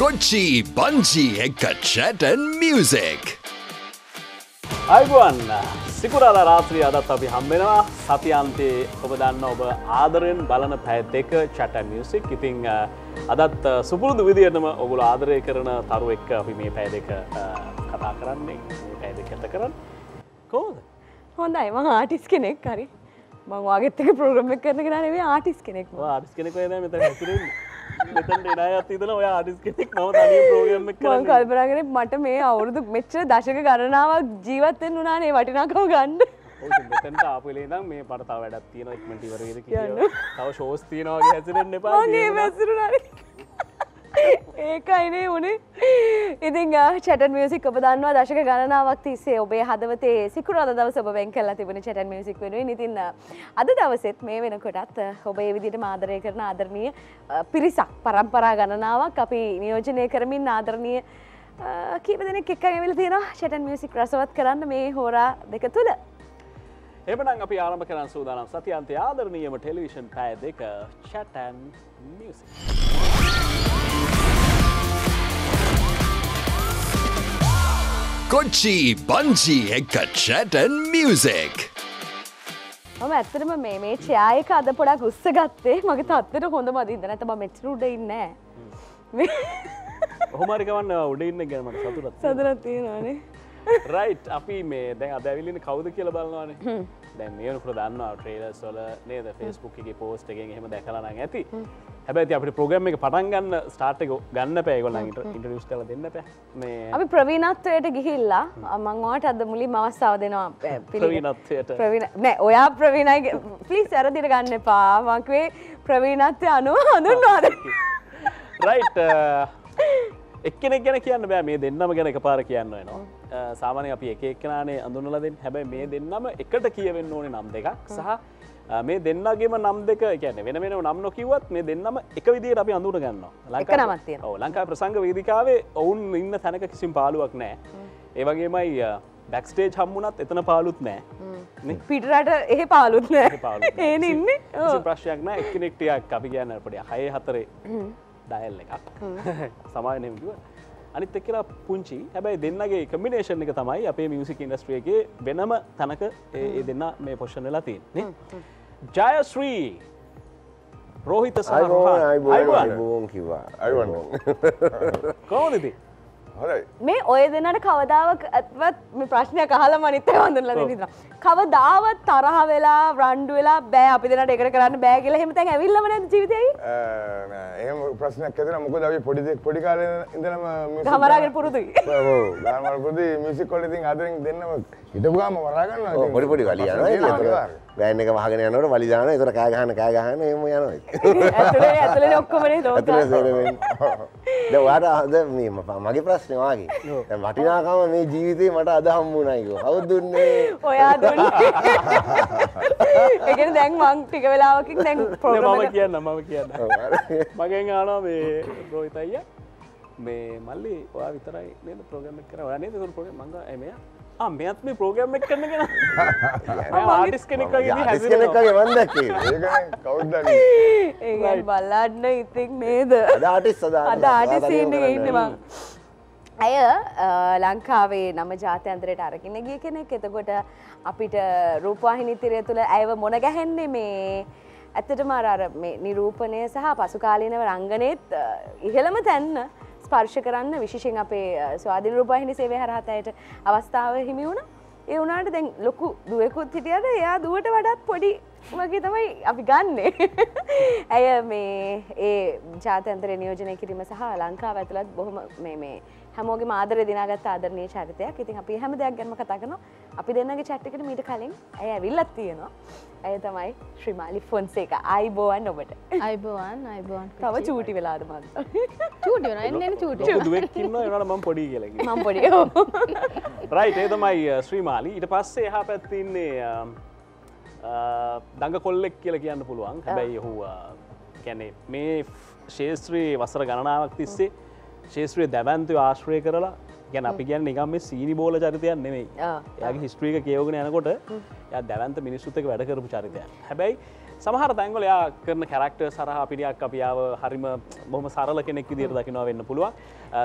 කොච්චි බංජී එක්ක චැටන් මියසික්. අයිබුවන් සිකුරාද රාත්‍රී අදත් අපි හම්බෙනවා. සතියන්තයේ ඔබ දන්න ඔබ ආදරෙන් බලන පැත් දෙක චැට මියසික් ඉතිං අදත් සුපුරුදු විදියටම ඔගුල ආදරය කරන තරු එක්ක අපි මේ පැය දෙක කතා කරන්නේ. පැය දෙක ඇත කරන්න. කෝද හොඳයි. මං ආටිස් කෙනෙක් කරි මං වාගෙත්තක ප්‍රෝග්‍රම කරන නෙවේ ආටිස් කෙනෙක් ආටිස් කෙනෙක් ද මෙත හැසිරෙන් මෙතන් එනයත් ඉතන ඔය ආටිස් කෙනෙක් ම තනිය ප්‍රෝග්‍රම මං කල්පරගෙන මට මේ අවුරුදු මෙච්චර දශක ගණනාවක් ජීවත්තෙන් වනානේ වටිනාකව ගන්න. මෙතන්ට ආපලේ නම් මේ පටතා වැඩත් තියෙන ඉක්මටිවරද කිය තව ශෝස් තියනවාගේ හැසිරෙන් එපා මගේ වැසරුනාන ඒකයිනේ වනේ. ඉතින් චට මියසික් ඔබ දන්නවා දශක ගණනාවක් තිස්සේ ඔබේ හදවතේ සිකුරාද දවස ඔබ වෙන් කල්ලා තිබුණ චට මියසික් වෙනුවෙන්. ඉතින්න අද දවසෙත් මේ වෙනකොටත් ඔබේ විදිට මාදරය කරන ආදරණය පිරිසක් පරම්පරා ගණනාවක් අපි නියෝජනය කරමින් ආදරණය කීප දෙනෙක් එක්ක ඇවිල් තියෙන චටන් මියසික් රසවත් කරන්න මේ හෝරා දෙක තුළ. එමනං අපි ආරම කරන් සූදානම්. සතියන්තය ආදරණීයම ටෙලිවිෂන් පෑ දෙක චටන් මියසික්. කොච්චි බංජී එක්ක චැටන් මියසික්. මම ඇත්තරම මේ මේ චයායක අද පොඩක් උස්ස ගත්තේ. මගේ තත්තර හොඳ මදින්ද නැතම මෙච්චරුඩ ඉන්න හොමරිකවන්න උඩ ඉන්න ගැනමට සතුරත් සදරත් තියෙනවානේ. රයිට් අපි මේ දැන් අදැවිලින කවුද කියල බලන්නවානේ දැන් මේනු ප්‍රදන්නවා ට්‍රේලස් වල නේද? ෆෙස්බුක් එක පෝස්ට එකෙන් එහෙම දැකලන ඇති හැබැති අපි ප්‍රෝග්‍රම එක පටන් ගන්න ස්ටාර්ට එක ගන්න පෑගොලන්ට ඉන්ටරියස් කල දෙන්න පැ අපි ප්‍රවීණත්වයට ගිහිල්ලා අමංවාට අද මුලි මවස්ථාව දෙනවා ප්‍රවීණත්වයට. නෑ ඔයා ප්‍රවීණයි පිලිස් ඇරදිර ගන්න පාමක්වේ ප්‍රවීණත්වය අනුව හඳුන්වාද? රයිට් එක්කෙනෙක් ගැන කියන්න බෑ. මේ දෙන්නම ගැන එක පාර කියන්න නවා සාමානය අපි එක එක්කනානේ අඳුනලදෙන් හැබැයි මේ දෙන්නම එකට කියවෙන්න ඕනේ නම් දෙකක්. සහ මේ දෙන්නගේම නම් දෙක කියන වෙන වෙන නම් නොකිවත් මේ දෙන්නම එක විදියට අපි අඳුර ගන්න නමත්ය ලංකා ප්‍රසංග වේදිකාවේ ඔවුන් ඉන්න තැනක කිසිම් පාලුවක් නෑ ඒවගේමයි බැක්ස්ටේජ් හම්මුණත් එතන පාලුත් නෑ? පිටරට එහ පාලුත් නෑ ඒන ඉන්න? ප්‍රශ්යක් නෑ එක්කනෙක්ටියක් අපි කියන්න පඩිය හය හතරේ ඩයල් එකක්. සමායනයකුව අනිත් එක්කලා පුංචි. හැබැයි දෙන්නගේ කමිනේෂන් එක තමයි අපේ මියසික් ඉන්ඩස්ට්‍රියගේ වෙනම තනක ඒ දෙන්න මේ පොෂණ වෙලා තියන්නේ ජයශ්‍රී රෝහිත අයිබෝන් කිවා කෝදති මේ ඔය දෙන්නට මේ ප්‍රශ්නය කහල මනිත්තය වඳල නිතර කවදාවත් තරහ වෙලා රන්ඩු වෙලා බෑ අපි දෙනට එකට කරන්න බෑ කියලා හෙමතැන් ඇවිල්ලමන ජීවිතයි එහම ප්‍රශ්නයක් ඇතන මොකද අපි පොඩි පොඩි කාල ඉඳනම හමරාගෙන පුරුදුයි. ගමරපුරදි මිසි කොලඉතින් අදරින් දෙන්නම හිටපුගාම වරාගන්න පොඩි පොඩි වලිය බෑන් එක වහගෙන යනට වලිදාන එතර කෑගහන කෑගහන එම යන ඇතුල ඔක්කොමනේ වාට අද මගේ ප්‍රශ්නවාගේ වටිනාකම මේ ජීවිතේ මට අද හම්බුණයිකෝ හව දුන්නේ ඔයා දුන්න. එකන දැන් මං ටික වෙලාවකින් දැන් මම කියන්න මම කියන්න. මගෙන් ආනා මේ රෝහිතයිය. මේ මල්ලි ඔයා විතරයි නද ප්‍රෝගම කර වනේ තුර පොග මඟ එමයා මෙත් මේ ප්‍රෝග්‍රම් එක් කරන්නගෙන ආටිස් කෙනෙක් කෙනෙක්ගේ වන්දක්කේ කවුද බල්ලාන්න ඉතින් නේද? ආටිස් සදා අද ආටිසීන්න ඉන්නවා ඇය ලංකාවේ නම ජාතයන්තරයට අරගෙන ගිය කෙනෙක්. එතකොට අපිට රූපවාහිනිතිරය තුළ ඇව මොන ගැහෙන්නේ මේ? ඇත්තටම අර නිරූපණය සහ පසුකාලීනව රංගනයත් ඉහළම තැන්න ස්පර්ශ කරන්න විශෂෙන් අපේ ස්වාධීන රූපහිනි සේවය හරහතයට අවස්ථාව හිමි වුණ. ඒ වුණට දැන් ලොකු දුවකුත් හිටියද එයා දුවට වඩත් පොඩි වගේ තමයි අපි ගන්නේ. ඇය මේ ඒ ජාතන්ත්‍ර නියෝජනය කිරීම සහ ලංකා ඇතුළත් බොහොම මේ හැමෝගේ මාදර දිනාගත් ආදරණය චරිතයක්. ඉතින් අපි හැම දෙයක් ගැනම කතා කරන අපි දෙන්නගේ චට්ටිකට මීට කලින් ඇය ඇවිල්ලත් තියෙනවා. ඇය තමයි ශ්‍රීමාලි ෆොන්සේ එක අයිබෝවන් ඔබට. අයිබෝවන් අයිබෝන් තව චූටි වෙලාද මද චූටි එන්න චූටි දුවක්කින්න එනට මම් පොඩි කියලකි මම් පොඩි රයිට ඒ තමයි ශ්‍රීමාලි. ඊට පස්සේ එහා පැත්තින්නේ දඟ කොල්ලෙක් කියල කියන්න පුළුවන්. හැබැයි ඔහු කැනෙ මේ ශේත්‍රයේ වසර ගණනාවක් තිස්සේ ශේත්‍රය දැවන්තය ආශ්‍රය කරලා ගැන අපි ගැන නිකම් මේ සීනි බෝල චරිතයන් නෙමෙයි. යාගේ හිස්ට්‍රීක කියෝගෙන යනකොට ය දැවන්ත මිනිස්සුත්තක වැඩ කරපු චරිතයන් හැබැයි සමහර තැන්ගල යා කරන කැරක්ට සරහ පිටියක් අපියාව හරිම බොහම සරල කෙනෙක් විදිර දකිනවා වෙන්න පුළුවන්.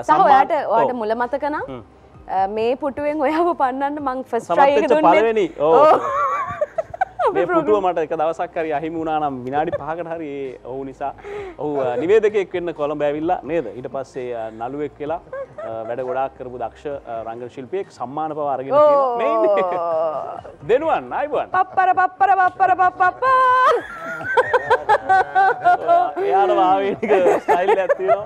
සහ ඔයාට ඔයාට මුල මතකනම් මේ පුටුවෙන් ඔයාව පන්නන්න මං ෆස්ට්‍රයි පලවෙනි මේ පුටුව මට එක දවසක් කරි අහිමි වුණනම් විනාඩි පහකට හරි ඔහු නිසා. ඔහු නිවේදකෙක් වෙන්න කොළඹ ඇවිල්ලා නේද? ඊට පස්සේ නළුවෙක් කියලා වැඩ ගොඩාක් කරපු දක්ෂ රංගන ශිල්පියෙක් සම්මාන පව අරගෙන දෙනුවන් අයිබුවන් පප්පර පප්පර පප්පර පප්පා එයාට වාවේනික ස්ටයිල් ඇත්තිවා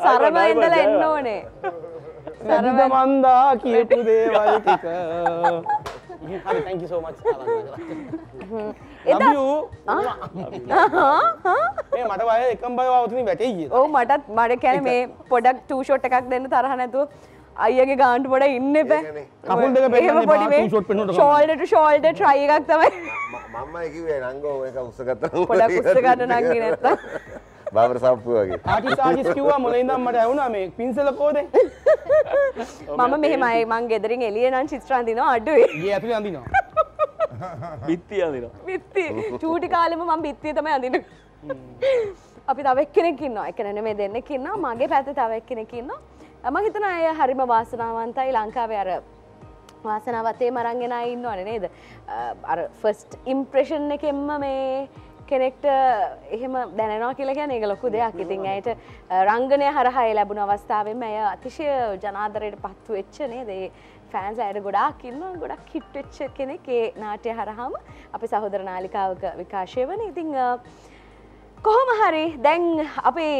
සරම ඉඳලා එන්න ඕනේ. සරද මන්දා කියපු දේවල් ටික හරි thank you so much. එදා මේ මට බය එකම් බය අවතුනි වැටේ කිය ඔව් මටත් මට කැන මේ පොඩක් ටූ ෂොට් එකක් දෙන්න තරහ නැතුව අයියගේ ගාන්ට පොඩ ඉන්න බෑ කකුල් දෙක පෙන්නන්න එපා, two shot පෙන්නුවට කමක් ෂෝල්ඩට ෂෝල්ඩ ට්‍රයි එකක් තමයි. මම කිවේ නංගෝ එක උත්සගත්ත පොඩක් උස්ස ගන්න නංගි නැත්ත බාබර සප්පු වගේ. ආටිස් ආටිස් කිව්වා මොලින්දම් මට ඇවුණා මේ පින්සල කෝදේ? මම මෙහෙමයි මං ගෙදරින් එලිය නම් චිත්‍රාන්දිනවා අඩුවේ. ගේ ඇතුලේ අඳිනවා. බිත්තිය දිනවා බිත්ති චූටි කාලෙම මම බිත්තිය තමයි අඳින අපි තව එක්කෙනෙක් ඉන්නවා. එක නෙමෙයි දෙන්නෙක් ඉන්නවා මගේ පැත්තේ තව එක්කෙනෙක් ඉන්නවා. මම හිතනවා අය හරිම වාසනාවන්තයි ලංකාවේ අර වාසනාවතේ මරංගෙන ඉන්නවනේ නේද? අර ෆස්ට් ඉම්ප්‍රෙෂන් එකෙන්ම මේ කෙනෙක්ට එහෙම දැනවා කියලා ගැන එක ලොකු දෙයක්. ඉතින් ඇයට රංගනය හරහා ඒ ලැබුණ අවස්ථාවෙන් ඇය අතිශය ජනාදරයට පත්තු වෙච්චනේ දේ ෆෑන්ස් අයට ගොඩාක් ඉන්න ගොඩක් හිට්වෙච්ච කෙනෙක් ඒ නාට්‍ය හරහාම. අපි සහෝදර නාලිකාවක විකාශය වන. ඉතිං කොහොම හරි දැන් අපේ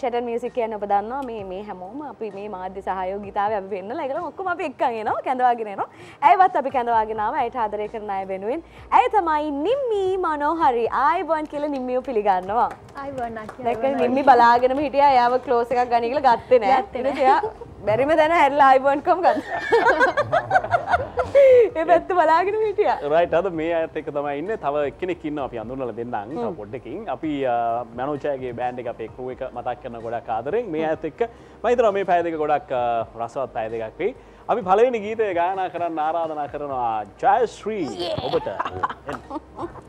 චට මියසික් කියන්න ඔබ දන්නවා මේ මේ හැමෝම අපි මේ මාධ්‍ය සහයෝගිතාව අපි වෙන්න ලැගල ඔක්කොම අපි එක්කගෙනවා කැඳවාගෙනනවා ඇයවත් අපි කැඳවාගෙනාව ඇයට ආදරය කරන අය වෙනුවෙන්. ඇය තමයි නිම්මී මනෝහරි ආයිබන් කියල නිම්මියෝ පිළිගන්නවා. අයිබෝන් දැක නිම්මි බලාගෙනම හිටිය යාව ක්ලෝස එකක් ගනිකල ගත්තේ නෑ බැරිම දැන හැල්ලා අයිබෝන්කම් ගන්න ඒ පැත්ත බලාගෙන හිටිය. රයිට අද මේ අඇත එක තමයි ඉන්න. තව එකනෙක් ඉන්න අපි අඳුරල දෙන්නම් පොඩ්ඩකින්. අපි මැනෝචයගේ බෑන්ඩ එක අපේ කරුව එක මතක් කරන ගොඩක් ආදරෙන් මේ ඇත එක්ක මයිතර මේ පැදක ගොඩක් රසවත් පැය දෙකක් වෙයි. අපි පලවෙනි ගීතය ගායනා කරන්න ආරාධනා කරනවා ජයශ්‍රී ඔබට. වැඳුමින්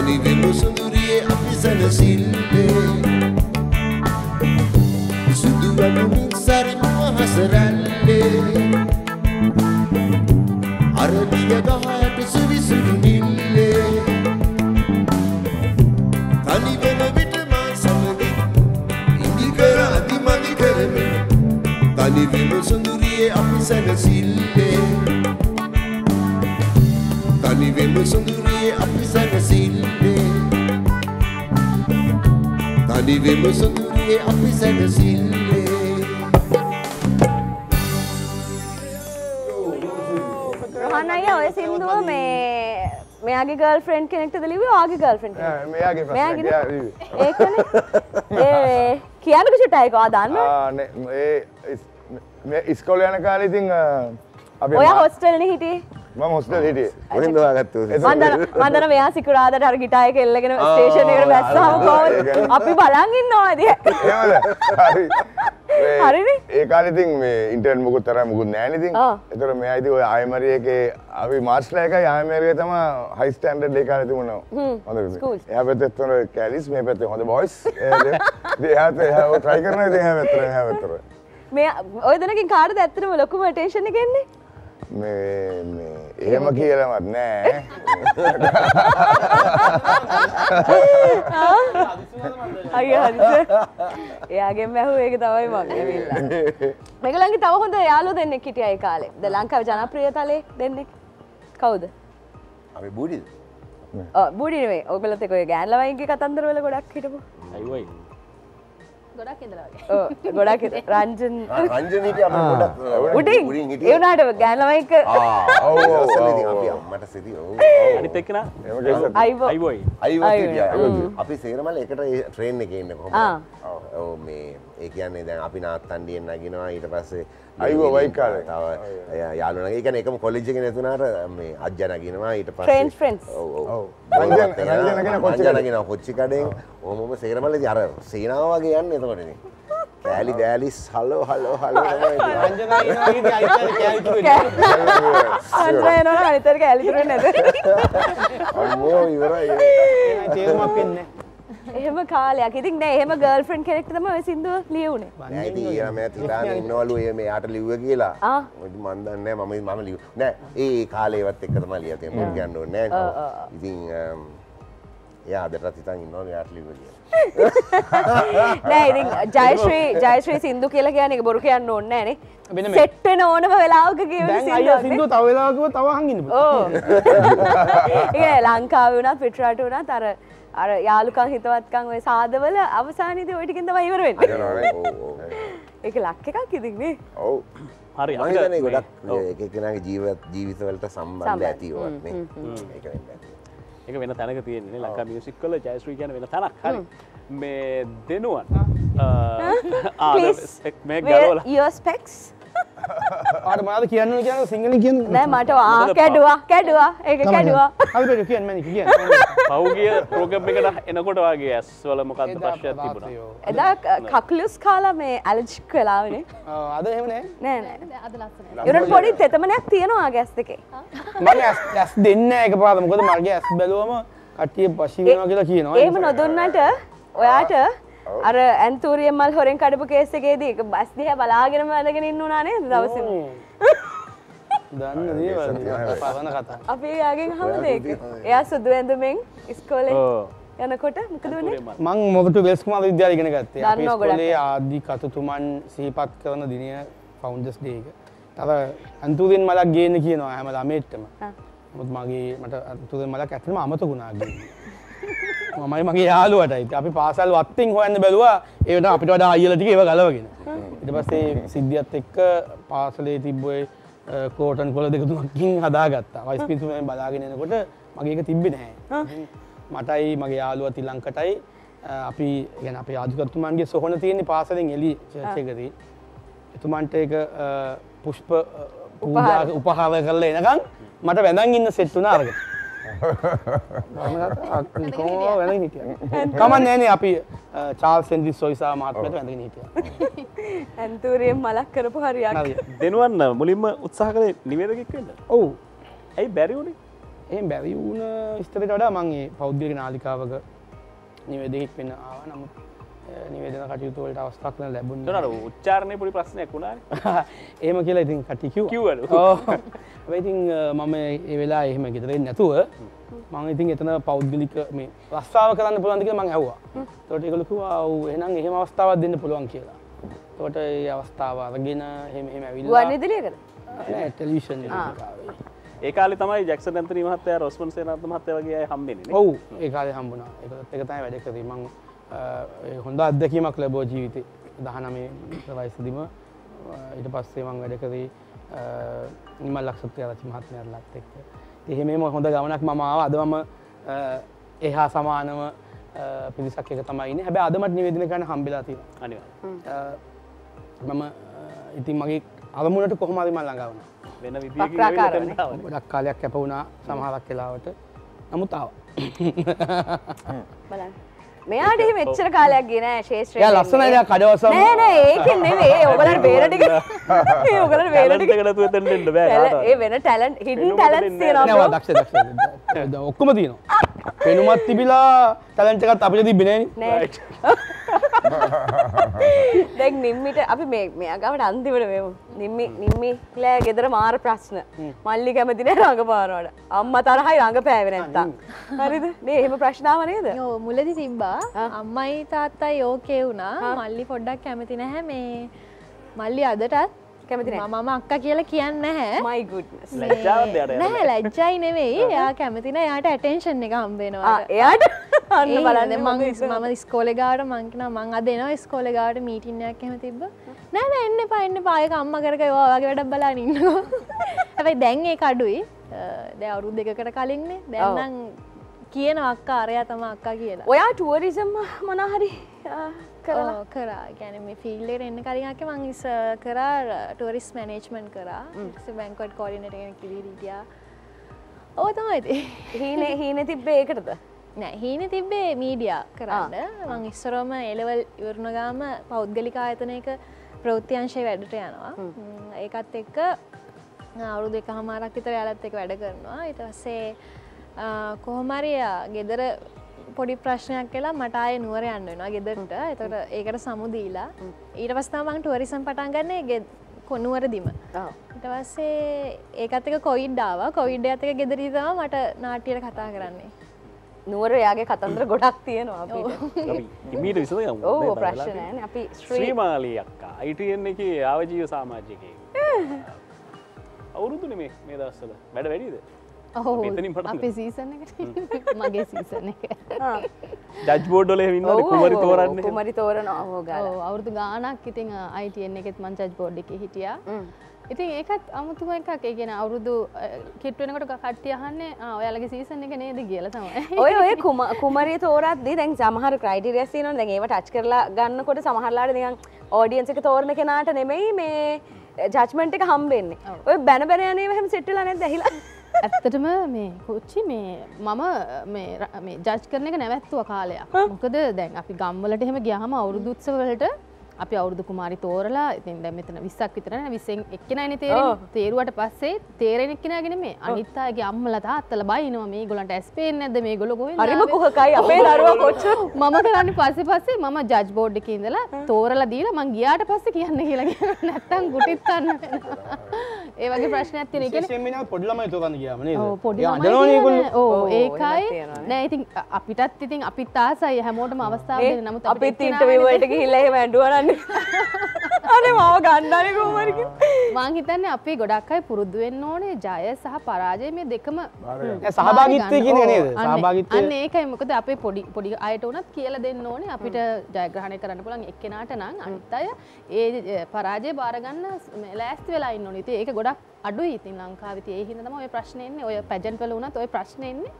තනිවෙමු සුඳුරියේ අපි සැනසිල්ලේ සුදුවනුමින් සරිනුව හසරල්ලේ අරලිය ගහයට සුවිසුරු නිල්ලේ තනිවෙන විට මා සමගින් ඉදිකර අදිමදි කරමින් තනිවෙමු සුඳුරියේ අපි සැනසිල්ලේ තනිවෙමු සුඳුරියේ අපි සැනසිල්ලේ තනිවෙමු සුඳුරියේ අපි සැනසිල්ලේ රොහන් අයියා ඔය සින්දුව මේ මෙයාගේ ගර්ල් ෆ්‍රෙන්ඩ් කෙනෙක්ටද ලිව්වේ ඔයාගේ ගර්ල් ෆ්‍රෙන්ඩ් ඈ, මෙයාගේ ප්‍රශ්නයක්. එයා ලිව්වේ. ඒකනේ? ඒ කියන්නක චුට්ටයි කෝ දන්න ආ, නේ, ඒ ඉස්- මේ ඉස්කෝල යන කාලේ ඉතින් අ, අපි ඔයා හොස්ටල්නේ හිටියේ මම හොස්ටල් හිටියේ. මොනින් දවාගත්තු මන්දන මන්දන මෙයා සිකුරාදට අර ගිටායක එල්ලගෙන ස්ටේෂන් එකට බැස්සාම කොහොමද අපි බලන් ඉන්නවාද එහෙමද? හරි. හරිනේ. ඒ කාලේ ඉතින් මේ ඉන්ටර්නෙට් මුකුත් තරම් මුකුත් නැහැ ඉතින්. ඒතර මෙයා ඉතින් ඔය ආයමරිය එකේ අපි මාස්ටර්ලා එකයි ආයමරිය තමයි හයි ස්ටෑන්ඩඩ් ඒ කාලේ තිබුණා. හොඳට. එහා පැත්තේ තුන කැලිස් මේ පැත්තේ හොඳ බොයිස්. එහාට එහා try කරනවා ඉතින් එහා පැත්තට එහා පැත්තට. මේ ඔය දෙනකින් කාටද ඇත්තටම ලොකුම ටෙන්ෂන් එක මේ එහෙම කියලාවත් නෑ. අයිය හරිද? එයාගෙන් මැහුව ඒක තමයි මං ඇවිල්ලා. මේගොල්ලන්ගේ තව හොඳ යාළුවෝ දෙන්නෙක් හිටියා ඒ කාලේ. ද ලංකාවේ ජනප්‍රිය තලේ දෙන්නෙක්. කවුද? අපි බුඩිද? ඔව් බුඩි නෙමෙයි. ඔයගොල්ලොත් එක්ක ඔය ගෑන් ළමයින්ගේ කතන්දර වල ගොඩක් හිටපු. අයිවයි ගොඩක් ඉඳලා ගොඩක් රංජන්. රංජන හිටිය අප ගොඩක් උඩින්. උඩින් ඒ හිටිය වුණාට ගෑන් ළමයික ඔව්, ඔව්, ඔව්, අපි ඔව්. අම්මට සිටි ඔව් අනිත් එක්කන? එහෙම කියලාත් අයිවෝ. අයිවයි. අයිවත් අයිවෝ. හිටියා. අපි සේරමල එකට ට්‍රේන් එකේ ඉන්න කොහොමද? ආ. ඔව් මේ ඒ කියන්නේ දැන් අපි නාත්තන්ඩියෙන් නගිනවා. ඊට පස්සේ අයිවෝ වයි කාලේ. තව යාළුවෝ නගින. ඒ කියන්නේ එකම කොලෙජ් එකේ නැතුණාට මේ අජ්ජා නගිනවා ඊට පස්සේ Friends, friends. ඔව් ඔව්. ඔව්. රංජන්- රංජන් නගින කොච්චි කඩෙන්. ඔහොමම සේරමල ඉතින් අර සීනාව වගේ යන්නේ එතකොට ඉතින්. කෑලි බෑලිස් හලෝ හලෝ හලෝ අනිතරක ඇලිතුරේ නැද අම්මෝ ඉවරයි. තේරුමක් වෙන්නේ එහෙම කාලයක් ඉතින් නෑ එහෙම ගර්ල් ෆ්‍රෙන්ඩ් කෙනෙක් තමයි ඔය සින්දුව ලියුනේ නෑ ඉතින් ඊයර මම හිතාගෙන ඉන්නවලු ඒ මෙයාට ලිව්ව කියලා. ආ. මන් දන්නේ නෑ මම මම ලිව්. නෑ ඒ කාලේවත් එක්ක තමයි ලියලා තියෙන්නේ. මොකද කියන්න ඕනේ නෑ. ඉතින් අම්, එයා අදටත් හිතන් ඉන්නවලු එයාට ලිව්ව කියලා. නෑ ඉතින් ජයශ්‍රී ජයශ්‍රී සින්දු කියලා කියන්නේ ඒක බොරු කියන්න ඕනේ නෑනේ මෙන්න මේ- සෙට් වෙන ඕනම වෙලාවක කියවෙන දැන් අයියා සින්දුවක් සින්දුව තව වෙලාවක තව අහන් ඉන්න පුළුවන්. ඕ ඒ ලංකාවේ වුණත් පිටරට වුණත් අර අර යාළුකම් හිතවත්කම් ඔය සාදවල අවසානයේදී ওই ටිකෙන් තමයි ඉවර වෙන්නේ. ඒක ලක් එකක් ඉතින් නේ ඔව්. හරි මම අපිට හිතන්නේ මේ- ගොඩක්. එක එකනාගේ ජීවිත ජීවිතවලට සම්බන්ධ. ඇති ඒවත් නේ. ඒක වෙන්න ඇති. එක වෙන තැනක තියෙන්නේ ලංකා මියසික් කල ජයශ්‍රී කියන වෙන තැනක් හරි මේ දෙනුවන් ආ, Please, මේ ගලවල your specs ආට මොනවද කියන්න ඕනේ කියලා සිංහලෙන් කියන්න. නෑ මට ආ කැඩුවා කැඩුවා ඒක කැඩුවා. හරි බෑ කියන්න මම කියන්න. පෞගිය ප්‍රෝගම් එකට එනකොට වගේ ඇස්වල මොකක්ද ප්‍රශ්යක් තිබුණා? එදා කක්ලුස් කාලා මේ ඇලජික් වෙලාවනේ අද එහෙම නෑ. නෑ නෑ. දැන් අද ලස්සනයි. ඉවරට පොඩි තෙතමනයක් තියෙනවා ගැස් දෙකේ. මම ඇස් දෙන්න එකපාරට. මොකද මගේ ඇස් බැලුවම කට්ටිය පශි වෙනවා කියලා කියනවා. ඒම නොදුන්නට ඔයාට අර ඇන්තූරියම් මල් හොරෙන් කඩපු කේස් එකේදී බස් දිහා බලාගෙනම වැදගෙන ඉන්න උනා නේද දවසේ දන්න දේවල් පරණ කතා. අපි යාගෙන් හමුද ඒක එයා සුදු ඇඳුමෙන් ඉස්කෝලේ. යනකොට මොකද වුනේ මං මොකට වෙල්ස් කුමාර විද්‍යාලය ඉගෙන ගත්තේ. අපි ඉස්කෝලේ ආදි කතුතුමන් සිහිපත් කරන දිනය ෆවුන්ඩර්ස් ඩේ එක. තව අන්තුවෙන් මලක් ගේන්න කියනවා හැම ළමේටම. ආ. නමුත් මගේ මට අන්තුවෙන් මලක් ඇත්තටම අමතකුණා ගේන්න. මමයි මගේ යාලුවටයි අපි පාසල් වත්තිං හොයන්න බැලවා. ඒට අපිට වඩා අයිලටික ඒව ගලවගෙන. ඉට පස්සේ සිද්ධියත් එක්ක පාසලේ තිබ්බොයි කෝටන් කොල දෙකතුමකින් හදාගත්තා. වයිස් පිතුම බලාගෙනනකොට මගේක තිබ්බි නැහැ. මටයි මගේ යාලුව තිලංකටයි අපි ගැන අප ආධිකත්තුමන්ගේ සොහන තියෙන්නේ පාසලෙන් එලි චර්චයකදී එතුමන්ට එක පුෂ්ප උපහාර. කරල එනකම් මට වැඳන් ඉන්න සෙට්ටුන අරග වැ හිටිය කමන් නෑන අපි චාල් සෙන්දි සොයිසා මාත්මට වැඳගෙන හිටිය. ඇන්තූරයෙන් මලක් කරපු හරියක්. දෙනුවන්න මුලින්ම උත්සාහ කළේ නිවේදකෙක්වෙන්න ඔවු. ඇයි බැරිවුණේ ඒ බැරි වුණ ස්තරට වඩා මගේ පෞද්ගලික නාලිකාවක නිවේදෙක් වෙන්න ආව. නමුත් නිවේදන කටයුතුවලට අවස්ථක්න ලැබුණ දනට උච්චාරණය පොඩි ප්‍රශ්නයක් වුණා ඒම කියලා ඉතින් කටිකව කිව්වලු. ඉතින් මම ඒ වෙලා එහෙම ගෙතරෙන් නැතුව මං ඉතින් එතන පෞද්ගලික මේ රස්සාාව කරන්න පුළන්තික මං ඇහවා. තොට එකලකුවා වූ එනම් එහෙම අවස්ථාවක් දෙන්න පුළුවන් කියලා. තොට ඒ අවස්ථාව අරගෙන හෙම එහෙම ඇවිල්ලා වන්නදිලියකද ටෙලිවිෂන් ඒ කාලේ තමයි ජැක්සන් ඇන්තනි මහත්තයා රොස්මන් සේනාරත්න මහත්තයා වගේ අය හම්බෙන්නේ ඔවු ඒ කාලේ හම්බුණා. ඒකත් එක තමයි වැඩ කරේ. මං අ, හොඳ අත්දැකීමක් ලැබෝ ජීවිතේ. දහනමේ වයසදිම ඊට පස්සේ මං වැඩ කරේ නිමල් ලක්ෂත්‍රය රචි මහත්මයරලත් එක්ක. එහෙමම හොඳ ගමනක් මම ආව. අද මම අ, එහා සමානව පිරිසක් එක තමයින්න හැබැ අදමට නිවේදන කරන හම්බිලා තියෙන අනිවා මම ඉතින් මගේ අරමුණට කොහොමරි මල් ළඟවන වෙන ගොඩක් කාලයක් කැප වුණා සමහරක් වෙලාවට. නමුත් ආව. බලන්න මෙයාට එහෙම එච්චර කාලයක් ගෙන ශේෂත්‍රය එයා ලස්සනයි එයා කඩවසම නෑ නෑ ඒකෙන් නෙවෙයි ඔයගලන්ට බේරටික එක නැතුව එතනට එන්න බෑ වෙන ටැලන්ට් හිඩන් පෙනුමට ටැලන්ට්ස් දෙන්නේ තියෙනවා නෑ bro. දක්ෂ දක්ෂ. ඔක්කොම තියෙනවා. පෙනුමත් තිබිලා ටැලන්ට් එකත් අපිට තිබෙන්නේ නෑ දැන් නිම්මිට අපි මේ මෙයාගවට අන්තිමට මෙමු නිම්මි නිම්මිලෑ ගෙදර මාර ප්‍රශ්න. මල්ලි කැමති නෑ රඟපානවට. අම්ම තරහයි රඟ පෑවෙන ඇත්තා හරිද? මේ එහෙම ප්‍රශ්නාව නේද? යෝ මුලදි තිබ්බා අම්මයි තාත්තයි ඕකේ වුණා. මල්ලි පොඩ්ඩක් කැමති නැහැ මේ. මල්ලි අදටත් කැමති නෑ. මම අක්ක කියලා කියන්න නැහැ මයි ලැජ්ජයි නෙවෙයි. එයා කැමතින එයාට ඇටෙන්ෂන් එක හම්බෙනවා එයාට? අන්න බලන්න මම ස්කෝලෙගාට මංකන මං අදනවා ස්කෝලෙගාට මීටින්නයක් එම තිබ නෑන එන්න පයින්න පායක අම්ම කරක වාගේ වැඩක් බලා ඉන්නවා. හැබයි දැන් ඒ කඩුයි දැ අවුරු දෙකකට කලින්නේ දැන්නම් කියන අක්කා අරයා තම අක්කා කියලා. ඔයා ටුවරිසම් මනහරි කරා. ගැන මේ ෆිල්ලෙට එන්න කලින්ක මං ඉස කරා ටුවරිස් මැනේජ්මන්් කරා. බැංකොට් කෝඩිනටගෙන කිරිටියා ඕ තමයිති හීන හීන තිබ්බේ ඒකටද? නෑ හීන තිබ්බේ මීඩියා කරන්න. මං ඉස්සරෝම එලවල් ඉවරණගාම පෞද්ගලික ආයතනයක ප්‍රෘතියංශය වැඩට යනවා. ඒකත් එක්ක අවුරු දෙක හමාරක් විතර යාලත් එක වැඩ කරනවා. ඉටස්සේ කොහොමරිය ගෙදර පොඩි ප්‍රශ්නයක් කියලා මට ආය නුවර යන්න වෙනවා ගෙදරට. එතට ඒකට සමුදීලා ඊට පස්ථාමන් ටුවරිසම් පටන් ගන්නේ ගෙ කොනුවරදිම ඉටවස්සේ ඒකත්තක කොයිඩ්ඩාව කොයිඩ් ඇතක ගෙදරීතම මට නාටියට කතා කරන්නේ. නුවර යාගේ කතන්දර ගොඩක් තියෙනවා අපිට. අපි ඉමීට විසඳ යමු. ඕ? ප්‍රශ්නයන අපි ශ්‍රී ශ්‍රීමාලී අක්කා. අයිටන් එක ආවජීව සාමාජ්‍යකය අවුරුදු නෙමේ මේ දස්සල වැඩ වැඩිද අපි සීසන මගේ සීසන එක. ජජ් බෝඩ්ඩොල වින්න කුමරි තෝරන්න කුමරි තෝරන ඔව්, අවුරුදු ගානක් ඉතින් අයිටන් එකෙත් මංචජ් බෝඩ් එක හිටියා. ඉතින් ඒකත් අමුතුම එකක්. ඒ කියන අවුරුදු කිට්වෙනකොට කට්ටියහන්නේ ඔයාලගේ සීසන එක නේද? කියල තමයි. ඔය ඔය කුම කුමරිය තෝරත්දී දැන් සමහර ක්‍රයිටරියස් තියෙනවා. දැන් ඒව ටච් කරලා ගන්නකොට සමහරලාට නිකන් ඔඩියන්ස් එක තෝරන කෙනාට නෙමෙයි මේ ජජ්මන්ට් එක හම්බෙන්නේ. ඔය බැන බැන යන්නේ එහෙම සෙට් වෙලා නැද්ද ඇහිලා ඇත්තටම මේ කොච්චි මේ මම මේ ජජ් කරන එක නැවැත්තුව කාලයක්. මොකද දැන් අපි ගම්වලට එහෙම ගියහම අවුරුදුත්සවලට අපි අවුරුදු කුමාරි තෝරලා ඉතින් දැන් මෙතන 20ක් විතර නේ 20න් එක්කෙනයිනේ තේරෙන්නේ. තේරුවට පස්සේ තේරෙන එක්කෙනාගෙන මේ අනිත් අයගේ අම්මලා තාත්තලා බයිනවා මේගොල්ලන්ට ඇස් පේන්නේ නැද්ද? මේගොල්ලෝ කොහෙන්ද හරිම? කුහකයි අපේ දරුවා කොච්චර? මම කරන්නේ පස්සේ පස්සේ මම ජජ් බෝඩ් එකේ ඉඳලා තෝරලා දීලා මං ගියාට පස්සේ කියන්න කියලා. කියනවා නැත්තම් ගුටිත් ගන්න වෙනවා. ඒ වගේ ප්‍රශ්නයක් තියෙන. කියන්නේ විශේෂයෙන්ම පොඩි ළමයි තෝරන්න ගියාම නේද? ඔව් පොඩි ළමයි. ඒගොල්ලෝ. ඔව් ඒකයි. නෑ ඉතින් අපිටත් ඉතින් අපිත් ආසයි හැමෝටම අවස්ථාව දෙන්න නමුත් අපිත් ඉන්ටර්විව් වලට ගිහිල්ලා එහෙම ඇඬුවා නන්නේ අනේ මාව ගන්නනේ කොහොමද මං හිතන්නේ අපි ගොඩක් අය පුරුදු වෙන්න ඕනේ ජය සහ පරාජය මේ දෙකම සහභාගිත්වය කියන එක නේද? සහභාගිත්වය- අන්න ඒකයි මොකද අපේ පොඩි පොඩි අයට උනත් කියලා දෙන්න ඕනේ අපිට ජයග්‍රහණය කරන්න පුළුවන් එක්කෙනාට නම් අනිත් අය ඒ පරාජය බාරගන්න ම- ලෑස්ති වෙලා ඉන්න ඕනේ. ඉතින් ඒක ගොඩක් අඩුයි ඉතින් ලංකාවේ. ඉතින් ඒ හින්දා තමයි ඔය ප්‍රශ්නේ එන්නේ. ඔය පැජන්ට් වල උනත් ඔය ප්‍රශ්නේ එන්නේ.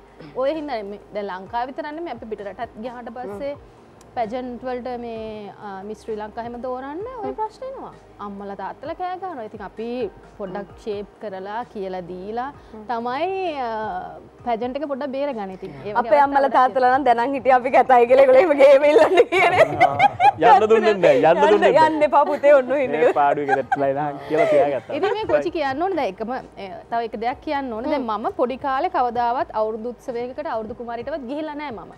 ඔය හින්දා මේ දැන් ලංකාව විතරක් නෙමෙයි අපි පිටරටත් ගියාට පස්සේ පැජන්ට් වලට මේ මිස් ශ්‍රී ලංකා හැම දෝරන්න ඔය ප්‍රශ්න එනවා. අම්මලා තාත්තලා කෑ ගන්නවා. ඉතින් අපි පොඩ්ඩක් ෂේප් කරලා කියලා දීලා තමයි පැජන්ට් එක පොඩ්ඩක් බේරගන්න. ඉතින් ඒ වගේ අපේ අම්මල අවස්ථාවලට තාත්තලා නම් දැනන් හිටිය අපි කතයි කියලා ඒගොල්ලෝ එහෙම ගේම ඉල්ලන්න කියන්නේ. යන්න දුන්නේ නැහැ, යන්න දුන්නේ නැහැ. යන්න එපා පුතේ ඔන්න තියාගත්තා. ඉතින් මේ කොචි කියන්න ඕනේ දැන් එකම තව එක දෙයක් කියන්න ඕනේ දැන් මම පොඩි කාලේ කවදාවත් අවුරුදු උත්සවයකට අවුරුදු කුමාරිටවත් ගිහිල්ලා නැහැ මම.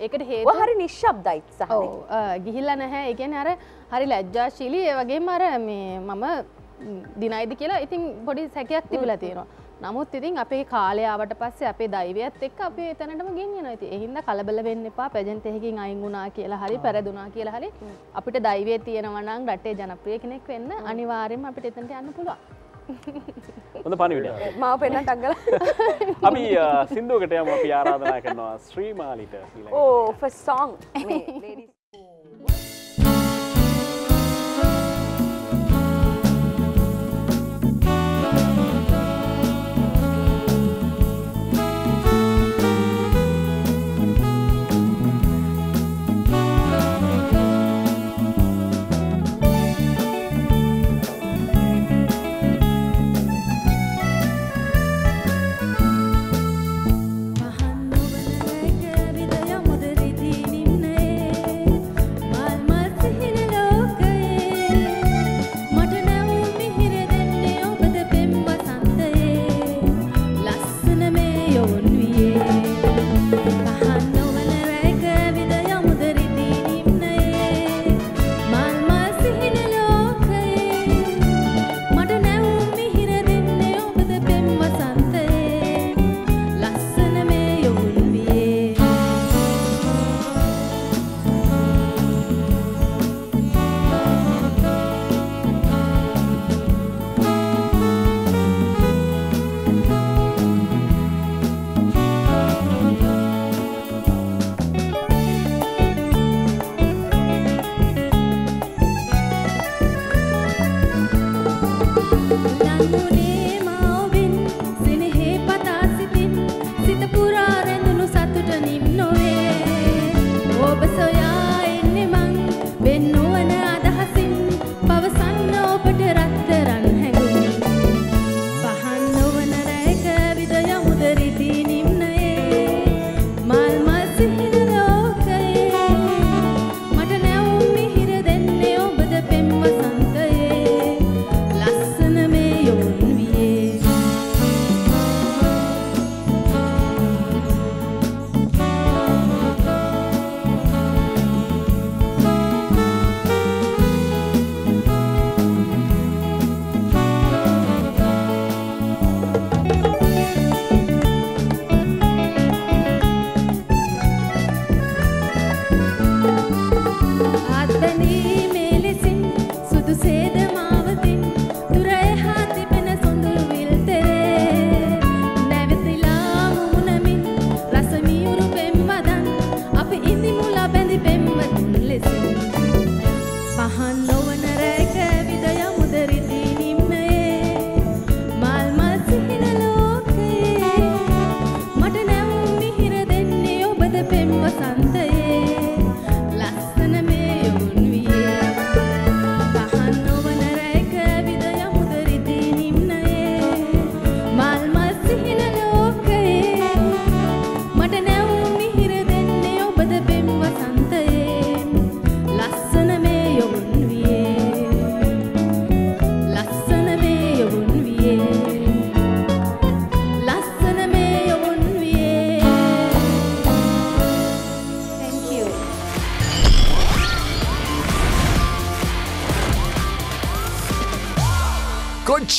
ඒකට හේතුව හරි නිශ්ශබ්දයි සහනේ. ඔව් අ, ගිහිල්ලා නැහැ. ඒ කියන්නේ අර හරි ලැජ්ජාශීලී ඒ වගේම අර මේ මම දිනයිද කියලා ඉතින් පොඩි සැකයක් තිබිලා තියෙනවා. නමුත් ඉතින් අපේ කාලය ආවට පස්සේ අපේ දෛවයත් එක්ක අපි එතනටම ගෙනියනවා. ඉතින් ඒ හින්දා කලබල වෙන්න එපා. පැජන්ට් එකකින් අයින් වුණා කියලා හරි පෙරදුනා කියලා හරි අපිට දෛවය තියෙනවා නම් රටේ ජනප්‍රිය කෙනෙක් වෙන්න අනිවාර්යෙන්ම අපිට එතනට යන්න පුළුවන්. හොඳ පණිවිඩයක්. මාව පෙන්නට අග්ගලා. අපි අ, සින්දුවකට යමු අපි ආරාධනා කරනවා ශ්‍රීමාලිට ඊළඟ. ඕ ෆස් සෝං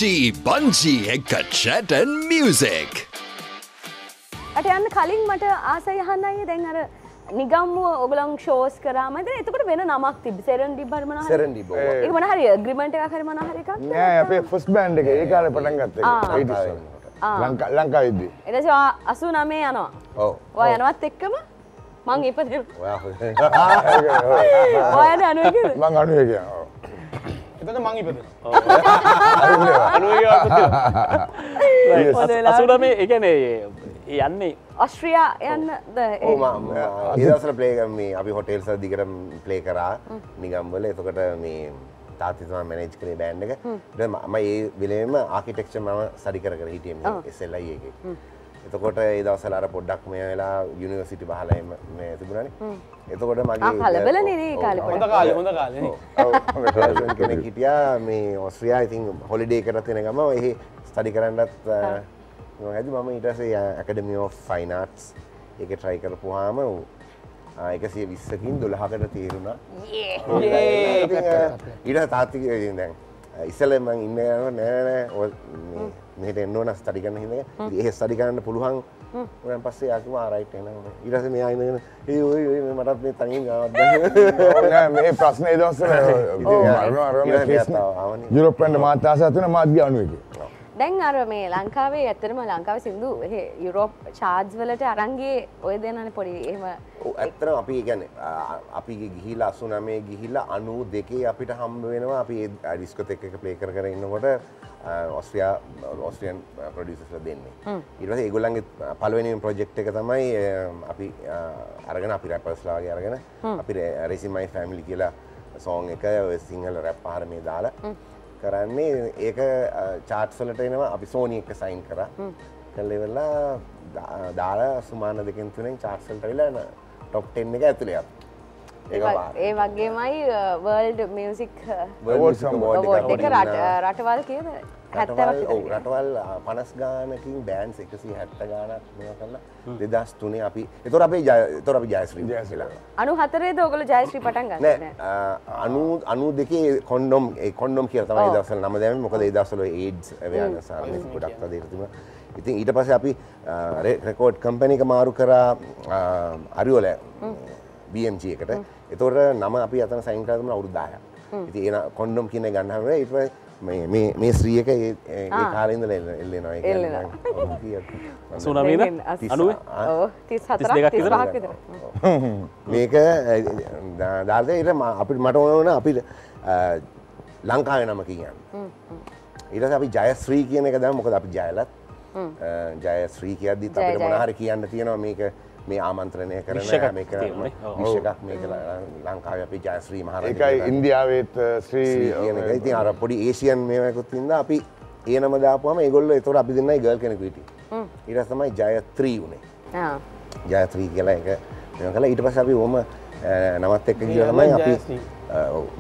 Kochi Banji එක chat and music. අට යන්න කලින් මට ආසයි අහන්න අයියේ දැන් අර නිගම්මුව ඔගලන් ෂෝස් කරාමද එතකට වෙන නමක් තිබ සෙරන් ඩිබර්මන සෙරන්ඩිබෝ. ඒ මනහරි ග්‍රිමට මනහරිකක් නෑ අපේ ෆස් බෑන්් එක. ඒ කාල පටන් ගත්ත ලංකා විද්දී එදස අසු නමේ යනවා. ඔව්. වා යනවත් එක්කම මං ඉපද ඔයා අනුවක මං අනුව එතන මං ඉපද අසුනමේ එකනේ යන්නේ ඔස්ට්‍රියා යන්න ඒදසල පලේ මේ අපි හොටෙල්ස දිකට ප්ලේ කරා නිගම්බල එතකොට මේ තාතිතුමා මැනේජ් කරේ බෑන්් එක ම ඒ විලේම ආකිටෙක්ෂ මම සඩි කර හිටියම එසෙල්ලයි එක එතකොට ඒ දවසලාර පොඩ්ඩක් මේ වෙලා යුනිවසිටි බහලම මේ තිබුණන. එතකොට මගේ කලබල නේ කාල හොඳ කාලේ හොඳ කාලේ කෙනෙක් හිටියා මේ ඔස්ට්‍රියා ඉතින් හොලිඩේ කරත් තියෙන ගම එහි ස්ටඩි කරන්නත් හැදි මම ඉටසේ ඇකඩමිය of ෆයිනටස් එක ට්‍රයි කරපුහාම එකසිය විස්සකින් දොළහකට තේරුණා. ඊට තාත්තික දැන් ඉස්සලම ඉන්න නෑනෑ මෙට එන්නෝන ස්ටඩි කරන්න හිද ඒ ස්ටඩි කරන්න පුළුවන්. න් පස්සේ යකම ආරයිට එන ඉරස මේ අයිනගෙන ඒ ඔය මටත් මේ තනින් ගවද මේ ප්‍රශ්නය දවස යුරප්පන්ට මාතාස ඇතුන මාධ්‍ය අනුවක දැන් අර මේ ලංකාවේ ඇත්තරම ලංකාව සිින්දු යුරෝප් චාර්ජ් වලට අරන්ගේ ඔය දෙන්නන පොඩි එහම ඇත්තන අපි ගැන අපි ගිහිලා අසු නමේ ගිහිල්ලා අනු දෙකේ අපිට හම්බ වෙනවා. අපි ඩිස්කොත එක ප්ලේ කර කර ඉන්නකොට ඔස්ට්‍රියා ඔස්ට්‍රියන් ප්‍රඩියසල දෙන්නේ. ඉරස ඒගොල්ලන්ගේ පලවෙනින් ප්‍රජෙක්් එක තමයි අපි අරගෙන අපි රැපස්ලාගේ අරගෙන අපි රෙසිමයි ෆැමිලි කියලා සෝන් එක සිංහල රැප් පහර මේ දාලා කරන්නේ. ඒක චාට්සලට එනවා. අපි සෝනි එක සයින් කර. කල්ලෙවෙල්ලා දාලා සුමාන දෙකින් තුනෙන් චාට්සල්ට වෙලා ටොප්ටෙන් එක ඇතුළයක් ඒ වගේමයි වර්ල්ඩ් මියසික් බෝඩ් එක රටවල් කියද රටවල් පනස් ගානකින් බෑන්ස් එකසි හැත්ත ගානක් මෙ කරලා දෙදස් තුනේ අපි. එතොර අපේ තොර අපි ජයස්්‍රී ජයසලා අනු හතරේ දෝගල ජයශ්‍රී පටන් ගන්න අනු අනු දෙකේ කොන්ඩොම් කොන්ඩොම් කිය තමයි දසල් නම දැම මොකද දසල ඒඩ්ස් ව්‍යනසා ගොඩක් දේරතුම ඉතින් ඊට පස අපි රෙකෝඩ් කම්පැනික මාරු කරා අරිවල BMG එකට. එතොට නම අපි අතන සයින් කරම අවුරුද්දාය ඉති ඒ කොන්ඩොම් කියන ගන්නහම ඉට මේ ශ්‍රියක ඒ කාලෙන්දල එල්ලෙනවා. සුනමීන අනුව මේක ධර්තය ඉට අපිට මට ඕන අපිට ලංකාව නම කියන්න. ඉට අපි ජයශ්‍රී කියන එක දම මොකද අපි ජයලත් ජයශ්‍රී කියද්දි අපිට මොනහර කියන්න තියෙනවා. මේක මේ ආමන්ත්‍රණය කරන මේ විශකක් මේක ලංකාව අපි ජයශ්‍රී මහර එකයි ඉන්දියාවේත් ශ්‍රී ඉතින් අර පොඩි ඒසියන් ඉද අපි ඒ නම දාපුම ඒගොල්ල එතොට අපි දෙන්නයි ගල් කෙනෙකුට ඉරස් තමයි ජයත්‍රී වනේ. ජයත්‍රී කියලා එක කලා ඊට පස අපි ඕම නමත් එක්ක කියලමයි අපි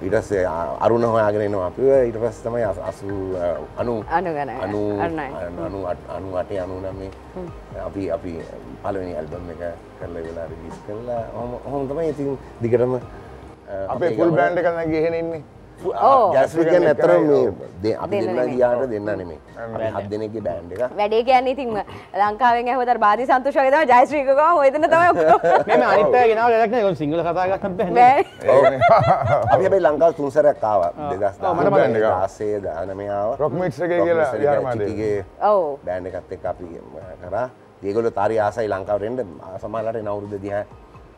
ඉටස් අරුණ හොයාගෙනනවා අපි ඊට පස් තමයි අසු අනු. අනු අනු අනු අටේ අනු නම්ේ අපි අපි පලවෙනි ඇල්බම් එක කරල වෙලා රිලිස් කරලා. හොම තමයි ඉතින් දිගටම අපේ පුල් බෑන්ඩ කරන්න ගෙහෙනෙන්නේ ජැස්විකන් ඇතර මේ අපි දෙන්න ගියාට දෙන්න නෙමේ හත් දෙනෙගේ බෑන්් එක වැඩේ කියන්න ඉතින් ලංකාවෙන් හොතර බාධි සන්තුෂකත ජයශ්‍රීකක ඔයදන තම මෙම අනිත ගෙන ලක්න සිංහල කතාගත් අපි හැබයි ලංකාව තුන්සරක් කාව දෙදස් ආසේ දානමයාව රොක්මිට්ගේ කියලා ගේ බෑන්ඩ එකත් එක් අපි කරා. ඒගොල තාරි ආසයි ලංකාවරෙන්ට සමාලට නවුරුද දිහ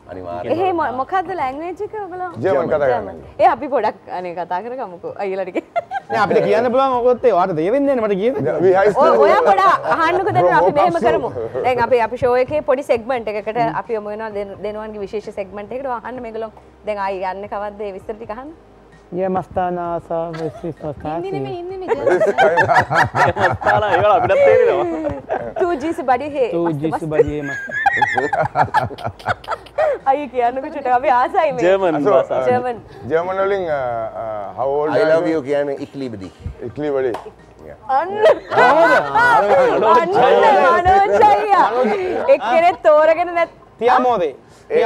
එහෙ මොකක්ද ලැංවේජ් එක ඔයගොල්ලෝ? ජර්මන් කතා කරන්නේ. ඒ අපි පොඩක් අනේ කතා කරගමුකෝ. අයියලාට අපිට කියන්න පුළුවන් ඔකොත් ඒ වාට නැහැ මට school- ඔයා පොඩ අහන්නකෝ දැන් අපි මෙහෙම කරමු. දැන් අපි අපි ෂෝ එකේ පොඩි සෙග්මන්ට් එකකට අපි යමු වෙනවා. දෙන- දෙනවන්ගේ විශේෂ සෙග්මන්ට් එකකට. අහන්න මේගොල්ලෝ. දැන් ආයි යන්නේ කවද්ද? ඒ විස්තර ටික අහන්න. ය මස්ථානා සාවස්සිස් ඉන්නේ නෙමෙයි ඉන්නේ නේ මස්තාලා ඒවල අපිටත් තේරෙනවා. 2G's බඩි හේ තූ ජිසු බජේම අයිය කියන්නකෝ චුට්ටක් අපි ආසයි මේ. ජර්මන් භාෂාව. ජර්මන්. ජර්මන් වලින් හවෝල් I love you? කියන්නේ ඉක්ලිබදී ඉක්ලි වලේ. අන්න. අන්න අනෝජයියා එක්කෙනෙක් තෝරගෙන නැත් තියාමෝදේ ඒ ඒ ඒ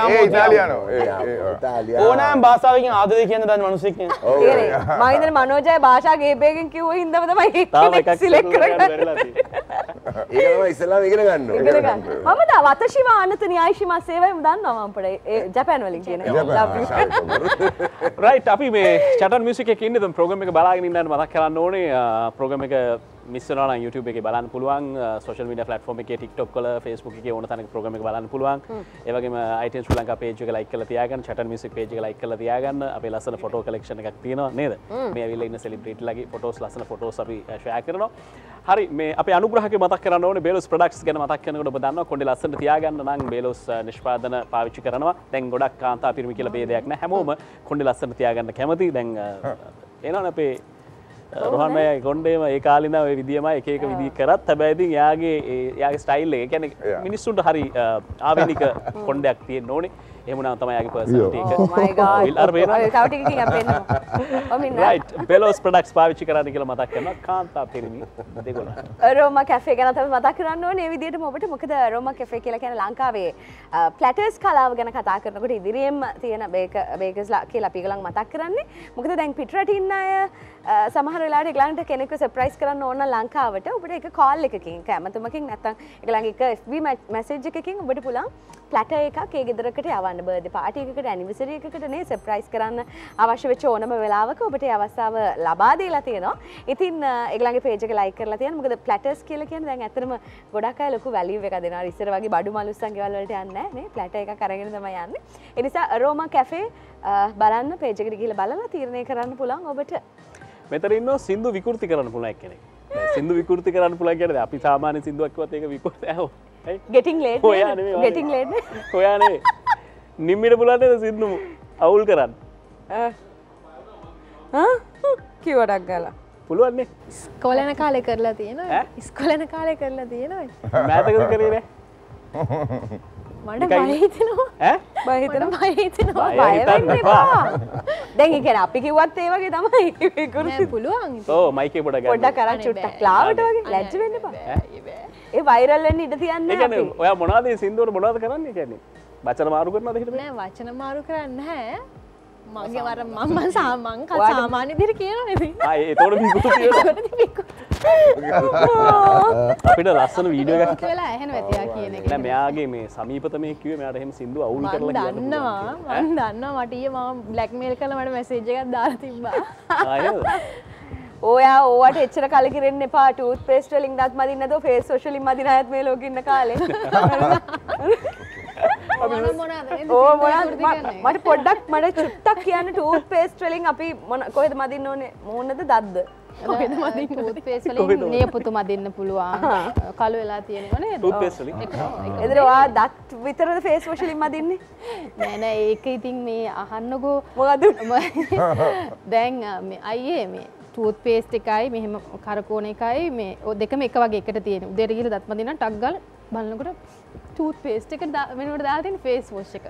ඒ ඕනෑම් භාෂාවකින් ආදරය කියන දන්න මනුසෙක් මහිතන මනෝජය භාෂා ගේපයකින් කිව්ව හිදම තමයි තාම එකක් සිලෙක් තමයි ඉස්සෙල්ලාම ඉගෙන ගන්න. මම ද වතශිව සේවයම දන්නවා මම පොඩේ ඒ ජපෑන් වලින් කියන රයිට් අපි මේ චටන් මියසික ඉන්න ප්‍රගම එක බලාගෙන ඉන්නට මතක් කරන්න ඕනේ ප්‍රගම එක මිස්සන YouTube එක බලන්න පුළුවන් සෝෂල් මීඩිය ප්ලට්ෆෝර්ම් එකේ TikTok වල Facebook එකේ ඕන තැනක ප්‍රෝග්‍රෑම් එක බලන්න පුළුවන්. ඒ වගේම iTunes ශ්‍රී ලංකා page එක like කරලා තියාගන්න චටන් මියුසික් page එක like කරලා තියාගන්න. අපේ ලස්සන ෆොටෝ collection එකක් තියෙනවා නේද? මේ ඇවිල්ලා ඉන්න celebrity ලගේ ෆොටෝස් ලස්සන ෆොටෝස් අපි share කරනවා. හරි මේ අපේ අනුග්‍රහක මතක් කරන්න ඕනේ බේලොස් ප්‍රොඩක්ට්ස් ගැන මතක් කරනකොට ඔබ දන්නවා කොණ්ඩේ ලස්සනට තියාගන්න නම් බේලොස් නිෂ්පාදන පාවිච්චි කරනවා. දැන් ගොඩක් කාන්තා පිරිමි කියලා ભેදයක් නැහැ හැමෝම කොණ්ඩේ ලස්සනට තියාගන්න කැමති දැන් එනවනේ අපේ රොහන් අය කොන්්ඩේම ඒ කාලින ඔය විදිම එක එක විදි කරත්. හැබැයිති යාගේ යාගේ ස්ටයිල් එක. ගැන මිනිස්සුන්ට හරි ආවෙනික කොන්්ඩයක් තියෙන් ඕනේ එමුණා තමයිගේ පර්සට පෙලෝස් ප්‍රඩක්ස් පාවිච්චි කරන්න කියල මතක් කරන කාන්තා පිරිමි දෙගොල රෝම කැේ ගැන තම මතක් කරන්න ඕනේ. විදිට මොට මොකද රෝම කැේ කියල කියන ලංකාවේ පලටර්ස් කලාව ගැන කතා කරනකට ඉදිරියම් තියෙන බේක බේකස්ලා කියලා පිගලක් මතක් කරන්නේ. මොකද දැන් පිටරටින්න අය සමහරලාට ගලන්ට කෙනෙක සප්‍රයිස් කරන්න ඕන්න ලංකාවට ඔබට එක කාල් එකකින් කැමතුමකින් නැත්තම් එකළඟ එක FB මැසේජ් එකකින් ඔබට පුළන් පලට එකක් ඒ ගෙදරකට යවන්න බර්ධ පාටිකට ඇනිවිසර එකකටනේ සප්‍රයිස් කරන්න අවශ්‍ය වෙච්ච ඕනම වෙලාවක ඔබට අවස්ථාව ලබාදීලා තියෙනවා. ඉතින් එගලගේ පේජක ලයි කරලා තියෙන මොකද පලටස් කියල කියන දැන් ඇතරම ගොඩක් ලොකු වැලිව එක දෙෙන ඉස්සර වගේ බඩු මලුස්සන්ගවලට යන්න පලට එක කරගෙන තම යන්න. එනිසා රෝම කැෆේ බලන්න පේජකට කියල බලලා තීරණය කරන්න පුළන් ඔබට. මෙතරන්න සිින්දු විකෘති කරන්න පුළ කෙනෙක් සිින්දු විකෘති කරන්න පුළ ගැන අපි සාමාන සිින්දුවක්වත් එක විකෘත. ඇහ ගෙටිං ලේට හොයානේ නිම්මිට පුලන්නද සිින්දුම අවුල් කරන්න. කිවටක් ගලා? පුළුවන්නේ. ස්කොලන කාලෙ කරලා තියෙන ස්කොලන කාලය කරලා තියෙනවා මෑතකද කරේ මට බයහිතනවා බහිතන බයහිතනවා දැන් එකන අපි කිවත් ඒ වගේ තමයි පුළුවන්. මයික පොඩ ගොඩ කර චුට්ටක් ලාවට වගේ ලැජ්ජ වෙන්න පා ඒ වෛරල්ලෙන් ඉට තියන්න ඔය මොනාද සිින්දුවට මොනාද කරන්න කියන්නේ බචන මාරු කරන හිට නෑ වචන මාරු කරන්න හැ මගේ වර මම්ම සාමං සාමාන්‍ය දිර කියන තොට අපිට ලස්සන වීඩියෝ එකක් වෙලා ඇහෙන වැතියා කියන එක. මෙයාගේ මේ සමීපත මේ කිව මෙයාට එහෙම සින්දු අවුල් කරලා දන්නවා මන් දන්නවා මටිය මම බ්ලක්මේල් කළ මට මැසේජ් එකක් දාලා තිබ්බා. ඕයා ඕට එච්චර කලකිරෙන් එපා ටූත් පේස්ටලින් දත් මදින්නද ෆේස් ෝශලින් මදින ඇත් මේ ලෝකන්න කාලේ මට පොඩ්ඩක් මට චුට්ටක් කියන්න ටූත් පේස්ටලින් අපි මොන කොහෙද මදින්න ඕනේ? මෝන්නද දද්ද? පේස්වලින් නියපුතු මදින්න පුළුවන්. කලු වෙලා තියෙනවන එදරවා දත් විතර ෆේස් වශලින් මදින්නේ? නෑන ඒක ඉතින් මේ අහන්නකෝ. මොකද දැන් අයියේ මේ ටූත් පේස්ට එකයි මෙහෙම කරකෝන එකයි මේ දෙකම එක වගේ එකට තියෙන. දෙරගිල දත්මදින ටක්ගල් බලන්නකොට ටූත් පේස්ට එක වෙනට දාතින් ෆේස් වෝෂ් එක.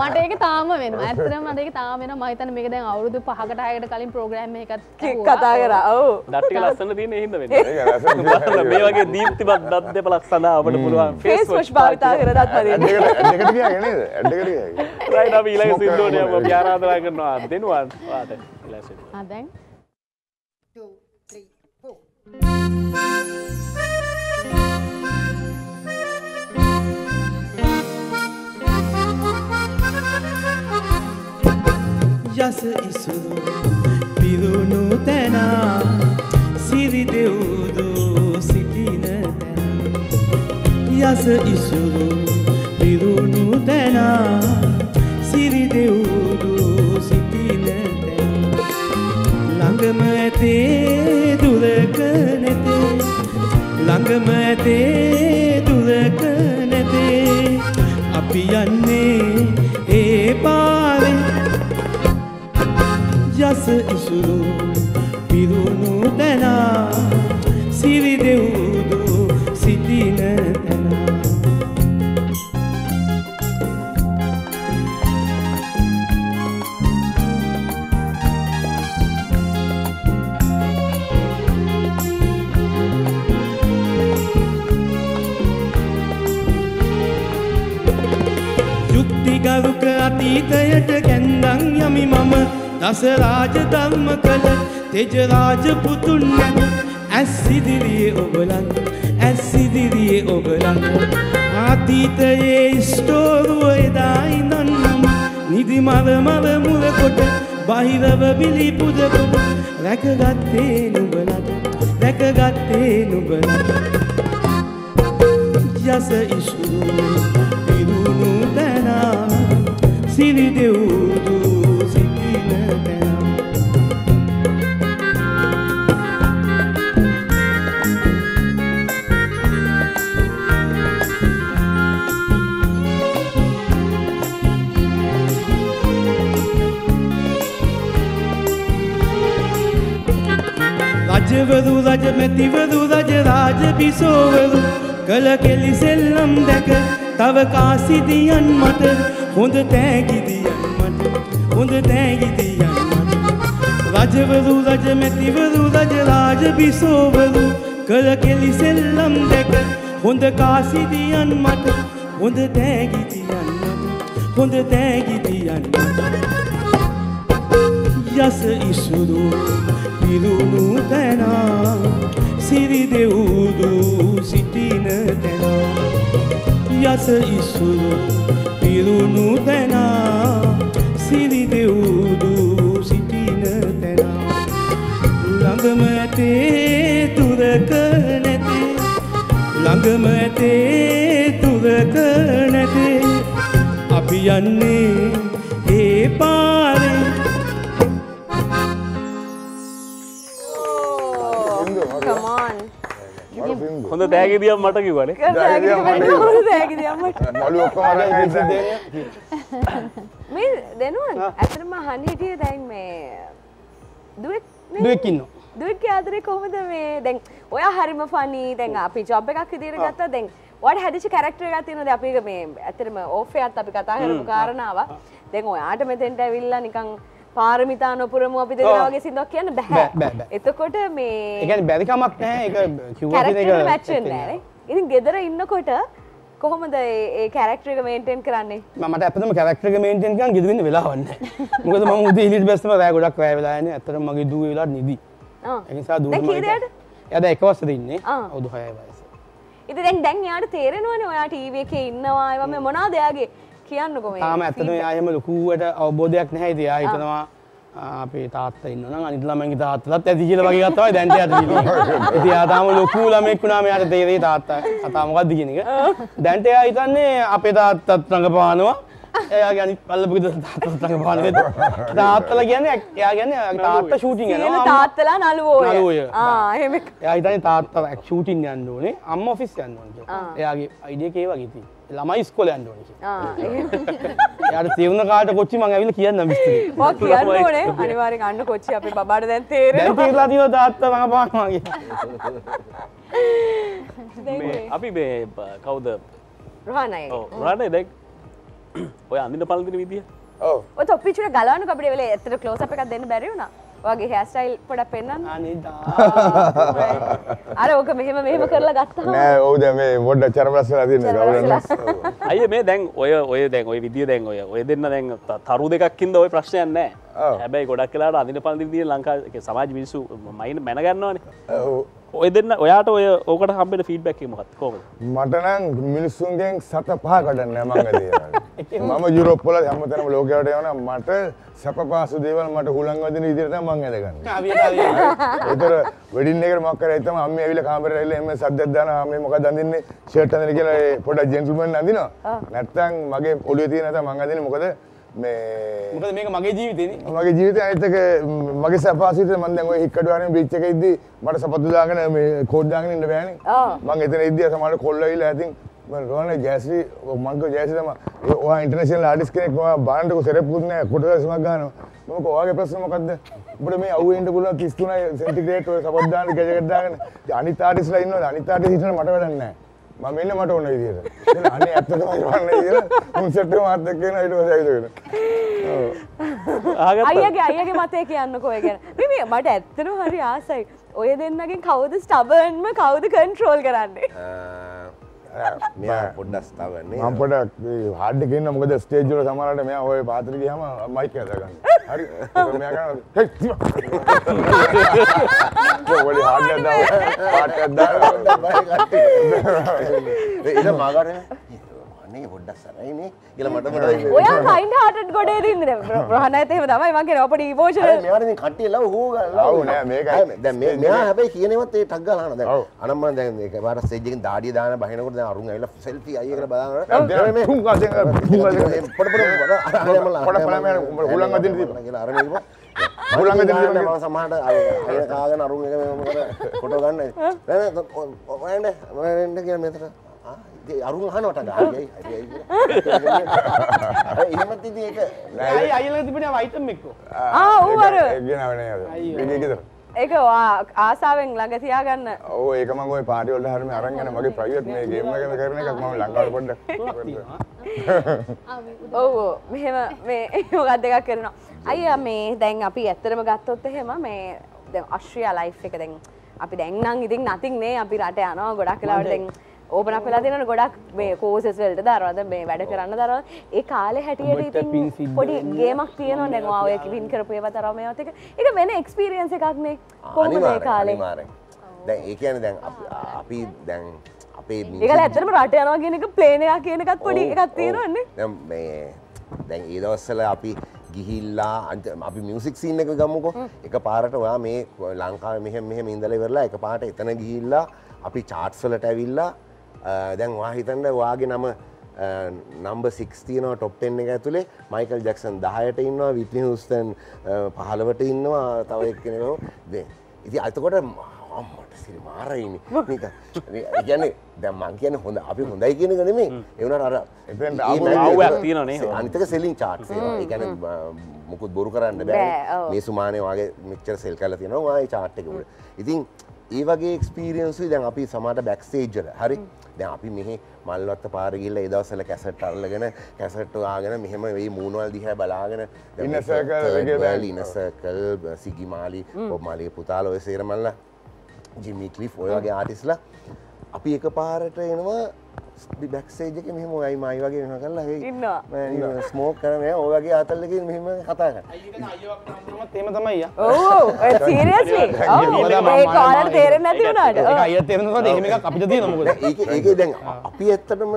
මට ඒක තාම වෙන ඇතර මටක තාමෙන මහිතන මේක දැන් අවුරුදු පහකටයකට කලින් ප්‍රෝග්‍රම් එකත් කතා කර? ඔවු. දට්ටික ලස්සන තියන හිද මේ වගේ දීප්තිබත් දත් දෙප ලක්සඳ අපට පුළුවන් ෆේස් වෝෂ් භාවිතා කර දත් රයි ඊලක සිින්දෝනයම ්‍යාරාධනා කරනවා. දෙනුවන් වාට ලැස අදැන් යස ඉසුරු පිරුණු තැනා සිරිදෙවුදු සිටින තැන. යස ඉසුරු පිරුණු තැනා සිරිදෙවුදු සිටින තැන. ළඟම ඇතේ දුරක නැතේ. ළඟම ඇතේ දුරක නැතේ. අපි යන්නේ ඒ පාරේ යස ඉසුරු පිරුණු තැනා සිරි දෙවුදු සිටින තැනා. යුක්තිගරුක අතීතයට කැන්දන් යමි මම. දස රාජ ධර්ම කළ තෙජ රාජ පුතුන් නැත ඇස් ඉදිරියේ ඔබලන් ඇස් ඉදිරියේ ඔබලන්. අතීතයේ ස්ටෝරුව එදා ඉඳන්නම්. නිදි මර මර මුල කොට බහිරව බිලි පුද කොට රැකගත්තේ නුඹලට රැකගත්තේ නුඹලට. යස ඉසුරු පිරුණු තැනා සිරි රජවරු රජ මැතිවරු රජ රාජ බිසෝවරු කළ කෙලි සෙල්ලම් දැක තව කාසිදියන් මට හොඳ තෑගිදියන් මට හොඳ තෑගිදියන් මට. රජවරු රජ මැතිවරු රජ රාජ බිසෝවරු කළ කෙලි සෙල්ලම් දැක හොඳ කාසිදියන් මට හොඳ තෑගිදියන් මට හොඳ තෑගිදියන් මට. යස ඉසුරු පිරුණු තැනා සිරි දෙවුදු සිටින තැනා. යස ඉසුරු පිරුණු තැනා සිරි දෙවුදු සිටින තැනා. ළඟම ඇතේ තුරක නැතේ ළඟම ඇතේ තුරක නැතේ. අපි යන්නේ ඒ පාරේ හොඳ තෑගිදියක් මට කිවනේ මේ දෙනුවන් ඇතරම අහන්න හිටිය දැන් මේ දුවෙක් නේ? දුවෙක්කින්න දුවෙක් ආදරේ කොහොමද මේ දැන් ඔය හරිම ෆනී දැන් අපි ජොබ් එකක් විදිහට ගත්තා දැන් ඔයාට හැදිච්ච කැරක්ටර් එකක් තියෙනවද අපි මේ ඇත්තටම ඕෆයත් අපි කතා කරපු කාරණාව දැන් ඔයාට මෙතෙන්ට ඇවිල්ලා නිකන් පාරමිතා නොපුරමු අපි දෙන්නා වගේ සින්දුවක් කියන්න බෑ. එතකොට මේ එකන බැරිකමක් නෑ එක කිව්ව කැරක්ටර් මැච් වෙන්නේ නැහැ ඉතින් ගෙදර ඉන්නකොට කොහොමද ඒ ඒ කැරක්ටර් එක මේන්ටේන් කරන්නේ? මට ඇතම කරක්ටක මේන්ටෙන් කන් ගෙදවෙන්න වෙලාවන්න මොකද ම උද ඉලිට බැස්ම රෑ ගොඩක් රෑ වෙලාන ඇතර මගේ දුව වෙලා නිදී. ආ. එනිසා දුව දැන් කීදයට? ඇද එකවස්ස දෙන්නේ ආ. අවුදු හය වයස. ඉතින් දැන් දැන් යාට තේරෙනවනේ ඔයා ටීවී එකේ ඉන්නවා. ඒවා මේ මොනවද එයාගේ කියන්නකෝ මේ තාම feedback. යායම ලොකුවට අවබෝධයක් නැහැ තියා හිතනවා අපේ තාත්ත ඉන්න අනිටලමගේ තාත්තලත් ඇති කියල වගේ ගත්තවයි දැන්ට ඇත ඉති යාතාම ලොකු ළමෙක් වුණාම යට තේරේ තාත්ත කතාමකක්ද කියන එක. දැන්ට එයා හිතන්නේ අපේ තාත්තත් රඟපානවා එයා ගැනි පල්ලපුද තාත්තත් රඟපාන තාත්තල කියන්න එයා ගැන්න තාත්ත ෂූටිං කියන යනවා තාත්තලා නළුවෝය. නළුවෝය. ආ එහෙම එක. එයා හිතන්නේ තාත්තා ෂූටින් යන්න ඕනේ අම්ම ඔෆිස් යන්න ඕනේ එයාගේ අයිඩිය කේ වගේ තියෙන්නේ. ළමයි ඉස්කෝල යන්න ඕනේ කියලා. එයාට තේරුණ කාට කොච්චි මං ඇවිල්ලා කියන්න විස්තරේ. ඔයා කියන්න ඕනේ. අනිවාර්යෙන් අන්න කොච්චි අපේ බබාට දැන් දැන් තේරෙනවා තේරලා තියෙනවා තාත්තා රඟපානවා කියලා. මේ අපි මේ බ- කවුද? රහණයි රට දෙක් ඔය අඳින පල්දින විදිහ ඔව්. ඔය තොප්පිචුට ගලවන්න අපිට වෙලේ ඇත්තට ක්ලෝස් අප් එකක් දෙන්න බැරි වුණා. ඔයාගේ හේර් ස්ටයිල් පොඩක් පෙන්වන්න. අර ඕක මෙහෙම මෙහෙම කරලා ගත්තාම නෑ ඔව් දැන් මේ පොඩ්ඩක් චරපලස් වෙලා තියෙනවා. චරපලස් ගවුලන්න අය මේ දැන් ඔය ඔය දැන් ඔය විදිිය දැන් ඔය ඔය දෙන්න දැන් තරු දෙකක්කින්ද ඔය ප්‍රශ්නයන් නෑ. හැබැයි ගොඩක් කලාට අදින පල්දිදිය ලංකා සමාජ මිනිසු මයින මැනගන්නවානේ. ඔව් ඔය දෙන්න ඔයාට ඔය ඕකට හම්බෙන ෆීඩ්බැක් මොකත් කොම මට නම් මිනිස්සුන්ගෙන් සත පහ කඩන්න මංගද මම යුරෝප්පල හැමතනම ලෝකයට යන මට සැප පාසු දේවල් මට හුළංවදින විදිරට මං ඇදගන්න එතර වැඩින් එකට මක්කර ඇතම අම්ම ඇවිල කාමර එල්ල එම සද්දදාන මේ මොක දඳන්නේ ෂර්ට් අඳන කියලා පොඩක් ජෙන්ටල්මන් අඳිනවා. නැත්තම් මගේ ඔළුවේ තියෙන නැත මං අඳින්නේ මොකද මේ මොකද මේක මගේ ජීවිතේනේ. මගේ ජීවිතය අනිතක මගේ සැපාසිට මන් දැන් ඔය හික්කඩුවානේ බ්‍රිජ් එකේ ඉද්දි මට සපත්තු දාගෙන මේ කෝඩ් දාගෙන ඉන්න බෑනේ. මං එතන ඉද්දි සමහර කොල්ල ඇවිල්ලා ඇතින් මම රෝහණ ජෑස්ලි මං කෝ ජෑස්ලි තමයි. ඔයා ඉන්ටර්නැෂනල් ආටිස්ට් කෙනෙක් ඔයා බාන්නකෝ සෙරප්පුත් නෑ කොටදස්මක් ගන්නවා. මම කෝ ඔයාගේ ප්‍රශ්න මොකද්ද? උඹට මේ අවුවේ ඉන්න පුළුවන් 33 සෙන්ටිග්‍රේඩ් ඔය සපත් දාන්න ගැජකට් දාගෙන. ඉතින් අනිත් ආටිස්ට්ලා ඉන්නවද? අනිත් ආටිස්ට් හිටන මට වැඩක් නෑ මම එන්න මට ඕන විදියට. අනේ ඇත්ත තමයි වන්න විදියට මුන් සෙට් එක මාත් එක්ක එන ඊට පස්සේ ඇවිදගෙන අයියගේ අයියගේ මතය කියන්න කොය ගැන මේ මට ඇත්තනම හරි ආසයි. ඔය දෙන්නගෙන් කවුද ස්ටබර්න්ම කවුද කන්ට්‍රෝල් කරන්නේ මම පොඩක් හાર્ඩ් එකේ ඉන්න මොකද ස්ටේජ් වල සමහරවිට මෙයා ඔය පාත්‍රෙ ගියාම මයික් එක දාගන්න. හරි. දාලා පාට් එකක් දාලා අන්නේ පොඩ්ඩක් සරයිනේ කියලා මට මට ඔයා කයින්ඩ හටට ගොඩේ දින්න ප්‍රහණ ඇතේම තමයි මගේ නොපට ඉමෝෂන මෙයාට කට්ටිය ලව හෝ ඔව් නෑ මේකයි. දැන් මේ මෙයා හැබැයි කියනවත් ඒ ටක් ගාලා ඔව්. දැන් අනම්ම දැන් ඒක පාර ස්ටේජ් එකෙන් දාඩිය දාන බහිනකොට දැන් අරුන් ඇවිල්ලා සෙල්ෆි අයිය කියලා බලනවා මේ තුන් කාසෙන් තුන් කාසෙන් පොඩ පොඩ පොඩ පොඩ පොඩ මෙයා හුලං අදින්න තිබ්බා. කියලා අරගෙන ඉපෝ හුලං අදින්න තිබ්බා. මම සමහරට අය කාගෙන අරුන් එක මෙහෙම මොකද ෆොටෝ ගන්න නෑ නෑ ඔයන්න ඔයන්න කියන මෙතන අරුන් අහනවට ගායි හරි එහෙමත් ඉතින් ඒක ඇයි අයිල තිබෙන වයිටම් එක්කෝ ආ ඌ අර ඒක ආසාාවෙන් ළඟ තියාගන්න. ඔව් ඒක මම ওই පාටි වලට හරියම අරන් යන මගේ ප්‍රයිවට් මේ ගේම් එකම කරන එකක් මම ලංකාවේ පොඩ්ඩක්. ඔව් මෙහෙම මේ මොකක් දෙකක් කරනවා. අයියා මේ දැන් අපි ඇත්තරම ගත්තොත් එහෙම මේ දැන් අශ්‍රියා ලයිෆ් එක දැන් අපි දැන් නම් ඉතින් නතින් නේ. අපි රට යනවා ගොඩක් වෙලාවට දැන් ඕපනක් වෙලා තියෙනවා ගොඩක් මේ කෝසස් වලට දරවද මේ වැඩ කරන්න දරවද ඒ කාලේ හැටියට ඉතින් පොඩි ගේමක් තියෙනවා. දැන් ඔයා කිවින් කරපු ඒවා තරම මේවත් එක. ඒක වෙන එක්ස්පීරියන්ස් එකක් නේ. කොහොමද ඒ කාලේ. දැන් ඒ කියන්නේ දැන් අපි- දැන් අපේ ඒක ඇත්තටම රට යනවා කියන එක ප්ලේන් එකක් කියන එකත් පොඩි එකක් ඔව්. තියෙනවන්නේ දැන් මේ දැන් ඒ දවස්වල අපි ගිහිල්ලා අපි මියසික් සීන් එක ගමුකෝ. එක පාරට ඔයා මේ ලංකාවේ මෙහෙම මෙහෙම ඉඳලා ඉවරලා එක පාරට එතන ගිහිල්ලා අපි චාර්ට්ස් වලට ඇවිල්ලා දැන් ඔයා හිතන්න ඔයාගේ නම නම්බ 6 තියෙනවා ටොප් 10 එක ඇතුලේ. මයිකල් ජැක්සන් 10ට ඉන්නවා විට්නි හූස්ටන් 15ට ඉන්නවා තව එක්කෙනෙක් දැන් ඉතින් එතකොට අම්මට සිරි මාරයිනි. කියන්නේ දැන් මං කියන්නේ හොඳ අපි හොඳයි කියන ඒ වුණාට අර. සෙ- අනිතක සෙලින් කියන්නේ ම- මුකුත් බොරු කරන්න බෑ. මේ සුමානේ වගේ මෙච්චර සෙල් කරලා තියෙනවා. චාට් එක උඩ. ඉතින් ඒ වගේ එක්ස්පීරියන්ස් දැන් අපි සමහරට බෑක් ස්ටේජ් වල. හරි දැන් අපි මෙහි මල්වත්ත පාර ගිහලා ඒ දවස්වල කැසට් අරගෙන කැසට් ආගෙන මෙහෙම මේ මූණවල දිහා බලාගෙන Inner Circle, reggae band. ඉන සර්කල් සිගි මාලි ඔබ මාලිගේ පුතාල ඔය සේරමල්ලා ජිමි කලිෆ් ඔය වගේ ආටිස්ලා අපි එක පාරට එනවා බැක්සේජ් එක මෙහෙම ඔයයි මයි වගේ වෙන කරලා හේ ඉන්නවා. ස්මෝක් කරන ඔය වගේ අතල්ලකින් මෙහෙම කතා කරනවා තේම තමයි ඕ සීරියස්ලි ඒ කාලට තේරෙන්නේ නැති වුණාට. ඔව්. අය තේරෙනවා එහෙම එකක් අපිට තියෙන මොකද? ඒක ඒකේ දැන් අපි ඇත්තටම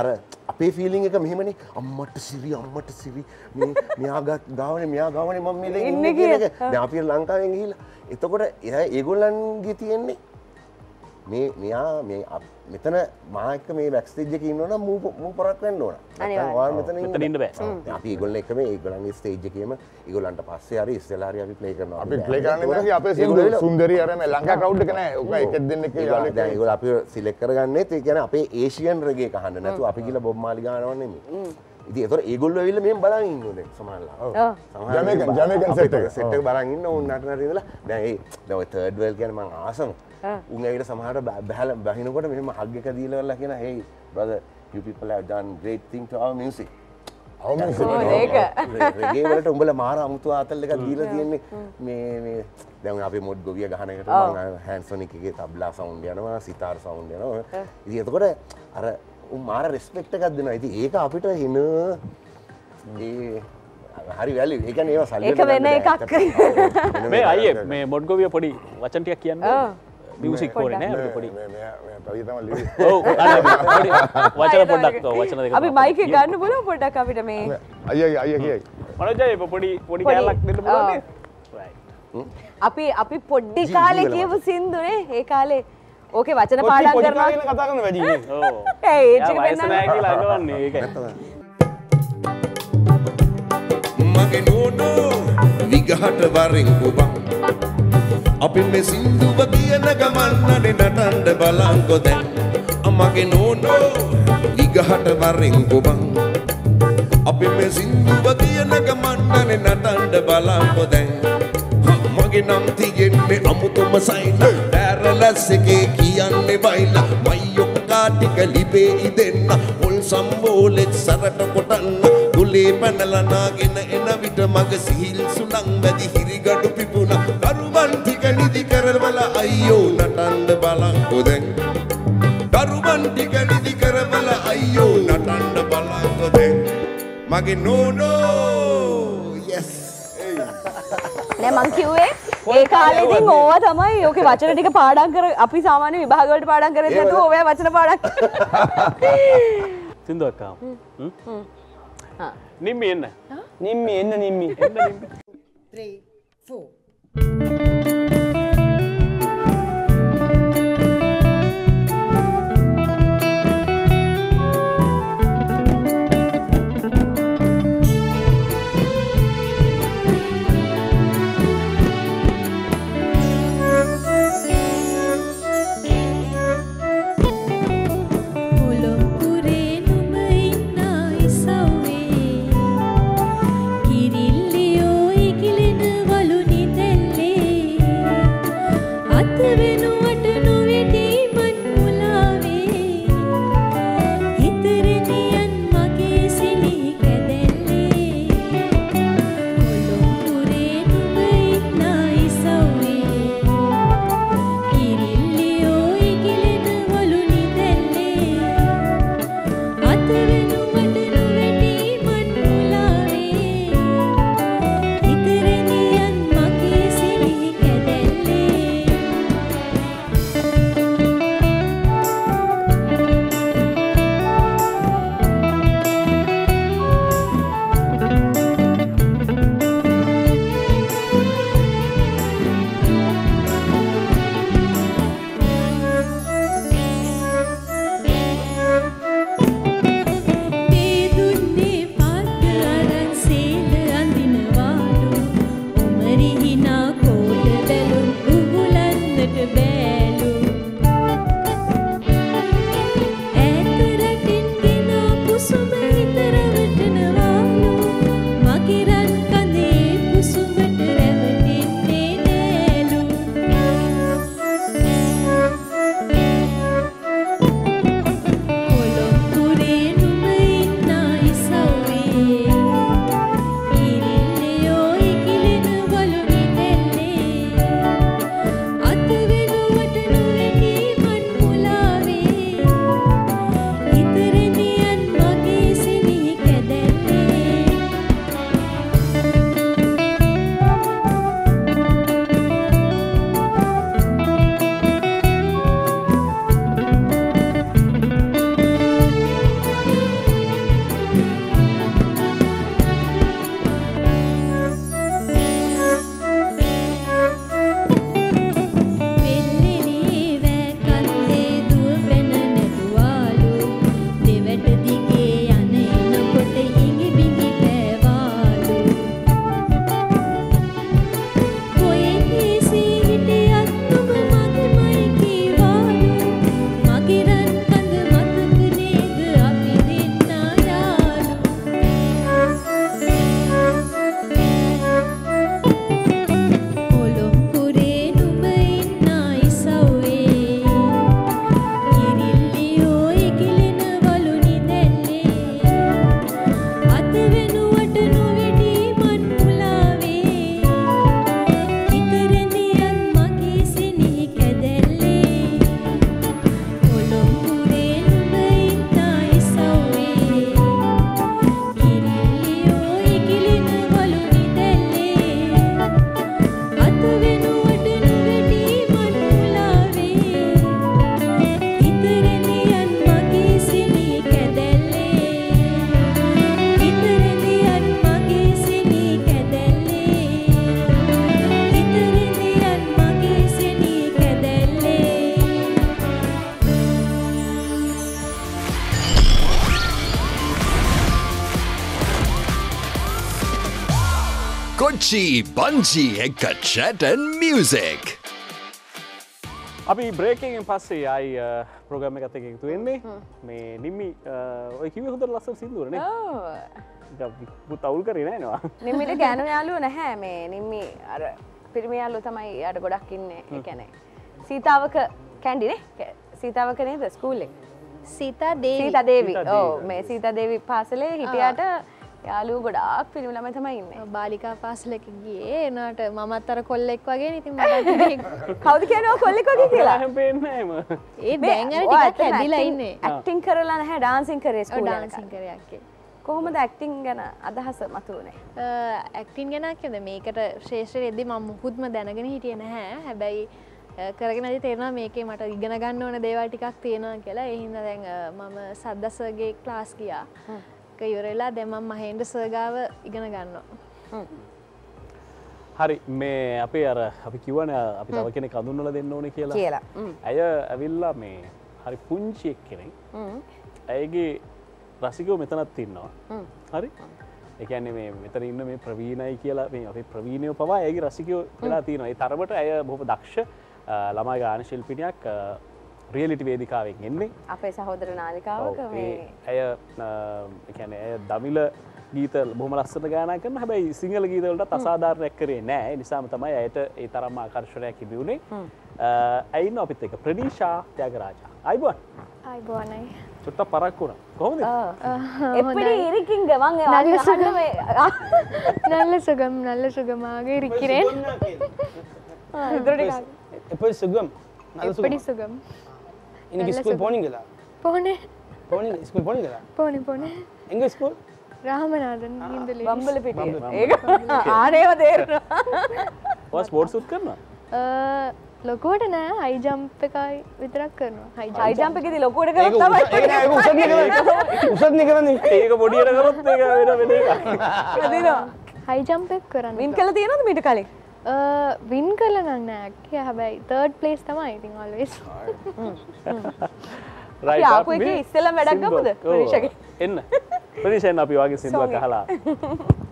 අර අපේ ෆීලිං එක මෙහෙමනේ. අම්මට සිරි අම්මට සිරි මේ මෙයා ගාවනේ මෙයා ගාවනේ මම මේ දැන් ඉන්නේ කියන. එක. දැන් අපි ලංකාවෙන් ගිහිල්ලා. එතකොට ඒගොල්ලන්ගේ තියෙන්නේ මේ මෙයා මේ මෙතන මා එක්ක මේ එකේ ඉන්නවනම් මූ මූ පොරක් වෙන්න ඕන. ඔයාලා මෙතන මෙතන ඉන්න බෑ. අපි ඒගොල්ලෝ එක්ක මේ ඒගොල්ලන්ගේ ස්ටේජ් එකේම ඒගොල්ලන්ට පස්සේ හරි ඉස්සෙල්ලා හරි අපි ප්ලේ කරනවා. අපි ප්ලේ කරන්නේ නැහැ අපේ සින්දු සුන්දරි අර මේ ලංකා ක්‍රවුඩ් එක නෑ. ඔක එකෙක් දෙන්නෙක් යාළුවෙක් දැන් ඒගොල්ලෝ අපි සිලෙක්ට් කරගන්නෙත් ඒ කියන්නේ අපේ ඒෂියන් රෙගේ එක අහන්න නැතුව අපි කියලා බොබ් මාලි ගානව නෙමෙයි. ඉතින් ඒතර ඒගොල්ලෝ ඇවිල්ලා මෙහෙම බලන් ඉන්නෝනේ set එක. සෙට් එක බලන් ඉන්න උන් නට නට ඉඳලා දැන් ඒ දැන් ඔය තර්ඩ් වර්ල්ඩ් කියන්නේ මං ආසම. උන් ඇවිල්ලා සමහරට බැ- බැහැලා බහිනකොට මෙහෙම හග් එක දීලා වල්ලා කියන hey brother you people have done great thing to our music. අවමන්ස ඔව්, ඒක. රෙගේ වලට උඹලා මාර අමුතු ආතල් එකක් දීලා තියෙන්නේ. මේ මේ දැන් අපි මොඩ් ගොවිය ගහන එකට මම හැන්සොනික් එකේ තබ්ලා සවුන්ඩ් යනවා සිතාර් සවුන්ඩ් යනවා. ඉතින් එතකොට අර උන් මාර රෙස්පෙක්ට් එකක් දෙනවා. ඉතින් ඒක අපිට ඒ හරි වැලි ඒ කියන්නේ ඒවා සල්ලි ඒක වෙන එකක්. මේ අයියේ මේ මොඩ්ගොවිය පොඩි වචන ටිකක් කියන්න. ඔව්. මියුසික් ඕනේ නෑ අපිට පොඩි කවි තම ලිවි ඔව් අන්න පොඩි වචන පොඩ්ඩක් ඔව් වචන දෙකක් අපි මයික ගන්න පුළුවන් පොඩ්ඩක් අපිට මේ අයිය අයිය කියයි මනෝජය පොඩි පොඩි පොඩි, කෑල්ලක් දෙන්න පුළුවන් ඔව්. අපි අපි පොඩ්ඩි ජී- කාලේ ජීවල කියපු සින්දුනේ ඒ කාලේ ඕකේ වචන පොඩි පාඩම් පොඩි කරනවා කාලේ කතා කරන වැඩි නේ. ඔව් ඒ ඒජ් එක එයා වයස නෑ පෙන්නන්න කියලා අගවන්නේ ඒකයි මගේ නෝනෝ විගහට වරෙන් ඔබන් අපි මේ සින්දුව කියන ගමන්නනේ නටන්න බලංකො දැන්. අමගේ නෝනෝ විගහට වරෙන් ඔබන් අපි මේ සින්දුව කියන ගමන්නනේ නටන්න බලංකො දැන්. මගේ නම් තියෙන්නේ අමුතුම සයින. ඩැරලස් එකේ කියන්නේ බයිලා මයියොක්කා ටික ලිපේ ඉදෙන්න. පොල් සම්බෝලෙත් සරට කොටන්න. ගුලේ පැනලා නාගෙන එන විට මග සිහිල් සුළං වැදි හිරිගඩු පිපුණ. දරුවන් ටික නිදි කරවල අයියෝ නටන්න බලන්කො දැන්. දරුවන් ටික නිදි කරවල අයියෝ නටන්න බලන්කො දැන්. මගේ නෝනෝ yes. නෑ මං කිව්වේ ඒ කාලෙදී ඕවා තමයි ඕකේ වචන ටික පාඩම් කර අපි සාමාන්‍ය විභාග වලට පාඩම් කරේ නැතුව ඕවා වචන පාඩම් සින්දු අක්කා හා නිම්මි එන්න නිම්මි එන්න. නිම්මි එන්න නිම්මි. 3 4 Música Kochi Banji එක chat and music. අපි බ්‍රේකින් පස්සේ අයි ප්‍රෝගම එකත එකතු වෙන්නේ. මේ නිම්මි ඔය කිව හොඳ ලස්සල් සිදුවරන පුත් අවුල් කරේ නෑනවා නිම්මිට ගැනු යාලුව නැහැ මේ නිම්මි අර පිරිමියල්ලු තමයි අට ගොඩක් ඉන්න එකැනෙ සීතාවක කැන්ඩිනේ සීතාවක නේද ස්කූල්ලෙක් සීතා දේවී සීතා දේවී සීතා ඕ. මේ සීතා දේවී පාසලේ හිටියට යාලු ගොඩාක් පිරිමි ළමයි තමයි ඉන්නේ. බාලිකා පාසලක ගියේ එනට මමත් අර කොල්ලෙක් වගේ ඉතින් මට කවුද කියනවා කොල්ලෙක් වගේ කියලා? පේන්නම ඒ දැන් අර ටිකක් හැදිලා ඉන්නේ. ඇක්ටිං කරලා නැහැ ඩාන්සින් කරේ ස්කූල් ඩාන්සින් කරයක්කේ කොහොමද ඇක්ටිං ගැන අදහස මතුවනේ? ඇක්ටින් ගැන කියද මේකට ශේෂ්‍ර එද්දි ම මුකුත්ම දැනගෙන හිටිය නැහැ. හැබැයි කරගෙන ඇති තේරෙනවා මේකේ මට ඉගෙන ගන්න ඕන දේවල් ටිකක් තියෙනවා කියලා. එහින්ද දැන් මම සද්දසගේ ක්ලාස් ගියා එක ඉවරලා දැන් මම මහේන්ද්‍ර සර්ගාව ඉගෙන ගන්නවා. හරි මේ අපේ අර අපි කිවන අපි තව කෙනෙ කඳුන්නල දෙන්න ඕන කියලා. කියලා. ඇය ඇවිල්ලා මේ හරි පුංචියෙක් කෙනෙක් ඇයගේ රසිකව මෙතනත් ඉන්නවා. හරි? එකන්නේ මේ මෙතන ඉන්න මේ ප්‍රවීණයි කියලා මේ අපි ප්‍රවීණයෝ පවා ඇගේ රසිකයෝ වෙලා තියෙනවා. ඒ තරමට ඇය බොහොම දක්ෂ අ, ළමා ගාන ශිල්පිනියක් රියලිටි වේදිකාවෙන් එන්නේ. අපේ සහෝදර නාලිකාවක ඇය එකැන ඇය දමිල ගීත බොම ලස්සන ගාන කරන හැබැයි සිංහල ගීතවලට අසාධාරණයක් කරේ නෑ. නිසාම තමයි ඇයට ඒ තරම් ආකර්ශණයක් ඉබිවුණේ ඇයින්න අපිත් එක? ප්‍රඩීශා ත්‍යගරාජා. අයිබුවන් අයිබෝනයි චුට්ට පරක්කුණ කොහොමද? එපඩි ඉරිකින් ගවන් නල්ල සුගම. නල්ල සුගම් නල්ල සුගමාගේ ඉරිකිරෙන්. එපයි සුගම්. නල්ල සුගම්. இன்னைக்கு நல்ல ஸ்கூல் சுகம். போனீங்களா போனேன் போனீங்க ஸ்கூல் போனீங்களா போனேன் போனேன் எங்க ஸ்கூல் රාමනාදන් හින්දල බම්බල පිටිය ඒක ආනේව තේරෙනවා වා ස්පෝට් සුත් කරනවා ලොකෝට නෑ හයිජම්ප එකයි විතරක් කරනවා හයිජම්ප එකෙදි ලොකුවට ඒක කරොත් උස- ඒක නෑ, ඒක උසත් නේ කරන්නේ. උසත් නේ කරන්නේ. ඒක පොඩියට කරොත් ඒක වෙන වෙන එකක්. තමයි හයිජම්පෙක් කරන්න වින් කළ තියෙනවද මීට කලින් වින් කල නන්න ඇක්ය හැබැයි තර්ඩ් පලේස් තමයි ඉතින් ඔල්වෙස් ඉස්සෙල්ලම වැඩක්. ගමුද? එන්න. ප්‍රනිෂෙන් අපි වගේ සිින්දුවක් Song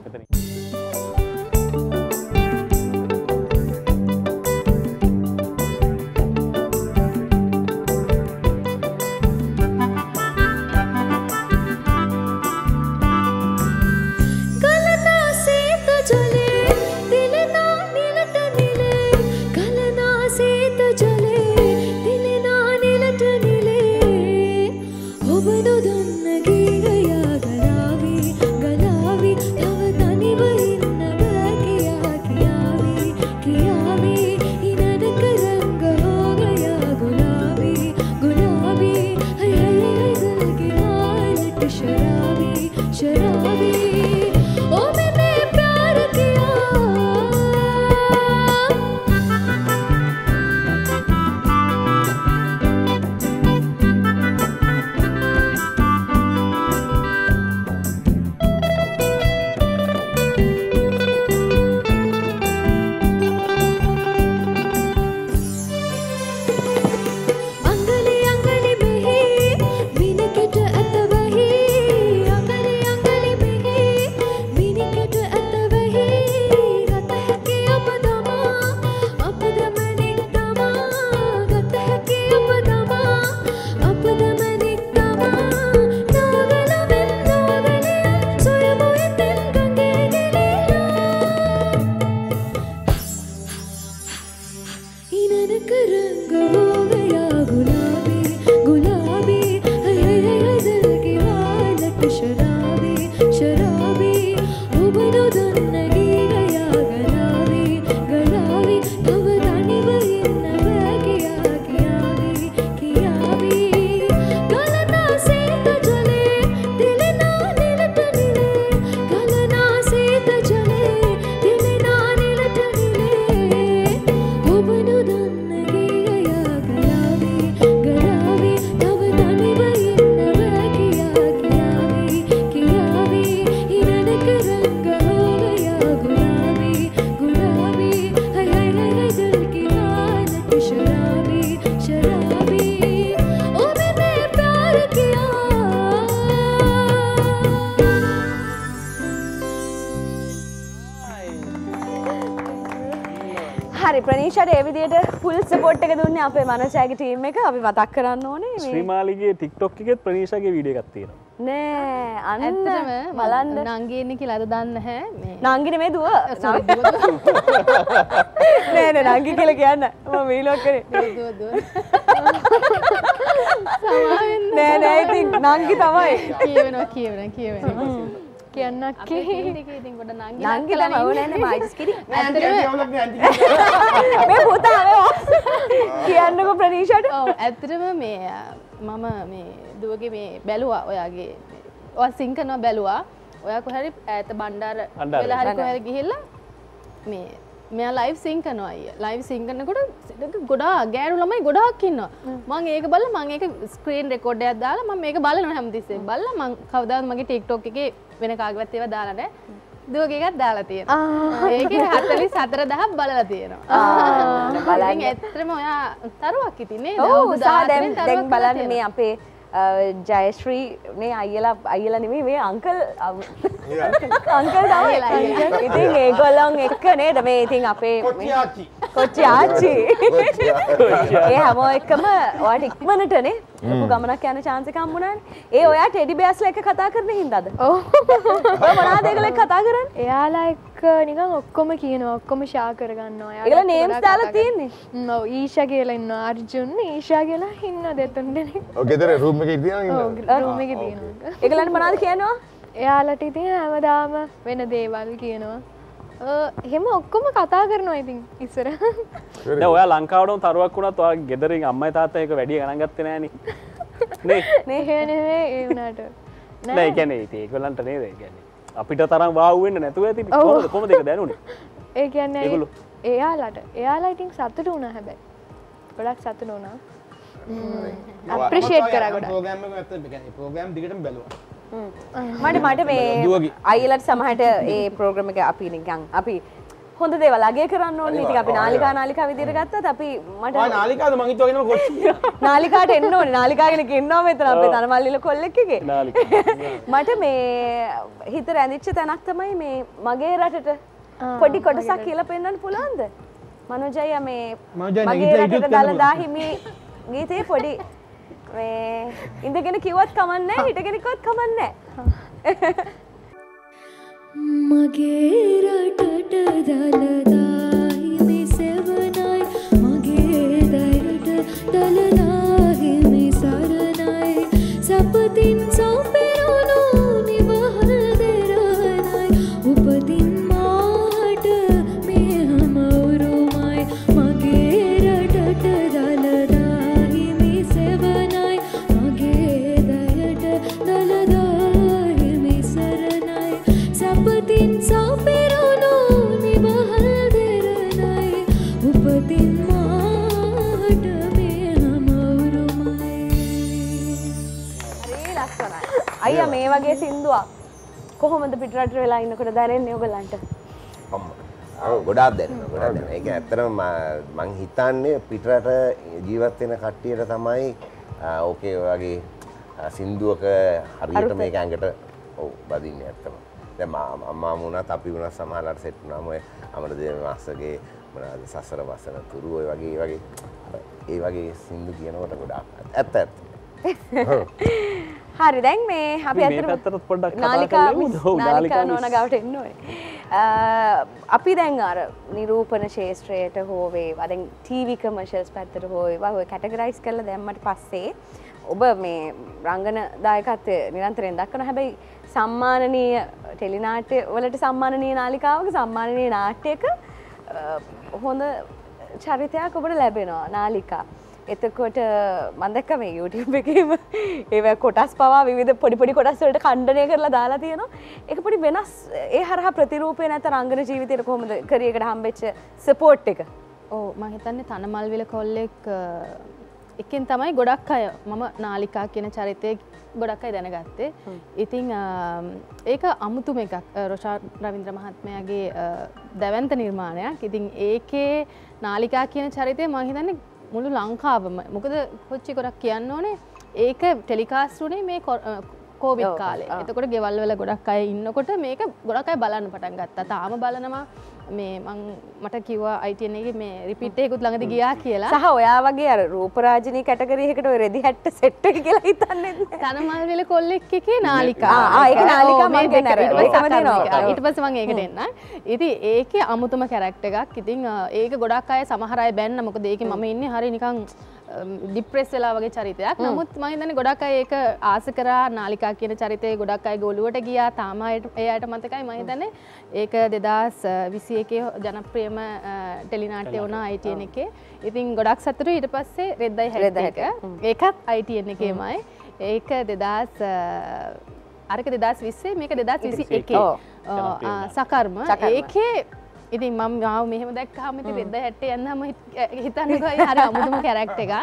හරි ප්‍රනීෂට ඒ විදියට ෆුල් සපෝට් එක දුන්නේ අපේ මනසෑගේ ටීම් එක. අපි මතක් කරන්න ඕනේ මේ. ශ්‍රීමාලිගේ ටික්ටොක් එකෙත් ප්‍රනීෂගේ වීඩිය එකක් තියෙනවා. නෑ අන්න ඇත්තටම බලන්න. නංගේන කියලා අද දන්න හැ මේ නංගින මේ දුව. sorry, දුව, නෑ නෑ නංගි කියලා කියන්න. මම වීලොක් කරේ. නෑ නෑ ඉතින් නංගි තමයි. කියවෙන කියවෙන එකේ ඉතින් ගොඩ නංගි නංගි ලක්කලා තමයි මේ පුතා කියන්නකො ප්‍රනීෂට. ඔව් ඇත්තටම මේ මම මේ දුවගේ මේ බැලුවා ඔයාගේ ඔය සිංකනවා බැලවා. ඔය කොහැරි ඇත බණ්ඩාර අන්ඩාර. වෙලා හරි කොහැරි ගිහිල්ලා මේ මෙයා ලයිව් සිංකනවා අය ලයිව් සිංකනකොට ගොඩා ගෑනු ළමයි ගොඩාක් ඉන්නවා. මං ඒක බල මං ඒක ස්ක්‍රීන් රෙකෝඩ්ඩයක් දාලා මම මේක බලන හැමතිස්සේ බල්ල මං කවදාවත් මගේ ටික්ටොක් එක වෙන කාගවත් ඒවා දාලා නෑ දුවගේකත් දාලා තියෙන ඒක හතලි සතර දහක් බලලා තියෙනවා. බලන්න. ඇත්‍රම ඔයා තරුවක් ඉතින්නේ දැන් දැන් බලන්න මේ අපේ ජයශ්‍රී මේ අයියලා අයියලා නෙමෙයි මේ අංකල් අංකල් තමයි. ඉතින් ඒගොල්ලොන් එක්ක නේද? මේ ඉතින් අපේ කොච්චි ආච්චි? ඒ හැමෝ එක්කම ඔයාට ඉක්මනටනේ ලොකු ගමනක් යන chance එකක් හම්බුණානේ ඒ ඔයා ටෙඩි බෑස්ලා එක්ක කතා කරන හින්දාද? ඔය මොනවද ඒගොල්ලෝ එක්ක කතා කරන්නේ? එයාලා එක්ක නිකන් ඔක්කොම කියනවා ඔක්කොම ෂා කරගන්නවා. ඒගොල්ලෝ names දාලා තියෙන්නේ? ඔව් ඊෂා කියලා ඉන්නවා අර්ජුන් ඊෂා කියලා ඉන්නවා දෙතුන් දෙනෙක්? ඔය ගෙදර රූම් එකේ තියන ඔව් ඉන්න රූම් එකේ තියෙනවා ඒගොල්ලන්ට මොනවද කියනවා? එයාලට ඉතින් හැමදාම වෙන දේවල් කියනවා අ, එහෙම ඔක්කොම කතා කරනවා ඉතින් ඉස්සර. දැන් ඔයා ලංකාවටම තරුවක් වුණත් ඔයා ගෙදරින් අම්මයි තාත්තා එක වැඩි ගණන් ගත්තේ නෑනේ. නේ? නේ නෙවේ ඒ වුණාට. නෑ ඒ කියන්නේ ඉතින් ඒගොල්ලන්ට නේද? ඒ කියන්නේ අපිට තරම් වාව් වෙන්න නැතුව ඇති. කොහොමද කොහොමද ඒක දැනුනේ? ඒ කියන්නේ ඒගොල්ලෝ? එයාලට එයාලා ඉතින් සතුට වුණා හැබැයි. ගොඩක් සතුට වුණා. අප්‍රිෂේට් කරා ගොඩක්. ප්‍රෝග්‍රෑම් එක ඇත්ත කියන්නේ ප්‍රෝග්‍රෑම් දිගටම බැලුවා මට මට මේ. අයිලට සමහට ඒ ප්‍රෝග්‍රම එක අපි නිකං අපි හොඳ දේවල් අගේ කරන්න ඕනේ. ඉතින් අපි නාලිකා නාලිකා විදිහට ගත්තත් අපි මට නාලිකාද මං හිතුවා කියනවා කොච්චි නාලිකාට එන්න ඕනේ. නාලිකාගෙන ඉන්නවා මෙතන අපේ තනමල්ලිල කොල්ලෙක් එකේ. නාලිකා. මට මේ හිත රැඳිච්ච තැනක් තමයි මේ මගේ රටට පොඩි කොටසක් කියලා පෙන්වන්න පුළුවන්ද? මනෝජය මේ මගේ රටට දළදා හිමි ගීතේ පොඩි මේ ඉඳගෙන කිව්වත් කමන්නේ හිටගෙන කිව්වත් කමන්නේ මගේ රටට දළදාහිමි සෙවනයි මගේ දැයට දළදාහිමි සරණයි. සපතින් සම්පෙරුණු අයියා මේ වගේ සින්දුවක් කොහොමද පිටරට වෙලා ඉන්නකොට දැනෙන්නේ ඔයගලන්ට ඔව් ගොඩාක් දැනෙනවා ගොඩාක් දැනෙනවා. ඒක ඇත්තටම ම- මං හිතන්නේ පිටරට ජීවත් වෙන කට්ටියට තමයි ඕකේ වගේ සින්දුවක හරියට. මේක ඇඟට ඔව් බදින්නේ ඇත්තම. දැන් මා- අම්මා වුණත් අපි වුණත් සමහරවිට සෙට් වුණාම ඔය අමරදේව මාස්ටර්ගේ මොනවාද සසර වසන තුරු ඔය වගේ වගේ ඒ වගේ සින්දු කියනකොට ගොඩාක් ඇත්ත ඇත්ත. හරි දැන් මේ අපි පොඩ්ඩක් කතා නාලිකා නෝන. ගාවට එන්න. අපි දැන් අර නිරූපණ ශේෂත්‍රයට හෝ වේවා දැන් ටීවී කමර්ෂල්ස් පැත්තට හෝ වේවා ඔය කැටගරයිස් කරලා දැම්මට පස්සේ ඔබ මේ රංගන දායකත්වය නිරන්තරයෙන් දක්වන හැබැයි සම්මානනීය ටෙලිනාට්‍ය වලට සම්මානනීය නාලිකාවක සම්මානනීය නාට්‍යයක හොඳ චරිතයක් ඔබට ලැබෙනවා නාලිකා. එතකොට මන්දක්ක මේ YouTube එකම ඒ කොටස් පවා විධ පොඩිපොඩි කොටස්වලට කණ්ඩනය කරලා දාලා තියෙනවා. එක පොඩි වෙනස් ඒ හරහ ප්‍රතිරූපය නැත රංගන ජීවිතයට කොහොමද කරියකට හම්බෙච්ච සපෝට් එක? ඕ මහිතන්නේ තනමල්විල කොල්ලෙක් එකෙන් තමයි ගොඩක් අය මම නාලිකා කියන චරිතය ගොඩක් අයි දැනගත්තේ. ඉතිං ඒක අමුතුම එකක්. රොෂා රවින්ද්‍ර මහත්මයාගේ දැවන්ත නිර්මාණයක්. ඉතින් ඒකේ නාලිකා කියන චරිතය මහිතන්නේ මුළු ලංකාවම. මොකද කොච්චි ගොඩක් කියන්න ඕනේ? ඒක ටෙලිකාස්ටුනේ මේ ඔව්, කාලේ. එතකොට ගෙවල් වල ගොඩක් අය ඉන්නකොට මේක ගොඩක් අය බලන්න පටන් ගත්තා. තාම බලනවා මේ මං මට කිව්වා අයිටන එක මේ රිපිට්ටයකුත් ළඟද ගියා කියලා. සහ ඔයා වගේ අර රූපරාජනී කැටගරියකට ඔය රෙදි හැට්ට සෙට් එක කියලා හිතන්නේ තනමල්වෙල කොල්ලෙක් එකේ නාලිකා. ආ, ආ, ඒක නාලිකා මේ මං ඊට පස්සේ මං ඒකට එන්න ඉතින් ඒකේ අමුතුම කැරක්ට එකක්. ඉතින් ඒක ගොඩක් අය සමහර අය බැන්න. මොකද ඒක මම ඉන්නේ හරි නිකන් ඩිප්‍රෙස් වෙලා වගේ චරිතයක්. නමුත් මම හිතන්නේ ගොඩක් අය ඒක ආස කරා නාලිකා කියන චරිතය ගොඩක් අය ගොළුවට ගියා. තාම අයට- ඒ අයට මතකයි මම හිතන්නේ ඒක දෙදස් විසි එකේ ජනප්‍රියම ටෙලිනාට්‍ය වුණා අයිටන් එකේ. ඉතින් ගොඩක් සතුරු ඊට පස්සේ රෙද්දයි එක. ඒකත් අයිටන් එකේමයි. ඒක දෙදස් අරක දෙදස් විස්සේ මේක දෙදස් විසි එක සකර්ම. ඒකේ ඉතින් මම මාව මෙහෙම දැක්කහම ඉතින් රෙද්ද හැට්ට යන්නම හිතන්නකයි හර අමුතුම කැරක්ට එක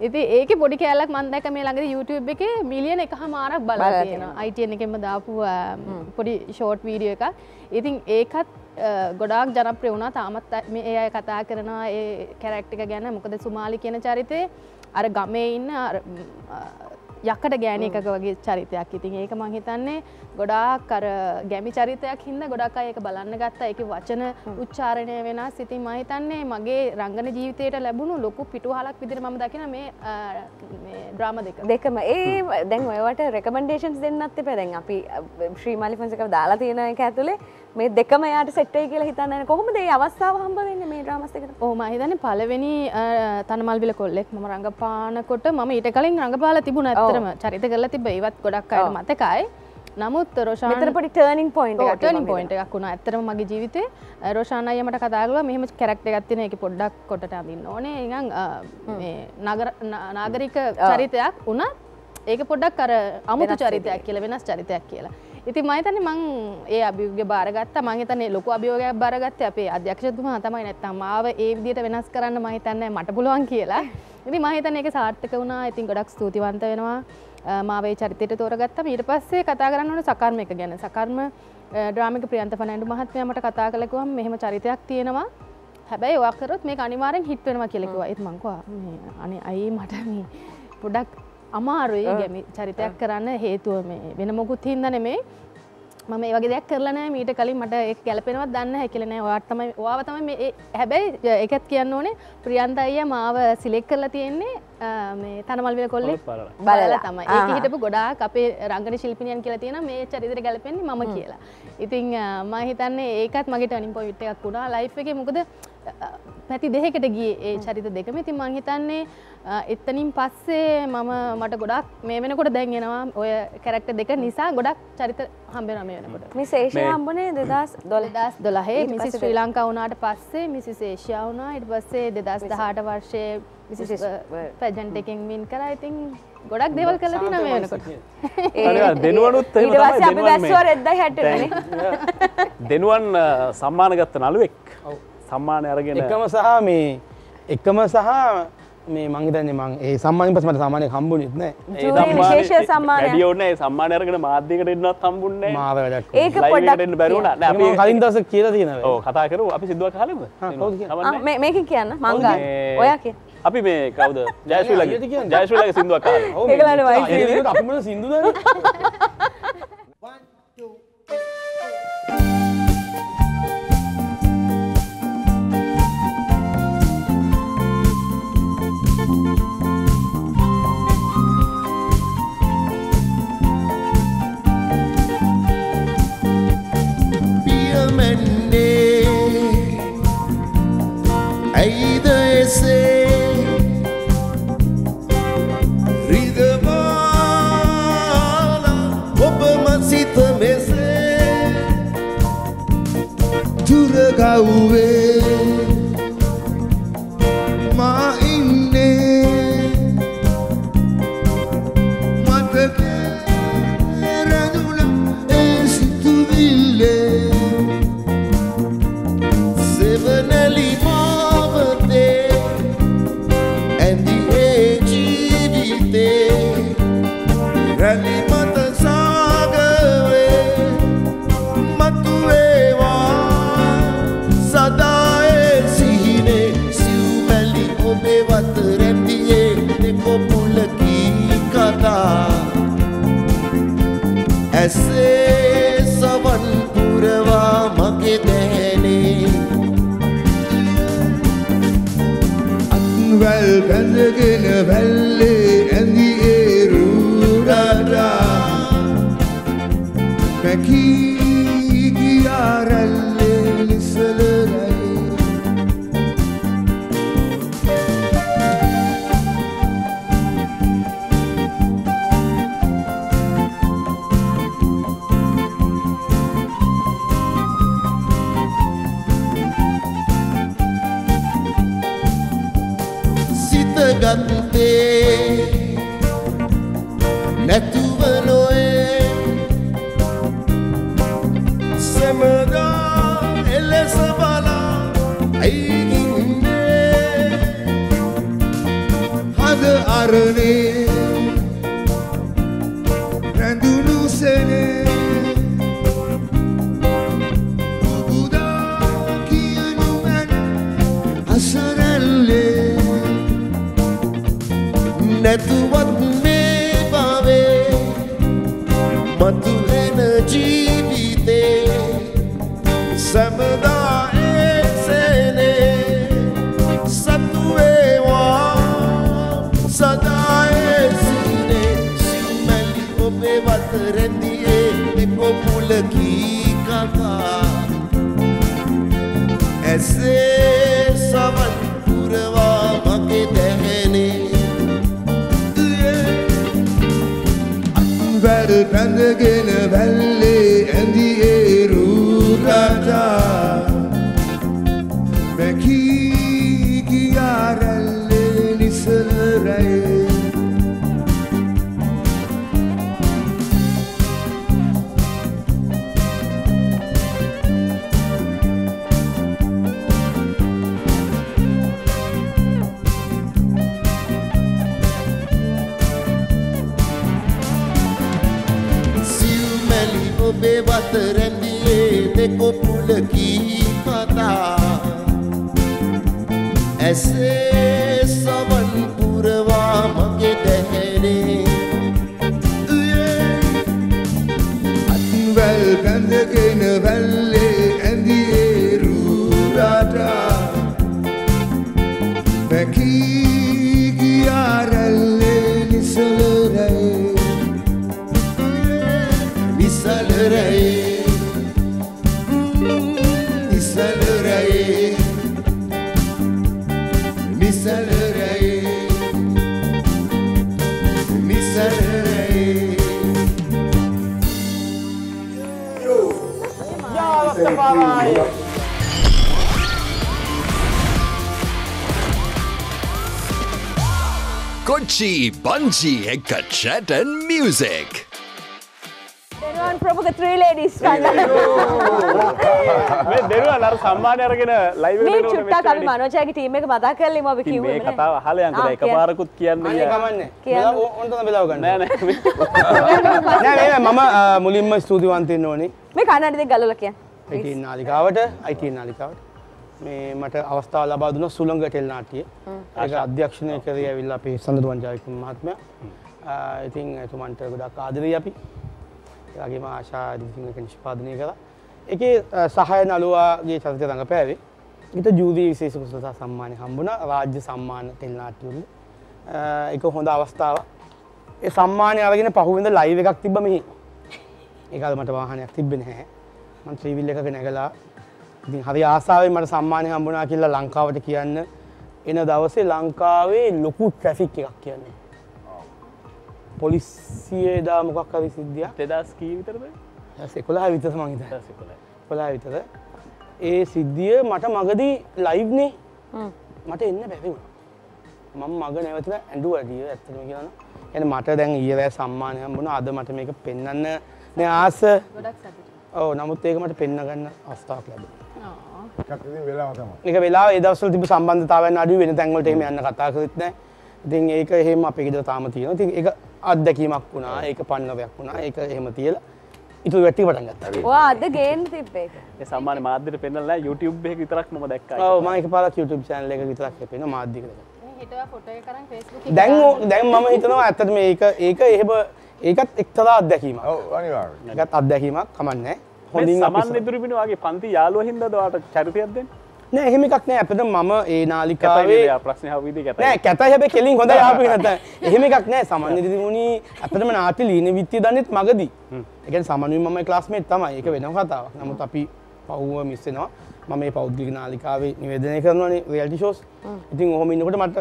ඉති ඒක පොඩි කෑල්ලක් මන්දක මේ ළඟද YouTube එක මිලියන එක හමාරක් බලා බලා තියෙන අයිටන එකෙම දාපු පොඩි ෂෝට් වීඩියෝ එක ඉතින් ඒකත් ගොඩාක් ජනප්‍රිය වුණා. තාමත් මේ ඒ අය කතා කරනවා ඒ කැරක්ටික ගැන. මොකද සුමාලි කියන චරිතය අර ගමේ ඉන්න යකට ගෑන එකක වගේ චරිතයක්. ඉතින් ඒක මං හිතන්නේ ගොඩාක් අර ගැමි චරිතයක් හින්ද ගොඩක් අය ඒක බලන්න ගත්තා. එක වචන උච්චාරණය වෙනස් ඉතින් මං හිතන්නේ මගේ රංගන ජීවිතයට ලැබුණු ලොකු පිටුහලක් විදිහට මම දකින මේ මේ ඩ්‍රාම දෙක. දෙකම. ඒ දැන් ඔයවට රෙකමන්ඩේෂන්ස් දෙන්නත් එපා. දැන් අපි ශ්‍රීමාලි ෆොන්සේකව දාලා තියෙන එක ඇතුලේ මේ දෙකම යාට සෙට් වෙයි කියලා හිතන්නේ කොහොමද මේ අවස්ථාව හම්බ වෙන්නේ මේ ඩ්‍රාමාස් එකට? ඕ මහිතන පලවෙනි තනමල්විල කොල්ලෙක් මම රඟපානකොට මම ඊට කලින් රඟපාල තිබුණ ඇතරම චරිත කරලා තිබ ඒවත් ගොඩක් අයට මතකයි. නමුත් රෝෂාන මෙතන පොඩි ටර්නින් පොයින්ට් එකක් ටර්නින් පොයින්ට් එකක් වුණා. ඇත්තටම මගේ ජීවිතේ. රෝෂාන අයියා මට කතා කළා මෙහෙම කැරක්ටර් එකක් තියෙන ඒකේ පොඩ්ඩක් කොටට අඳින්න ඕනේ. නිකන් මේ නගර නාගරික චරිතයක් වුණා ඒක පොඩ්ඩක් අර අමුතු චරිතයක් කියලා වෙනස් චරිතයක් කියලා ඉතින් මම හිතන්නේ මං ඒ අභියෝගය බාරගත්තා. මං හිතන්නේ ලොකු අභියෝගයක් බාරගත්තේ අපේ අධ්‍යක්ෂතුමා තමයි නැත්තම් මාව ඒ විදිහට වෙනස් කරන්න මම හිතන්නේ මට පුළුවන් කියලා. ඉතින් මම හිතන්නේ ඒක සාර්ථක වුණා. ඉතින් ගොඩක් ස්තුතිවන්ත වෙනවා. අ, මාව ඒ චරිතයට තෝරගත්තම ඊට පස්සේ කතා කරන්න ඕන සකර්ම එක ගැන. සකර්ම ඩ්‍රාමික ප්‍රියන්ත ෆනෑන්ඩු මහත්මයා මට කතා කළා කිව්වම මෙහෙම චරිතයක් තියෙනවා. හැබැයි ඔයා කරොත් මේක අනිවාර්යෙන් හිට් වෙනවා කියලා කිව්වා. ඒත් මං කිව්වා මේ අනේ අයි මට මේ පොඩක් අමාරුයි ගැමි චරිතයක් කරන්න හේතුව මේ වෙන මොකුත් හින්දා නෙමෙයි. මම ඒ වගේ දෙයක් කරලා නැහැ. මීට කලින් මට ඒක ගැලපෙනවත් දන්නේ නැහැ. කියලා නෑ ඔයාට තමයි ඔයාව තමයි මේ හැබැයි ඒකත් කියන්න ඕනේ. ප්‍රියන්ත අයියා මාව සිලෙක්ට් කරලා තියෙන්නේ මේ තනමල්විල කොල්ලේ බලලා. තමයි. ඒක. හිටපු ගොඩාක් අපේ රංගන ශිල්පිනියන් කියලා තියෙනවා. මේ චරිතයට ගැලපෙන්නේ මම කියලා. ඉතින් මම හිතන්නේ ඒකත් මගේ ටර්නින් පොයින්ට් එකක් වුණා. ලයිෆ් එකේ මොකද පැති දෙකකට ගියේ ඒ චරිත දෙකම. ඉතින් මම හිතන්නේ එතනින් පස්සේ මම මට ගොඩක් මේ වෙනකොට දැන් එනවා ඔය කැරක්ටර් දෙක නිසා ගොඩක් චරිත හම්බ වෙනවා මේ වෙනකොට. මිස් ඒෂියා හම්බුනේ 2012 2012 ඊට මිසිස් පස්සේ ශ්‍රී ලංකා වුණාට පස්සේ මිසිස් ඒෂියා වුණා. ඊට පස්සේ 2018 වර්ෂයේ මිසිස් Mrs. පැජන්ට් එකෙන් වින් කරා ඉතින් ගොඩක් දේවල් කරලා තියෙනවා මේ වෙනකොට. දෙනුවනුත් එහෙම ඊට පස්සේ තමයි අපි දෙනුවන් බැස්සුවා මේ- රෙද්දයි හැට්ටනේ. දෙනුවන් අ, සම්මාන ගත්ත නළුවෙක් සම්මානය අරගෙන එකම සහ මේ එකම සහ මේ මංහිතන්නේ මං ඒ සම්මානින් පස් මට සාමානය කම්බුණෙත් නෑ. ඒ සම්මානය අරගෙන මාධ්‍යයකට එන්නත් හම්බුන්නේ මාව වැඩක් ඒක ලයිව් පොඩ්ඩක් එකට එන්න බැරි වුණා. නෑ අපි අපි කලින් දවස කියලා තියෙනව. ඔව් කතා කරු අපි සිදුවක් කාලෙම කවුද කියන්නේ? මංගා මේ- ඔයා අපි මේ කවුද? කියන්නේ. ජයශ්‍රීලගේ සින්දුවක්. අපිමට සිින්දුද One, two, පියමැන්නේ දුරගව්වේ මා ඇසේ සවන් පුරවා මගේ දැනේ අත්වැල් පැඳගෙන වැල්ලේ හද වැර පැඳගෙන වැල්ලේ ඇඳියේ රූරටා දෙකොපුලකී කතා ඇසේ සවන් පුරවා මගේ දැහැනේ අත්වැල් බැඳගෙන වැල්ලේ Kochi Banji එක chat and music. දෙනුවන් ප්‍රමුඛ ත්‍රී ලේඩිස් කන්න මේ දෙරුවන් අර සම්මානය අරගෙන ලයිව් මේ චුට්ටක් අපි මනෝජයගේ ටීම් එක මතක් කරලා ඉමු අපි මේ කිව්වේ කතාව අහලා ආ, එකපාරකුත් කියන්න. අනේ ගියා. කමන්නේ. කියන්න. ඔන්ට බෙලාව ගන්න නෑ නෑ. නෑ මම මුලින්ම ස්තුතිවන්තයෙන් ඕනේ. මේ කන්නඩි දෙක ගලවලා කියන්න. අයිටන් නාලිකාවට අයිටන් නාලිකාවට මේ මට අවස්ථාව ලබා දුන සුළඟ ටෙල් නාටිය ඒක අධ්‍යක්ෂණය කරේ ඇවිල්ලා අපේ සඳරුවන් ජයකුන් මහත්මයා. ඉතින් එතුමන්ට ගොඩක් ආදරේ අපි. ඒ වගේම ආශා දිසිංහ නිෂ්පාදනය කළා. ඒකේ සහාය නළුවාගේ චරිතය රඟපෑවේ ඊට ජූරි විශේෂ කුසලතා සම්මානය හම්බුණා. රාජ්‍ය සම්මාන ටෙල් නාට්‍යවල. ඒක හොඳ අවස්ථාවක්. ඒ සම්මානය අරගෙන පහුවෙන්ද ලයිව් එකක් තිබ්බ මෙහි ඒකද මට වාහනයක් තිබ්බෙ නැහැ. මම ත්‍රීවිල් එකක නැගලා ඉතින් හරි ආසාවෙන් මට සම්මානය හම්බුණා කියලා ලංකාවට කියන්න. එන දවසේ ලංකාවේ ලොකු ට්‍රැෆික් එකක් කියන්නේ. පොලිසියේ දා මොකක් හරි සිද්ධියක්. දෙදස් කී විතරද? එකොලා විතර මං හිතන්නේ. දස් එකොළහයි. කොලා විතර ඒ සිද්ධිය මට මගදී ලයිව්නේ මට එන්න බැරිවුණ මම මග නැවතිල ඇඩුව ඇඩිය ඇත්තම කියන්න එන මට දැන් ඊරෑ සම්මානය හම්බුණ. අද මට මේක පෙන්න්න නෑ ආස. ඕ නමුත් ඒක මට පෙන්න්න ගන්න අවස්ථාවක් ලැබ එක වෙලා ඒදවසල් තිබ සම්බන්ධතාවන අඩු වෙන තැන්වලට එම යන්න කතා කරත්න ඉතින් ඒක එහෙම අපිකිට තාම තියෙන ති එක අත්දැකීමක් වුණා ඒක පන්නවයක් වුණා ඒක එහෙම තියල ඉතු වැටි පටන් ගත්ත. ඔයා අද ගේන් තිබ්බේ ඒ සම්මාන මාධ්‍යට පෙන්නලා YouTube එක විතරක් මම දැක්කා. මක පාල YouTube චැනල එක විතරක් පෙන මාධ්‍යක හිටවා ෆොටෝ එක කරන් Facebook දැන් දැන් මම හිතනවා ඇත්තට මේක ඒක එහෙම ඒකත් එක්තරා අත්දැකීමක්. ඔව් අනිවාර්යයෙන්. ඒකත් අත්දැකීමක් කමන්නේ. මේ හොඳින් සමන් ඉදිරිපින වගේ පන්ති යාළුව හින්දාද ඔයාට චරිතයක් දෙන්නේ? නෑ එහෙම එකක් නෑ. අපිට මම ඒ නාලිකාවේ ප්‍රශ්න හවිදී කතා. නෑ කැත හැබැයි කෙලින් හොඳ යාපි නැත එහෙම එකක් නෑ. සමන්‍ය දිමුණි අපිටම නාට්‍ය ලීන විත්තිය දන්නෙත් මගදී. ඒ කියන්නේ සමන්වි මම ක්ලාස්මේට් තමයි. ඒක වෙනම කතාවක්. නමුත් අපි පහුව මිස් වෙනවා. මම මේ පෞද්ගලික නාලිකාවේ නිවේදනය කරනවානේ රියැලිටි ෂෝස් ඉතින් ඔහොම ඉන්නකොට මට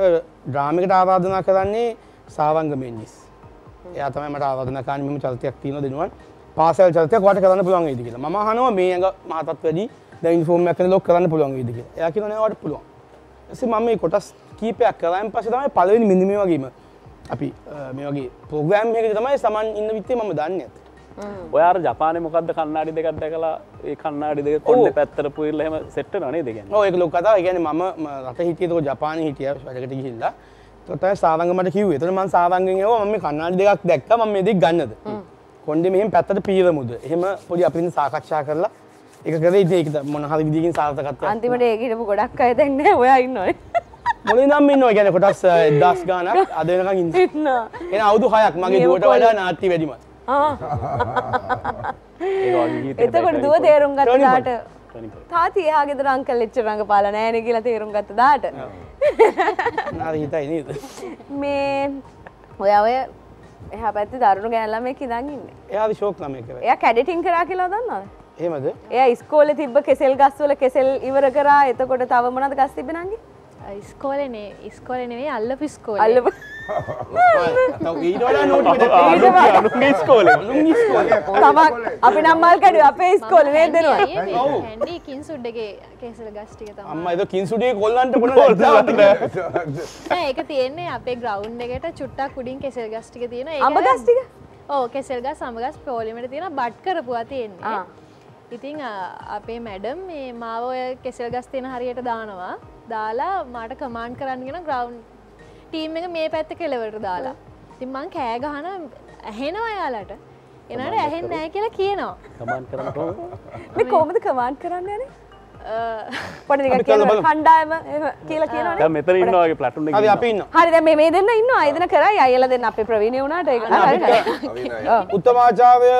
ඩ්‍රාම එකට ආරාධනා කරන්නේ සාවංග මෙන්ඩිස් එයා තමයි මට ආරාධනා කරන්නේ මෙහෙම චරිතයක් තියෙනවා දෙනුවන් පාසල් චරිතයක් වට කරන්න පුළුවන් වේද කියලා. මම අහනවා මේ ඇඟ මහතත් වැඩි දැන් ඉන්ෆෝම් එකක් කරලා ලොක් කරන්න පුළුවන් වේද කියලා. එයා කියනවා නෑ වට පුළුවන්. එසේ මම මේ කොටස් කීපයක් කරායින් පස්සේ තමයි පළවෙනි මෙන්න මේ වගේම අපි මේ වගේ ප්‍රෝග්‍රෑම් එකක තමයි සමන් ඉන්න විත්තේ මම දන්නේ නැත් ඔයාර ජපානය මොකක්ද කන්නාඩි දෙකක් දැකලා ඒ කන්නාඩි දෙක කොල්ල පැත්තර පුරල්ල හම සෙට්ට නේ දෙගන්න ඒක ලොක් කතා ගැන ම රට හිටියතක ජපාන හිටිය වැඩකට ගිහිල්ලා. තොතයි සාරංගමට කිව එතන මන් සාරංගෙව ම කන්නාඩි දෙකක් දැක්ක ම මෙදක් ගන්නද කොන්ඩි මෙහම පැත්තට පීරමුද එහෙම පොඩි අපින් සාකච්ඡා කරලා එක කර ඒකත මොනහර විදිකින් සාර්ථකත්ව අන්තිමට ඒකිටපු ගොඩක් අය දෙන්න ඔයා ඉන්නොයි මොල නම් ඉන්නවා? ගැන කොටස් දස් ගානක් අදනක ඉන්න. එන අවුදු හයක් මගේ දුවට වඩා නාට්ටි වැඩිම. එතකොට දුව තේරුම් ගත්තදාට තාති එහා ගෙදර අංකල් එච්ච රඟ පාල නෑන කියලා තේරුම් ගත්ත දාට. හිතයි නීද? මේ ඔය ඔය එහ පැත්ති දරුණු ගෑල්ලම එක ඉදඟන්න එයාද ශෝක් නම කර එය කැඩටින් කරා කියලා දන්නද එහෙමද? එය ස්කෝල තිබ කෙසෙල් ගස්වල කෙසෙල් ඉවර කරා. එතකොට තව මොනද ගස් තිබෙනගේ ඉස්කෝලනේ ඉස්කෝලනේ අල්ල පිස්කෝල අල්ල ස්කෝල තමක් අපි නම්මල් කඩු අපේ ස්කෝල නේ දෙනවා හැඩි කින් සුඩ්ඩගේ කේසල ගස්ටික තම අම්ම එද කින්සුඩේ කොල්ලන්ට ඒක තියෙන්නේ අපේ ග්‍රවන්් එකට චුට්ටක් කුඩින් කෙසෙල් ගස්ටික තියෙන අඹ ගස්ටික ඕ කෙසෙල්ගස් සමගස් පෝලිමට තියෙන බට් කරපුවා තියෙන්නේ. ඉතිං අපේ මැඩම් මේ මාව ඔය කෙසෙල් ගස් තියෙන හරියට දානවා දාලා මට කමාන්් කරන්නගෙන ග්‍රවන්් ටීම් එක මේ පැත්ත කෙලවට දාලා. තිම්මං කෑගහන ඇහෙනවා යාලට. එනට ඇහෙන් නෑ කියලා කියනවා. කෝමද කමාන්් කරන්න යන පොඩ කණ්ඩායම කියලා කියන මෙතර ඉන්නවාගේ ප්ලටුන් අපි ඉන්න හරි මේ මේ දෙන්න ඉන්න අයිදන කර අයල දෙන්න අපේ ප්‍රවීණය වුණට උත්තමාචාවය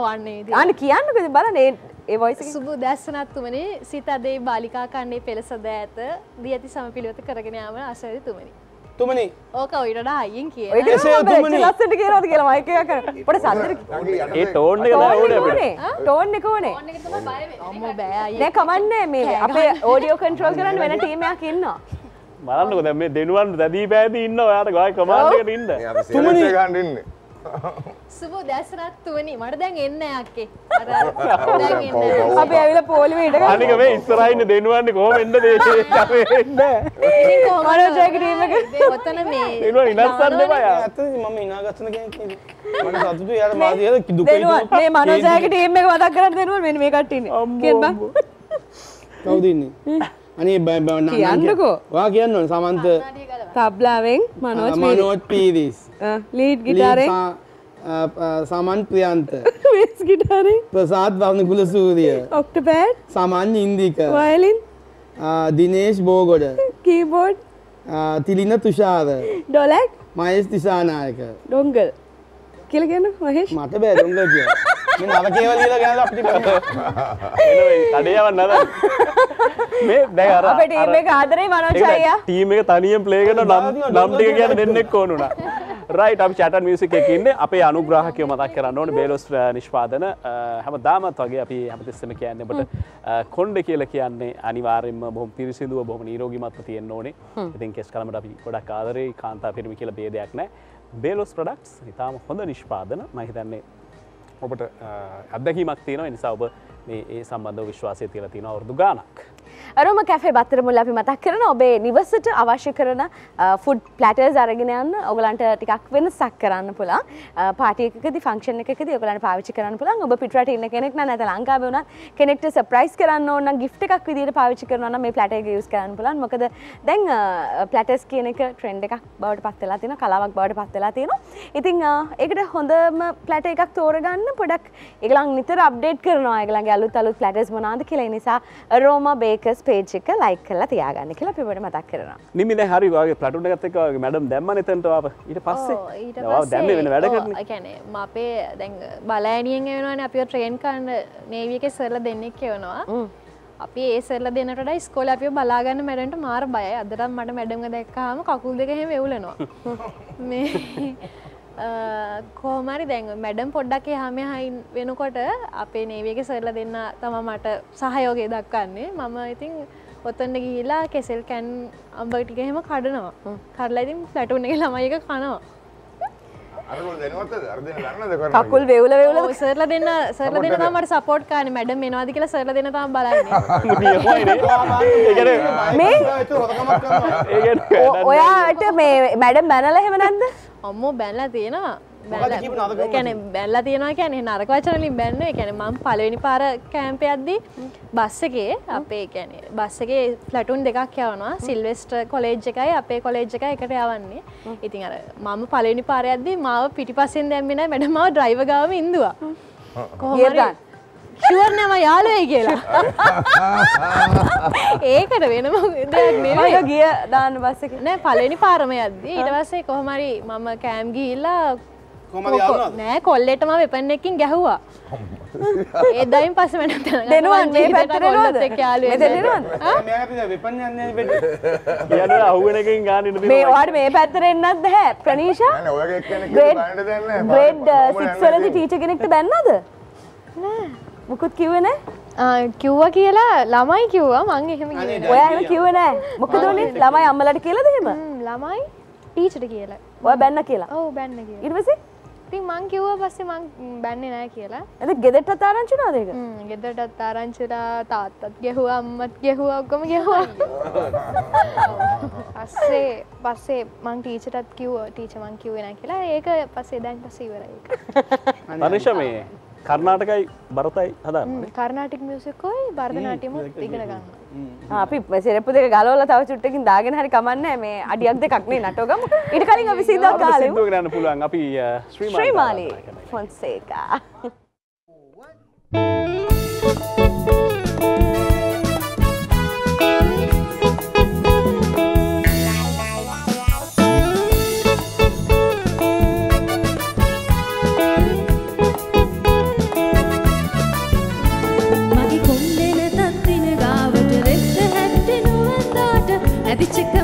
ඔවන්නේ අන කියන්න පෙ බලන ඒ වයිස සුබු දැස්සනත්තුමනි සිතදේ බාලිකා කණ්ඩේ පෙළසද ඇත. දී ඇති සම පිළිවත කරගෙනාම අසරි තුමනි. තුමනි. ඕක ඔයිට අයින් කිය ලස්සට කියරද කියලා මයිකය කර පොට සදර ඒ ටෝන් ටෝන් එක ඕනේ. අම්ම බෑ නෑ කමන්නේ මේ අපේ ඕඩියෝ කන්ට්‍රෝල් කරන්න වෙන ටීමයක් ඉන්නවා. බලන්නක දැම මේ දෙනුවන් දැදී පැති ඉන්න. ඔයාට ගයි කමාන්කට ඉන්න තුමනි ගන්නන්න සුබ දැසනත් තුවනි. මට දැන් එන්න යක්කේ අප ඇවිල පෝලිමට අනික මේ ඉස්සරයින්න දෙනුවන්න කෝම එන්න මනෝජයකටීමක ඔතන මේ දෙනුව ඉනස්සන්න ඇත මම මට සතුතු යට මාදයද කිදු මේ මනෝජයකට ඒම එක මතක් කරන්න දෙනුව මෙ මේ කට්ටින කවදන්නේ අනේ බය බවන්න කියන්නකෝ. වා කියන්න සමන්ත තබ්ලාවෙන් මනෝජ් මනෝට් පීරිස් ලීඩ් ගිටාරෙන් Saman Priyantha bass ගිටාරෙන් Prasad Warnakula Suriya octapad Saman Indika violin Dinesh Bogoda keyboard Thilina Thushara dholak මයස් Dissanayake ඩොංගල් කියලගන්න මහෙෂ් මට බෑඩොංග කිය නව කේවල ගැල අපිට කඩයවන්න මේ දැ අර අපට ඒ ආදරේ මනෝචය ටීම එක තනියම් පලේගෙන නම් නම්ටික කියන දෙන්නෙක් ඕනුනා රයිට අපි චටන් මියසික එකන්න අපේ අනුග්‍රහකය මතක් කරන්න ඕන බේලොස් නිෂ්පාදන. හැම දාමත් වගේ අපි හැමතිස්සම කියන්නට කොන්්ඩ කියල කියන්නේ අනිවාරෙන්ම බොහම පිරිසිදුව බොහම නිරෝගිමත්ව තියෙන්න්න ඕනේ. ඉතින් කෙස් කළමට අපි ගොඩක් ආදරේ කාන්තා පිරිමි කියල බේදයක් නෑ බේලොස් ප්‍රඩක්ස් ඉතාම හොඳ නිෂ්පාදන. මහිතන්නේ ඔබට අත්දැකීමක් තියෙන නිසා ඔබ ඒ සම්බන්ධ විශ්වාසය තියල තියෙන අවුරදු ගානක්. අරුම කැෆේ බත්තරමුල්ල අපි මතක් කරන ඔබේ නිවසට අවශ්‍ය කරන ෆුඩ් පලටර්ස් අරගෙන යන්න. ඔගලන්ට ටිකක් වෙන සක් කරන්න පුලා පාටිකද ෆංක්ෂන එකද ඔගලන් පාවිචි කරන්න පුළන් ඔබ පිටට ඉන්න කෙනෙක් නැත ලංකාව වුණ කෙනෙක්ට සප්‍රයිස් කරන්න ඕන්න ගිෆ්ට එකක් විදිට පාවිචි කරන මේ පලට යස් කරන්න පුලන් මොකද දැන් පලටස් කියන එක ට්‍රෙන්ඩ් එකක් බවට පත්වෙලා තියෙන කලාවක් බවට පත්වෙලා තියෙන ඉතිං ඒකට හොඳම පලට එකක් තෝරගන්න පොඩක් එකලන් නිතර අප්ඩේට් කරනවා. එකලගේ අලුත් අලුත් පලටස් මොනාද කියලා. නිසා රෝම බේකස් පේජ් එක ලයික් කලා තියාගන්න කියලා පිවට මතක් කරනවා. නිමින හරි වගේ පටුන ගත්තකගේ මැඩම් දැම්ම නතන්ටවාව ඊට පස්සේ? දැම්ම වෙන වැඩ කැන අපේ දැන් බලෑනියෙන් වෙනවාන අපිෝ ට්‍රේන් කන්න නේවියක සරල දෙන්නෙක් කියවනවා අපි ඒ සෙල්ල දෙනට ස්කෝල අපිය බලාගන්න මැඩට මාර බය අදරම් මට මැඩම දැක්කාම කකුල් දෙකහෙම එවුලනවා. මේ කෝමරි දැන් මැඩම් පොඩ්ඩක් හම හයින් වෙනකොට අපේ නේවක සරල දෙන්න තම මට සහයෝගය දක්කන්නේ මම ඉතින් ඔත්තන්න ගිහිලා කෙසෙල් කැන් අම්බටික එහෙම කඩනවා. කරලා ඉතින් ලැටුන එක ළමයික කනවා. කකුල් වෙවල වෙවල සරල දෙන්න සරල දෙන්න මට සපෝට් කාන මැඩම් මෙනවාද කියලා සරල දෙන්න තම බලන්න. ඔයාට මේ මැඩම් බැනල හෙම නැන්ද අම්මෝ බැල්ලා තියෙනවා. කැන බැල්ල තියෙනවා කැන නරක වචනලින් බැන්න කැන මම් පලවෙනි පාර කෑම්ප අද්දී බස්සගේ අපේ කැන බස්සගේ ෆලටුන් දෙකක් යවනවා. සිල්වෙස්ට කොලේජ් එකයි අපේ කොලේජ් එක එකට යවන්නේ. ඉතින් අර මම පලවෙනි පාරයද්දී මාව පිටිපස්සෙන් දැම්මෙන මැඩමාව ඩ්‍රයිව ගාව ඉන්දවා කොහොමරගන්න ශුවර්නම යාලුවයි කියලා. ඒකට වෙනම මම ගිය දාන්න බස්සක නෑ පලනි පාරම යද්දී ඊට පස්සේ කොහමරි මම කෑම් ගිහිල්ලා නෑ කොල්ලෙටම වෙපන්න එකින් ගැහ්වා. ඒදයින් පස වෙන දෙනුවන් මේ පැත්තරනවද කියන අහුවෙනකින් ගාන මේ වාට මේ පැත්තර එන්නත් හැ ප්‍රනීෂා ග්‍රේඩ් සික්වලදි ටීච කෙනෙක්ට බැන්නද මුකුත් කිව්වන කිව්ව කියලා ළමයි කිව්වා මං එහෙම ඔය කිවනෑ මොකදනේ ළමයි අම්මලට කියලදහෙම ළමයි ටීචට කියලා. ඔය බැන්න කියලා? ඔව බැන්න ඉරිවසි ඉතින් මං කිව්ව පස්සේ මං බැන්නේ නෑ කියලා. ඇද ගෙදෙට්ට තාරංචිනා දෙක ගෙදටත් ආරංචිලා තාත්තත් ගැහුව අම්මත් ගැහුව ඔක්කොම ගැහවා. පස්සේ පස්සේ මං ටීචටත් කිව්ව ටීච මං කිව්වෙන කියලා. ඒක පස්සේ දැන් පස්සේ ඉවරයි අනිශ මේ කර්නාටකයි බරතයි හදන්න. කර්නාටික් මියසිකෝයි බර්ධනාටයම ඉගෙන ගන්න. අපි සෙරපපු දෙක ගලවල තව චුට්ටකින් දාගෙන හරි කමන්න මේ අඩියක් දෙකක්නේ නටෝගම ඉට කලින් අපි සිද්ධ කාල ගන්න පුළුවන් අපි ශ්‍රීමාලී ෆොන්සේකා. මගේ அடிச்சுக்க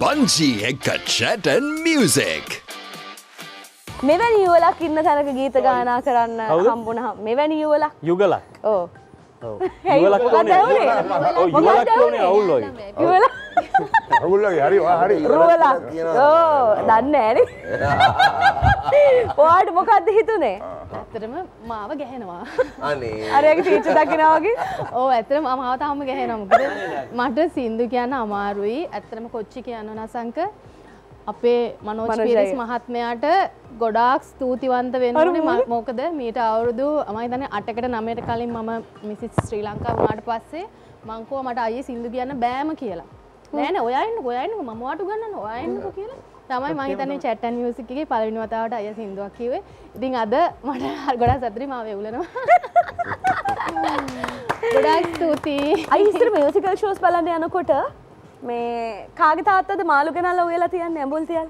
Banji, Ekka Chat and Music. මෙවැනි යුවලක් ඉන්න තැනක ගීත ගානා කරන්න? හම්බුණහම මෙවැනි යුවලක්. යුගලක්. ඕ ඔව්. යුවලක් ඕනේ. ඔව් යුවලක් ඕනේ අවුල් වගේ යුවල අගුල්ලගේ හරි හරි දන්න ඇන ඔයාට මොකක්ද හිතුනේ? ඇත්තටම මාව ගැහෙනවා. අනේ. අරයක තීච්ච දකිනාවගේ ඕ ඇතරම මාව තාම ගැහෙනමුකද මට සින්දු කියන්න අමාරුයි. ඇත්තරම කොච්චි කියන්න නසංක අපේ මනෝජ මනෝජයි. පිරිස් මහත්මයාට ගොඩාක් ස්තුතිවන්ත වෙන්නනේ මොකද? මීට අවුරුදු අමයි තන අටකට නමයට කලින් මම මිසිස් ශ්‍රී ලංකා වුණාට පස්සේ මංකෝ මට අයි සින්දු කියන්න බෑම කියලා. නෑන ඔයන්න ඔයන්න මමවාට ගන්න ඔයන්නක කියලා තමයි මහිතන චැටන් මියසිකගේ පලවිනි වතාවට අය සිින්දුවක් කිවේ ඉතින් අද මට ගොඩා සතරි මාව එවුලනවා. ගොඩක් ස්තුතියි. අයිස්තර මියසිකල් ෂෝස් බලන්න යනකොට මේ කාග තාත්තද මාළු ගෙනල්ල ඔයලා තියන්න ඇඹුල් තියල්?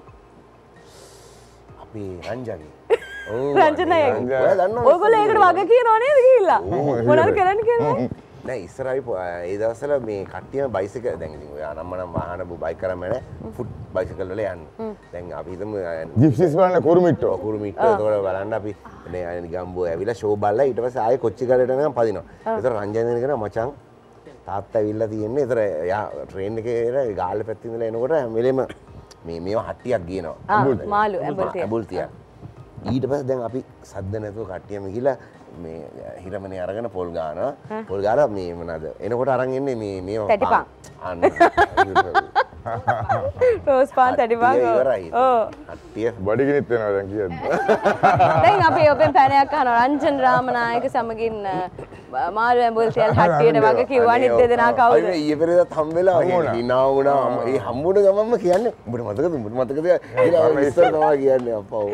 අපේ රංජගේ රංජනය ඔගොල ඒකට වග කිය නොනේ ගිල්ලා මොනල් කරන්න කිය නෑ ඉස්සරයි ඒ දවසල මේ කට්ටිය බයිසික දැන් ඔය අනම්මනම් වාහන බයි කරමන ෆුට් බයිසිකල් වල යන්න. දැන් අපි හිතමු ජිප්සිස් බලන්න කුරුමිට්ටෝ කුරුමිට්ට එතකොට බලන්න අපි නේ ගම්බෝ ඇවිල්ලා ෂෝ බලලා ඊට පස්සේ ආයේ කොච්චි කලට නම් පදිනවා. ඒතර රංජන දෙනකන මචං තාත්තා ඇවිල්ලා තියෙන්නේ. ඒතර එයා ට්‍රේන් එකේ ගාල්ල පැත්තේ ඉඳලා එනකොට හැම වෙලෙම මේ මේවා හට්ටියක් ගේනවා. මාළු ඇඹුල් තියල් ඇබුල් තිය. ඊට පස් දැන් අපි සද්ද නැතුව කට්ටියම ගිලා මේ හිරමනේ අරගෙන පොල් ගාන පොල් ගාල මේ මනද එනකොට අරන් එන්නේ මේ මේ තැටිපන්. අන්න. රෝස් පාන් තැටිපන් ඉවරයි. ඕ කට්ටිය බඩිගෙනත් වෙනවා දැන් කියන්න. දැන් අපි ඔබෙන් පැනයක් අහන රංජන් රාමනායක සමගින් මාළු ඇඹුල් තියල් හට්ටියට වග කිව්වා නිත් දෙදෙනා කවුද? ඊය පෙරේදත් හම්බෙලා හම්බුණා. හිනා වුණා. ඒ හම්බුණ ගමන්ම කියන්නේ උඹට මතකද? උඹට මතකද? කියලා ඉස්සර තමයි කියන්නේ අප්පා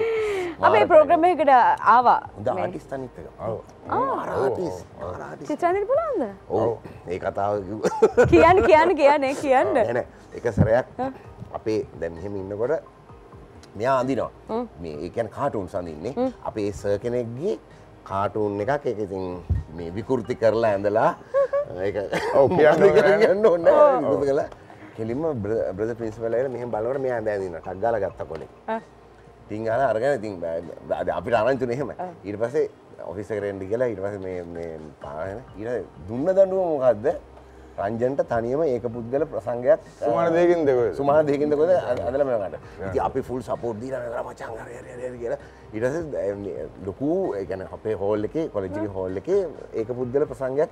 අපේ ප්‍රෝග්‍රම් එකකට ආවා. හොඳ ආටිස්ට් අනිත් එක. ඔව්. ආටිස්ට් ආටිස්ට් චිත්‍රන්දිර පුළුවන්ද? ඔව්. ඒ කතාව කිව්වා. කියන්න කියන්න කියන්නේ කියන්න. නෑ නෑ. එක සැරයක් අපේ දැන් මෙහෙම ඉන්නකොට මෙයා අඳිනවා. මේ. ඒ කියන්නේ කාටුන්ස් අඳින්නේ. අපේ සර් කෙනෙක්ගේ කාටූන් එකක් ඒක ඉතින් මේ විකෘති කරලා ඇඳලා ඒක ඔව්, කියන්න ඕනේ. නෑ. කියන්න ඕනේ? නෑ, විකෘති කරලා. කෙලින්ම බ්‍රදර් ප්‍රින්සිපල් ඇවිල්ලා මෙහෙම බලනකොට මෙයා ඇඳ ඇඳිනවා. ටක් ගාලා ගත්තා කොලේ. ඉතින් අර අරගෙන ඉතින් අපිට අරංචුනේ එහෙම ඊට පස්සේ ඔෆිස් එන්න කියලා ඊට පස්සේ මේ මේ පාගෙන ඊට දුන්න දඬුවම මොකද්ද රංජන්ට තනියම ඒක පුද්ගල ප්‍රසංගයක් සුමාන දෙකින් දෙක සුමාන දෙකින් දෙකද අදලා මෙයාට ඉතින් අපි ෆුල් සපෝට් දීලා නේද? මචං හරි හරි හරි හරි කියලා. මේ ලොකු ඒ කියන්නේ අපේ හෝල් එකේ කොලෙජ් එකේ හෝල් එකේ ඒක පුද්ගල ප්‍රසංගයක්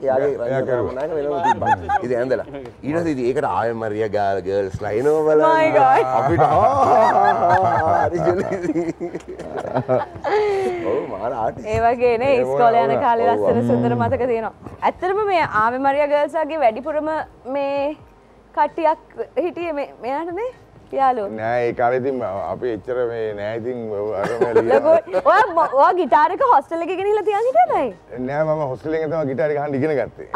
තිබ්බා. ඉතින් ඇඳලා. පස්සේ ඉතින් ඒකට ආයෙ මරියා ගාල් ගර්ල්ස් ලා එනවා බලන්න My God. අපිට ආ හරි ජොලි. ඔව් මාර ආටිස් ඒ වගේ නේ ඒ ඉස්කෝල යන වුණා, කාලේ. ලස්සන සුන්දර මතක තියෙනවා. ඇත්තටම මේ ආමි මරියා ගර්ල්ස්ගේ වැඩිපුරම මේ කට්ටියක් හිටියේ මේ මෙයාටනේ යාළුවෝ. නෑ ඒ කාලේ ඉතින් අපි එච්චර මේ නෑ ඉතින් ඔයා මො- ඔයා ගිටාර් එක හොස්ටල් එකේ ගෙනහිල්ලා තියන් හිටියද? නෑ මම හොස්ටල් එකේ තමයි ගිටාර් එක අහන්න ඉගෙන ගත්තේ.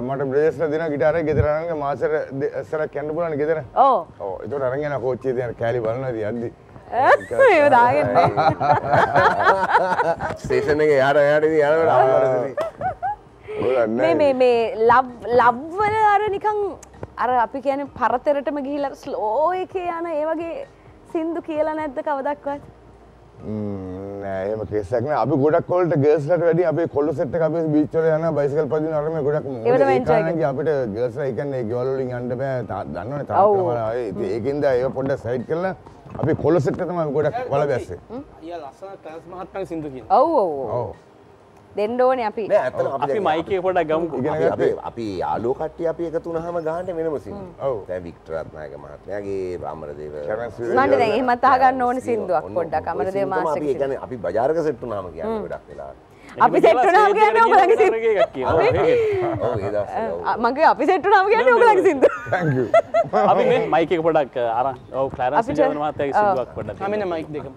මට බ්‍රදර්ස්ලා දෙනවා ගිටාර් එක ගෙදර අරන් මාසෙර ඉස්සරක් යන්න පුළුවන් ගෙදර. ඔව්. ඔව් ඒකට අරන් යනවා කෝච්චියේ තියෙන කෑලි බලනවා ඉතින් යද්දි. ඒව දාගෙන ස්ටේෂන් එකේ යාට යාට ඉතින් යනකොට අම්මට ඔය මේ මේ මේ ලව් ලව් වල අර නිකන් අර අපි කියන්නේ පරතරටම ගිහිල්ලා ස්ලෝ එකේ යන ඒ වගේ සින්දු කියලා නැද්ද කවදක්වත්? නෑ එහෙම කේසයක් නෑ. අපි ගොඩක් වලට ගර්ල්ස්ලට වැඩි අපේ කොල්ල සෙට් එක අපි බීච් වල යනවා බයිසිකල් පදින අර මේ ගොඩක් ඒ අපිට ගර්ල්ස්ලා ඒ කියන්නේ ගෙවල් වලින් යන්න බෑ. තා- දන්නවනේ ඔව්. තාත්තලා ඉතින් ඒකින්ද ඒක පොඩ්ඩක් සයිඩ් කරලා අපි කොල්ල සෙට් එක තමයි ගොඩක් වල බැස්සේ. කියන. ඔව්. ඔව් ඕනේ අපි. අපි අපි මයිකේ පොඩක් ගමුකෝ ඉගෙන අපි- අපි ගත්තේ. අපි අපි එකතු වුණාම ගහන්න වෙනම සින්දු. ඔව්. දැන් වික්ටර් රත්නායක මහත්මයාගේ අමරදේව කැමරන් සීරියල් මන්ට දැන් එහෙමත් අහගන්න ඕනේ සින්දුවක් ඔය අමරදේව සින්දුම මාස්ටර් අපි අපි බජාරක සෙට් වුණාම කියන්නේ ගොඩක් වෙලා. අපි සෙට් වුණාම කියන්නේ ඔයගලගේ සින්දු. මගේ අපි සෙට් වුණාම කියන්නේ ඔයගලගේ සින්දු. thank you අපි මේ මයික එක පොඩක් අරන් ඔව් ජීවන මහත්තයාගේ සින්දුවක් පොඩ්ඩක් ආ මෙන්න මයික් දෙකම.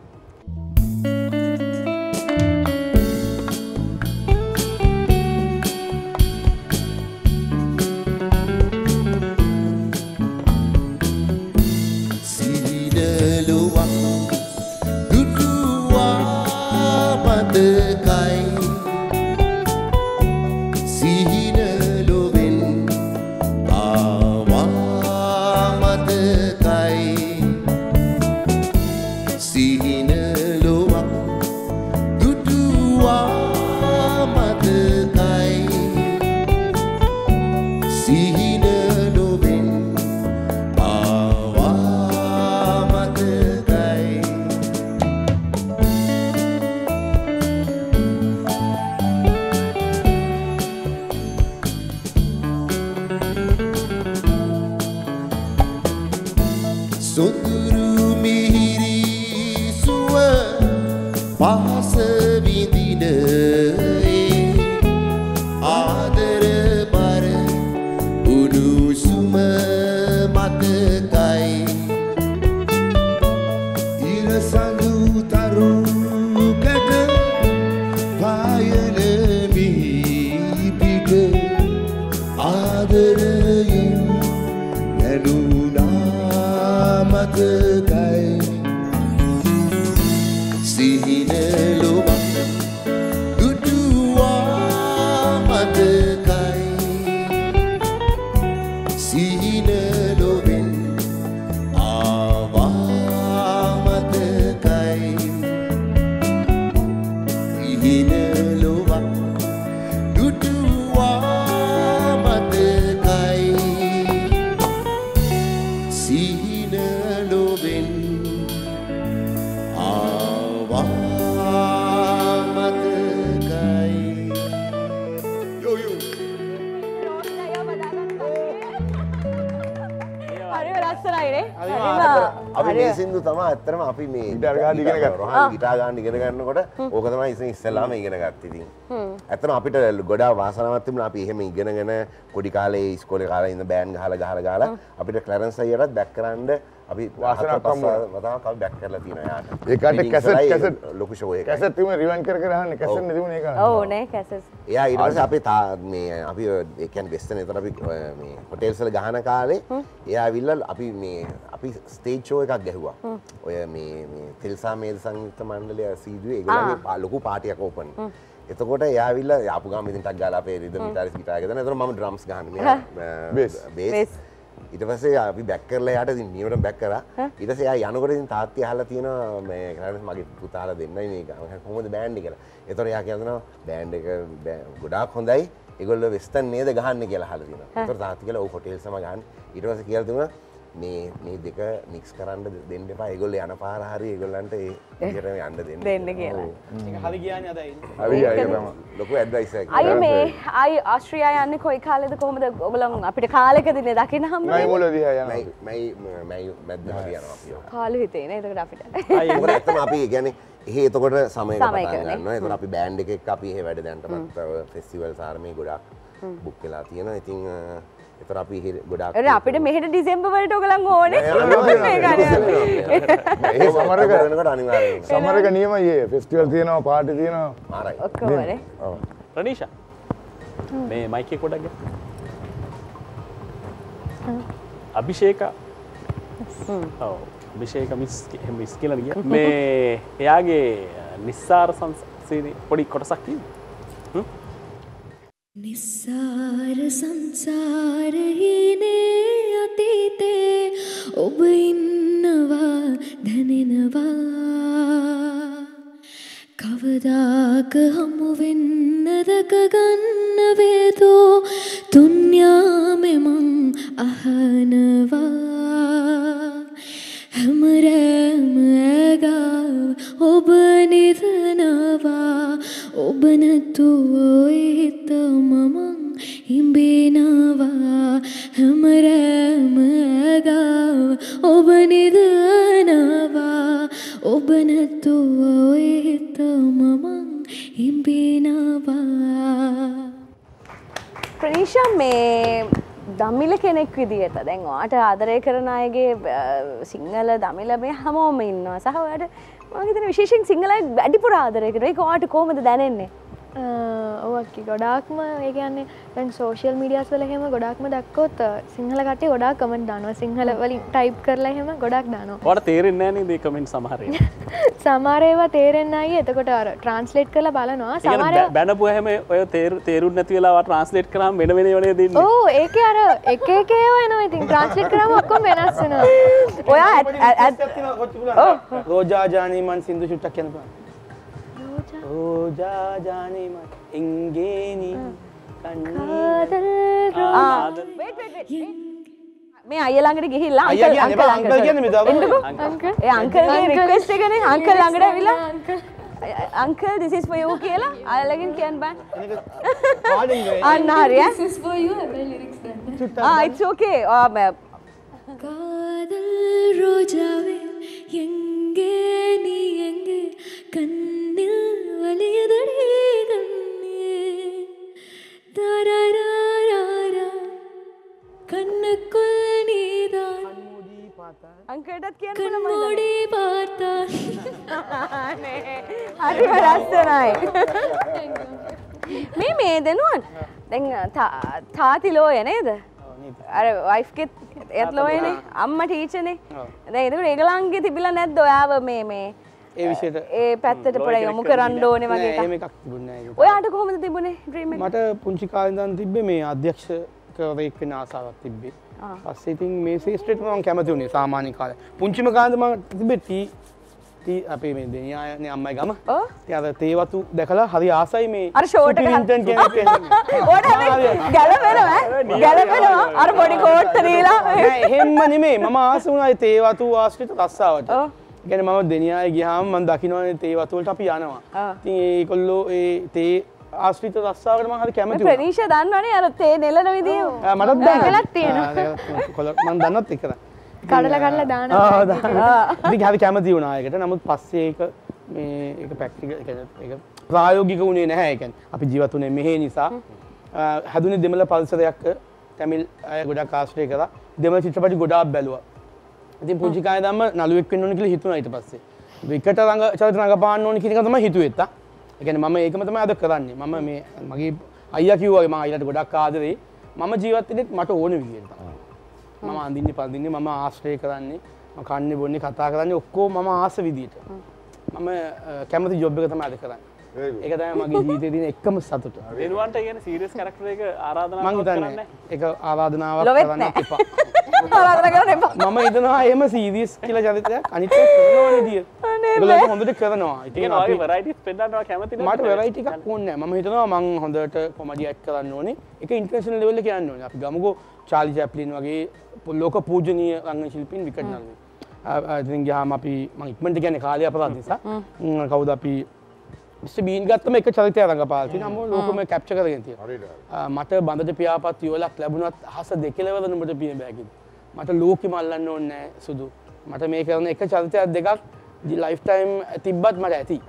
ගත්තා. රොහන් ගිටාර් ගන්න ඉගෙන ගන්නකොට ඕක තමයි ඉතින් ඉස්සෙල්ලාම ඉගෙන ගත්තේ ඉතින්. ඇත්තටම අපිට ගොඩාක් වාසනාවක් තිබුණා අපි එහෙම ඉගෙනගෙන පොඩි කාලේ ඉස්කෝලේ කාලේ ඉඳන් බෑන්ඩ් ගහලා ගහලා ගහලා අපිට ක්ලැරන්ස් අයියටත් බැක් කරන්න අපි අපි බැක් කරලා තියෙනවා යාට. ඒ කාට Meeting කැසට් කරලා කැසට් ලොකු ෂෝ එකක්. කැසට් තිබුණේ රිවයින්ඩ් කර කර අහන්නේ කැසට් නේ තිබුණේ ඒක. ඔව් නේ කැසස් එයා ඊට පස්සේ අපි තා මේ අපි ඒ කියන්නේ වෙස්ටර්න් එතන අපි ඔය මේ හොටෙල්ස් වල ගහන කාලේ එයා ඇවිල්ලා අපි මේ අපි ස්ටේජ් ෂෝ එකක් ගැහුවා. ඔය මේ මේ තිල්සා මේද සංගීත මණ්ඩලය සීදුවේ ඒගොල්ලන්ගේ පා- ලොකු පාටියක් ඕපන්. එතකොට එයා ඇවිල්ලා ආපු ගාම ඉතින් ටක් ගාලා ගිටාරිස් ගිටාර එකගෙන එතකොට මම ඩ්‍රම්ස් ගහන්නේ මෙයා බේස්. බේස්. ඊට පස්සේ අපි බැක් කරලා එයාට ඉතින් නියමටම බැක් කරා ඊට පස්සේ එයා යනකොට ඉතින් තාත්ති අහලා තියෙනවා මේ කරන්නේ මගේ පුතාලා දෙන්නයි මේක කොහොමද බෑන්ඩ් එක කියලා. ඒතකොට එයා කියනවා බෑන්ඩ් එක ගොඩාක් හොඳයි. ඒගොල්ලෝ වෙස්ටර්න් නේද ගහන්නේ කියලා අහලා තියෙනවා. ඒතකොට තාත්ති කියලා ඔව් හොටෙල් සම ගහන්නේ. ඊට පස්සේ කියලා තිබුණා මේ මේ දෙක මික්ස් කරන්න දෙන්න එපා. ඒගොල්ලෝ යන පාර හරි ඒගොල්ලන්ට ඒ විදිහටම යන්න දෙන්න. දෙන්න කියලා. ඒක හරි කියන්නේ අදයි හරි ඒක තමයි. ලොකු ඇඩ්වයිස් එකක්. අය මේ අයි ආශ්‍රියා යන්නේ කොයි කාලෙද කොහොමද ඔබලන් අපිට කාලෙකදිනේ දකින්න හම්බ මුල දිහා යනවා. මයි මයි මැද්දම යනවා අපි. කාලු හිතේ නේ එතකොට අපිට මොකද ඇත්තම අපි කියන්නේ එහෙ එතකොට සමයක පටන්. ගන්නවා. එතකොට අපි බෑන්ඩ් එකක් අපි එහෙ වැඩ දැනටමත් ෆෙස්ටිවල් සාරමේ ගොඩාක් බුක් වෙලා තියෙනවා. ඉතින් එතකොට අපි ගොඩාක් අපිට මෙහෙට ඩිසෙම්බර් වලට ඔයගලන් ඕනේ. සමර එක වෙනකොට අනිවාර්යෙන් වෙනවා. සමර එක නියමයි ඒ ෆෙස්ටිවල් තියෙනවා පාටි තියෙනවා. මාරයි. ඔක්කොම නේ. ඔව්. රනීෂා මේ මයික කොඩක් අභිෂේක. ඔව්. අභිෂේක මිස් මිස් කියලා ගිය මේ එයාගේ නිස්සාර සංසීනි පොඩි කොටසක් තියෙනවා නිස්සාර සංසාරහිනේ අතීතේ ඔබ ඉන්නවා දැනෙනවා. කවදාක හමුවෙන්න දැකගන්න වේදෝ තුන්යාමෙමං අහනවා. හැමරෑම ඇගාව ඔබ නිදනවා ඔබ නැතුව හිත මමං හිඹෙනවා හැමරෑම ඇගාව ඔබ නිදනවා ඔබ නැතුව හිත මමං හිඹෙනවා ප්‍රනීෂා මේ දමිල කෙනෙක් විදිහට දැන් වාට ආදරය කරන අයගේ අ, සිංහල දමිල මේ හැමෝම ඉන්නවා. සහ ඔයාට මම හිතන විශේෂයෙන් සිංහලයි වැඩිපුර ආදරය කරන ඒක වාට කොහොමද දැනෙන්නේ? ඔවකි ගොඩාක්ම ඒ කියන්නේ දැන් සෝෂල් මීඩියස් වල හෙම ගොඩක්ම දක්කොත් සිංහල කටේ ගොඩා කමෙන්ට් දානවා සිංහල වලින් ටයිප් කරලා හෙම ගොඩක් දානවා වට තේරෙන්නේ නෑනේ මේ කමෙන්ට් සමහරේ සමහරේවා තේරෙන්න අය එතකොට අර ට්‍රාන්ස්ලේට් කරලා බලනවා සමහර බැනපු හැම ඔය තේරුත් නැති වෙලා ට්‍රන්ස්ලේට් කරම් වෙන වෙන වනේ දෙන්න ඕ ඒක අර එක එක ඒවා එනවා ඉතින් ට්‍රාන්ස්ලේට් කරාම ඔක්කොම වෙනස් වෙනවා ඔයා ඇත්- ඇත්- රෝජාජානීමන් සිින්දු චුට්ටක් කියනපා රෝජාජානීමන් එංගේනී ආ, wait, wait, wait, wait. මේ අයළඟට ගිහිල්ලා අයියා අංකල් කියන්නේ බා, අංකල් කියන්නේ මේ දවල්. එන්නකෝ. ඒ අංකල්ගේ රික්වෙස්ට් එකනේ අංකල් ළඟට ඇවිල්ලා uncle this is for you කියලා අයලගෙන් කියන්න බෑ අන්න හරි ඈ. This is for you හැබැයි lyrics දන්නේ ආ it's okay. ආ, මම- എങ്കേ നീ എങ്കേ കണ്ണിൽ വലിയതടേ കണ്ണേ താരാരാരാരാ കണ്ണുക്കുൾ നീതാൻ കണ്ണോടി പാർത്താൻ හරි රස්සනයි මේ මේ දෙනුවන් දැන් තාතිලෝ යනේද අර වයිෆ්ගෙත් එත් ලෝයනේ අම්ම ටීචනේ දැ එතකට ඒගලන්ගේ තිබිල නැද්ද ඔයාව මේ මේ ඒ විෂයට ඒ පැත්තට පොඩ යොමු කරන්න ඕනේ වගේ එකක්. තිබුණේ නෑ ඒක. ඔයාට කොහොමද තිබුණේ ඩ්‍රීම් එක? මට පුංචි කාලේ ඉඳන් තිබ්බේ මේ අධ්‍යක්ෂකවරයෙක් වෙන්න ආසාවක් තිබ්බේ. පස්සේ ඉතින් මේ ශේෂ්ත්‍රයට මම කැමති වුණේ සාමාන්‍ය කාලේ. පුංචිම කාලේ මම තිබ්බේ ටී අපේ මේ දෙනියානේ අම්මයි ගම. ඔව්. ඉතින් අර තේ වතු දැකලා හරි ආසයි මේ අර ෂෝට් එක කෙනෙක් වෙන්න. ඕට ගැලපෙනවා ගැලපෙනවා. අර පොඩි කෝට්ට දීලා. නෑ, එහෙම්ම නෙමෙයි මම ආස වුණා තේ වතු ආශ්‍රිත රස්සාවට. ගැන මම දෙනියාය ගියාම මම දකින්නවනේ තේ වතු වලට අපි යනවා. ඉතින් ඒගොල්ලෝ ඒ තේ ආශ්‍රිත රස්සාවට මම හරි කැමති වුණා. ප්‍රනීෂ දන්නවනේ අර තේ නෙලන විදිය. මටත් දැන්. ඒකලත් තියෙනවා. කොල මම දන්නත් එක කඩලා කඩලා දාන හරි කැමති වුණා. ඒකට නමුත් පස්සේ ඒක මේ ඒක ප්‍රායෝගික වුණේ නැහැ. ඒ කියන්නේ අපි ජීවත් වුණේ මෙහි නිසා. හැදුනේ දෙමළ පරිසරයක් තැමිල් අය ගොඩක් ආශ්‍රය කරා දෙමළ චිත්‍රපටි ගොඩාක් බැලුවා. ඉතින් පුංචි කාලේ ධම්ම නළුවෙක් වෙන්න කියලා හිතුණා ඊට පස්සේ. විකට රංග චරිත රංගපාන්න ඕන කියන එක තමයි හිතුවේ තා ඒ කියන්නේ මම ඒකම තමයි අද කරන්නේ. මම මේ මගේ අයියා කිව්වා වගේ මම අයියාට ගොඩක් ආදරේ. මම ජීවත් වෙන්නේ මට ඕන තමයි මම අඳින්නේ පඳින්නේ මම ආශ්‍රය කරන්නේ කන්නේ බොන්නේ කතා කරන්නේ ඔක්කොම මම ආස විදියට. මම කැමති ජොබ් එක තමයි අද කරන්නේ. ඒක තමයි මගේ ජීවිතේ තියෙන එකම සතුට. දෙනුවන්ට කියන සීරියස් කැරක්ටර් එක ආරාධනා මං හිතන්නේ ඒක ආරාධනාවක් ලොවෙත් කරන්න. එපා. මම හිතනවා එහෙම සීරියස් කියලා චරිතයක් අනිත් දිය හොඳට කරනවා. පෙන්වන්නවා කැමති මට වෙරයිටි එකක් ඕනේ නැහැ. මම හිතනවා මං හොඳට කොමඩි ඇඩ් කරන්න ඕනේ. ඒක ඉන්ටර්නැෂනල් ලෙවල් එකේ යන්න ඕනේ. අපි ගමුකෝ චාලි චැප්ලින් වගේ ලෝක පූජනීය රංගන ශිල්පීන් විකට ඉතින් ගියාම අපි මං ඉක්මනට කියන්නේ කාලය අපරාධ නිසා. කවුද අපි බීන් ගත්තම එක චරිතයක් රඟපාලා තියෙනවා. අම්මෝ ලෝකෙම කැප්චර් කරගෙන. ආ, මට බඳට පියාපත් යුවලක් ලැබුණත් අහස දෙකලවර නුඹට පිය බෑකිද. මට ලෝකෙම අල්ලන්න ඕනේ නැහැ සුදු. මට මේ කරන එක චරිතයක් දෙකක් ලයිෆ් ටයිම් තිබ්බත් මට ඇති.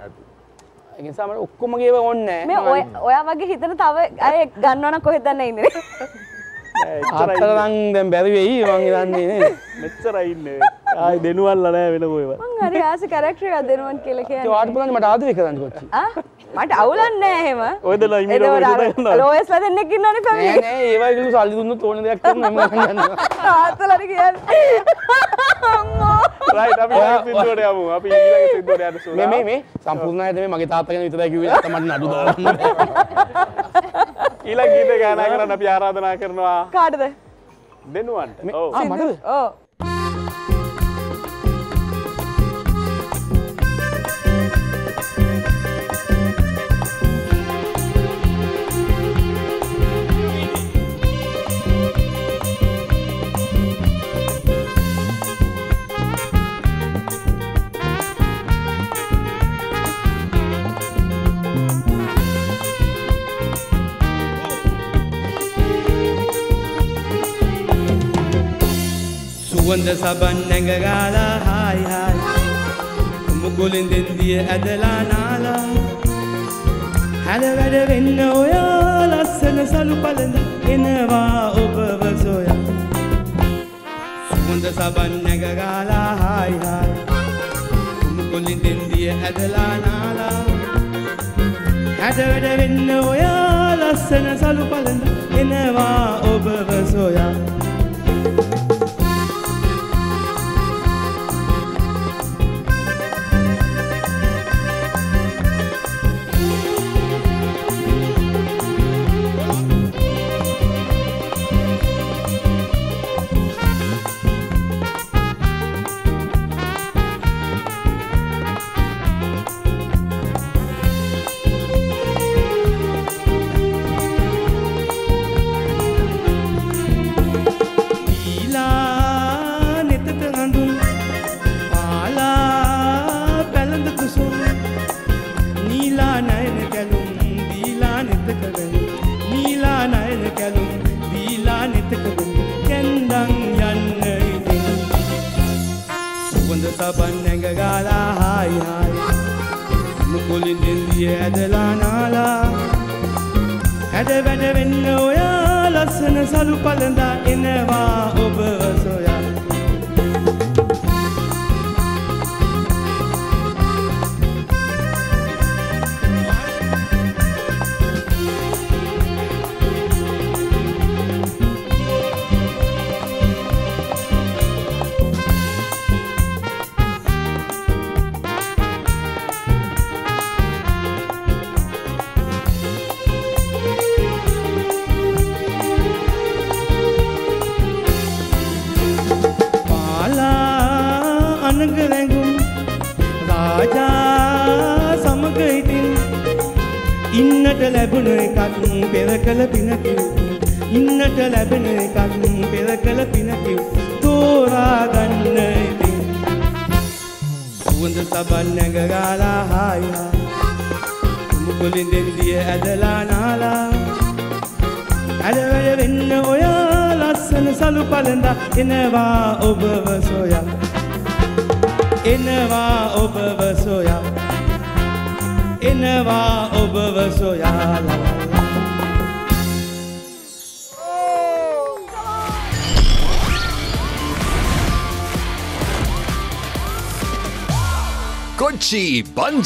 ඒ නිසා මට ඔක්කොම ගේව ඕනේ මේ නැහැ. ඔය- ඔයා වගේ හිතන තව අය ගන්නවන කොහෙද දන්න ඉන්නේ අත්තරං දැන් බැරි වෙයි මං හිතන්නේ නේද මෙච්චරයි ඉන්නේ. ආයි දෙනුවල්ල නෑ වෙන මං හරි ආස කරක්ටර් එකක් දෙනුවන් කියන්නේ. වාට බලන්න මට ආදරය කරන්න කොච්චි ආ? මට අවුලන්නේ නැහැ එහෙම. ඔය දෙලා ඉමිරෝ වෙන්න ලෝයස්ලා දෙන්නෙක් ඉන්නවනේ නෑ. ෆැමිලි නෑ ඒ වගේ කිලු සල්ලි දුන්නොත් ඕන දෙයක් කරන්න මම ගන්නවා තාත්තලාට කියන්නේ. අම්මෝ. රයිට් අපි ඊළඟ සින්දුවට යමු. අපි ඊළඟ සින්දුවට යන්න සූදා මේ මේ මේ සම්පූර්ණයට මේ මගේ තාත්තා ගැන විතරයි කිව්වේ. නැත්නම් මට නඩු දාන්න ඊළඟ ගීත ගායනා කරන්න අපි ආරාධනා කරනවා කාටද? දෙනුවන්ට. මේ- ඔව්. ආ මටද? ඕ සුවඳ සබන් නැගගාලා හායි හායි. මුකුලින් දෙන්දිය ඇදලා නාලා. හැල වැඩ වෙන්න ඔයා ලස්සන සලු පලඳ එනවා ඔබව සොයා. සුවඳ සබන් නැගගාලා හායි හායි. මුකුලින් දෙන්දිය ඇදලා නාලා. හැඩ වැඩ වෙන්න ඔයා ලස්සන සලු පලඳ එනවා ඔබව සොයා.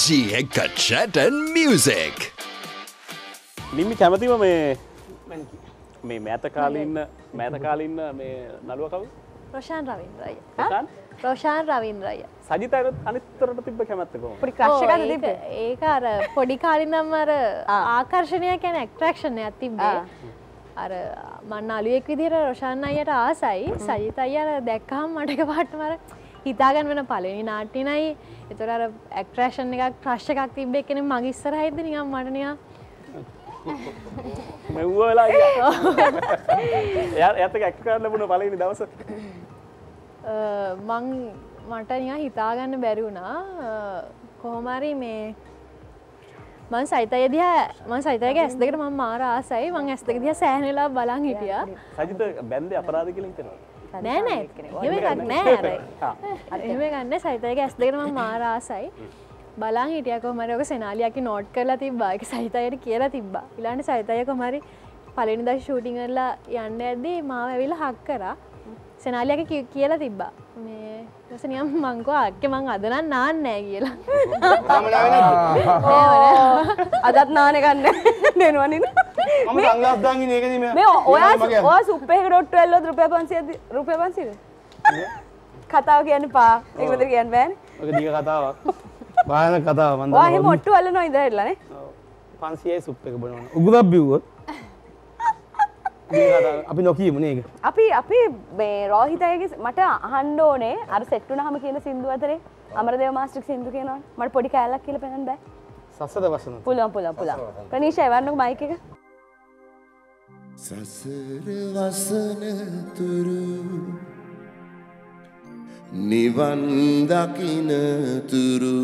Banji Ekka Chat and Music. නිම්මි කැමතිම මේ මේ මෑතකාලින්න මෑතකාලින්න මේ නළුවකව රෝෂාන් රවින්ද්‍රය. රෝෂාන්? රවින්ද්‍රය. සජිත අර අනිත්තරට තිබ්බ කැමැත්තකම පොඩි ක්‍රෂ් එකක් තිබ්බේ? ඒක අර පොඩි කාලිනම් අර ආකර්ශණය කැන එක්ට්‍රක්ෂණ ඇතිබේ අර මන්න අලුවෙක් විදිර රොෂාන් අයට ආසයි. සජිත අය අර දැක්කහම් මටක පාට්මර හිතාගන් වෙන පලනි නාට්ටිනයි එතුර අර ඇක්ට්‍රේෂන් එකක් ප්‍රශ් එකක් තිබ්බ එකන මගිස්සර හිද නිකම් මටනයා මෙව්වලා ඇත ඇක් කරන්න ලැබුණ පලනි දවස. මං මට නිකන් හිතාගන්න බැරි වුණා. කොහොමරි මේ මං සයිතය දිහ මං සයිතයක ඇස් දෙකට ම මාර ආසයි. මං ඇස් දෙක දිහ සෑහනලා බලන් හිටිය. සජිත බැන්ද අපරාධ කලින් තෙනවා නෑ නෑ. එහෙම එකක් නෑ එහෙම ගන්න සයිතයක ඇස් දෙකට ම මාර ආසයි බලන් හිටිය කොමරයක සෙනාලියකි නෝට් කරලා තිබ්බා. එක සහිතයට කියලා තිබ්බා. ඉලාන්ට සහිතය කොමරි පලනි දශ ෂූටිංගල්ලා යන්න ඇද්දී මාව ඇවිල හක් කරා සෙනාලියක කියලා තිබ්බා. මේ රසනියම් මංකෝ අක්ක මං අදනන් නාන්නෑ කියලා. අදත් නාන ගන්න. දෙනුවනින් මම සංගාස්දාගෙන ඒකදීම මේ ඔයා ඔයා සුප්පේක ඩොට්ට එල්ලෝ රුපය පන්සිය රුපය පන්සිද කතාව කියන්න පා. එකමද කියන්න බෑන්. ඔක දිග කතාවක්. බාන කතාව මොට්ටු අල්ල නොයිද එල්ලනේ පන්සියයි සුප් එක බනවන. උගුදක් බිව්වොත් අපි නොකීමන ඒක අපි අපි මේ රෝහිතයගේ මට අහන්ඩෝනේ අර සෙට්ටුන හම කියන සිින්දු අතරේ. අමරදව මාස්ටික් සිින්දු කියනවා. මට පොඩි කෑල්ලක් කියල පෙන බෑ. සස්සද වසන? පුලන් පුලන් පුලා ප්‍රනීශ එවන්නක මයික එක. සසර වසන තුරු නිවන් දකින තුරු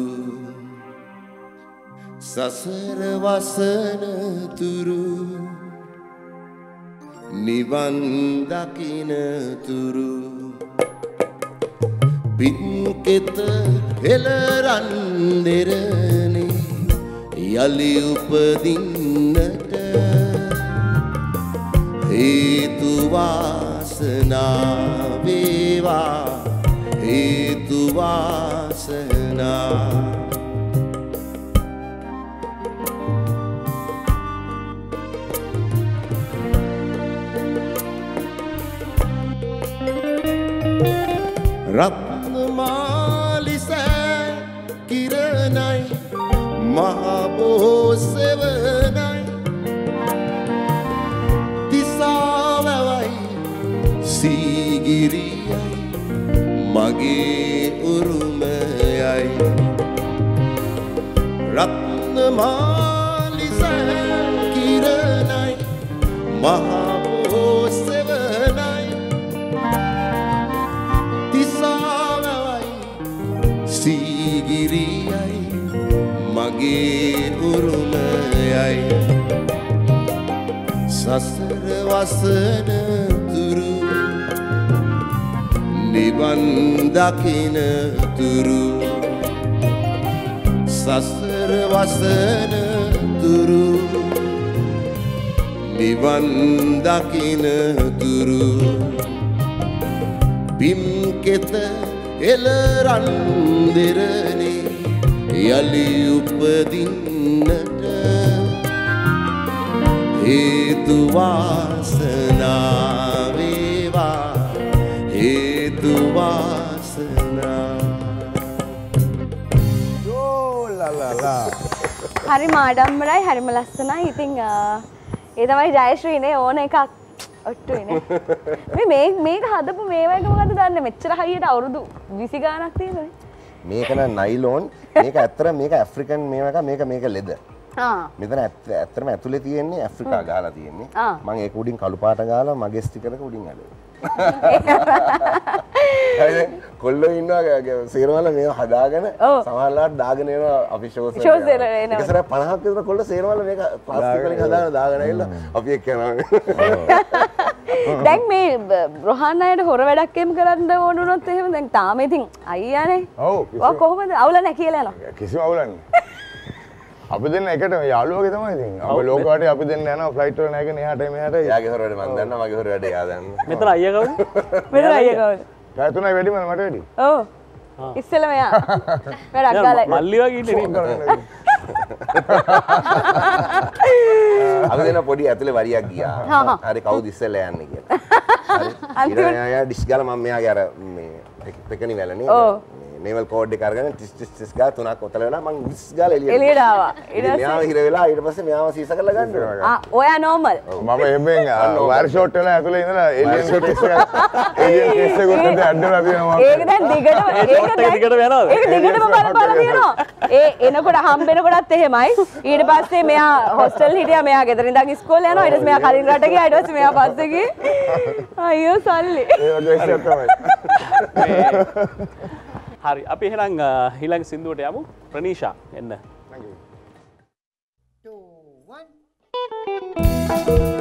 සසර වසන තුරු නිවන් දකින තුරු. පින්කෙත හෙළරන් දෙරනේ යළි උපදින්නට හේතුවාසනාවේවා හේතුවාසනා රත්නමාලිසෑ කිරණයි මහබෝසෙවනයි තිසාවැවයි සීගිරියයි මගේ උරුමයයි. රත්නමාලිසෑ කිරණයි මහබෝසෙවනයි මගේ උරුමයයි. සසර වසන තුරු නිවන් දකින තුරු. සසර වසන තුරු නිවන් දකින තුරු. පිම්කෙත එලරන් දෙරනේ යළි උපදින්නට හේතුවාසනාවේවා හේතුවාසනා හරි මාඩම්බරයි හරිම ලස්සනයි. ඉතිං ඒ තමයි ජයශ්‍රීනේ ඕන එකක්. ඔට්ටුනේ මේ මේක හදපු මේවයිකමගත දන්න? මෙච්චර හයියට අවුරුදු විසි ගානක් තියෙනනේ මේකන නයිලෝන්. මේක ඇත්තර මේක ඇෆ්‍රිකන් මේක මේක මේක ලෙද. මෙතන ඇත්ත ඇත්තටම ඇතුලේ තියෙන්නේ ඇෆ්‍රිකා ගහලා තියෙන්නේ. මම ඒක උඩින් කළු පාට ගාලා මගේ ස්ටිකරක උඩින් ඇලුවා කොල්ලෝ ඉන්නවා සේරවල මේ හදාගෙන. සමහරලාට දාගෙන එනවා අපි ෂෝස් වල එනවා. එකසර 50ක් විතර කොල්ල සේරවල මේක ප්ලාස්ටික් වලින් හදාගෙන දාගෙන ඇවිල්ලා අපි එක්ක යනවා දැන් මේ රොහන් අයට හොර වැඩක්කෙම කරන්න ඕනුනොත් එහෙම දැන් තාම ඉතින් අයියානේ. ඔව් කොහොමද? අවුල නැහැ කියලා යනවා. කිසිම අවුලන්නේ අපි දෙන්න එකට යාළුවගේ තමයි ඉතින්. අප ලෝකවට අපි දෙන්න යනවා. ෆ්ලයිට් වල නැගෙන එහාට මෙහාට එයාගේ හොර වැඩ මම දන්නවා මගේ හොර වැඩ එයා දන්නවා. මෙතන අයිය කවුද මෙතන අයියා කවුද පැය තුනයි වැඩිම මට වැඩි. ඔව් ඉස්සෙල්ලා මෙයා වැඩක් ගාලා මල්ලි වගේ ඉන්නේ අපි දෙන පොඩි ඇතුලේ වරියක් ගියා. හරි කවුද ඉස්සෙල්ලා යන්නේ කියලා එයා ඩිස් ගාලා මම මෙයාගේ අර මේ පෙක- පෙකණි වැල නේද ඔව්. නේවල් කෝඩ් එක අරගෙන ටිස් ටිස් ටිස් ගාලා තුනක් ඔතල වෙලා මං ඩිස් ගාලා එළියට එළියට ආවා. ඊට ඉතින් පස්සේ- මෙයාව හිර වෙලා ඊට පස්සේ මෙයාව සීස කරලා ගන්න ආ ඔයා නෝමල් මම එමෙන් වයර් ෂෝට් වෙලා ඇතුලේ ඉඳලා එලියන් කේස් එක එලියන් කේස් එක උඩට ඇඩ්ඩලා තියෙනවා ඒක දැන් දිගටම ඒක එක දිගටම යනවද? ඒක දිගටම බල බල තියෙනවා. ඒ එනකොට හම්බෙනකොටත් එහෙමයි. ඊට පස්සේ මෙයා හොස්ටල් හිටියා මෙයා ගෙදර ඉඳන් ඉස්කෝලේ යනවා. ඊට පස්සේ මෙයා කලින් රට ගියා. ඊට පස්සේ මෙයා පස්සේ ගියේ. අයියෝ සල්ලි. ඒ වගේ තමයි හරි. අපි එහෙනම් හිළඟ සිින්දුවට යමු. ප්‍රනීෂා එන්න. රස වැහෙන මංගල ගීතේ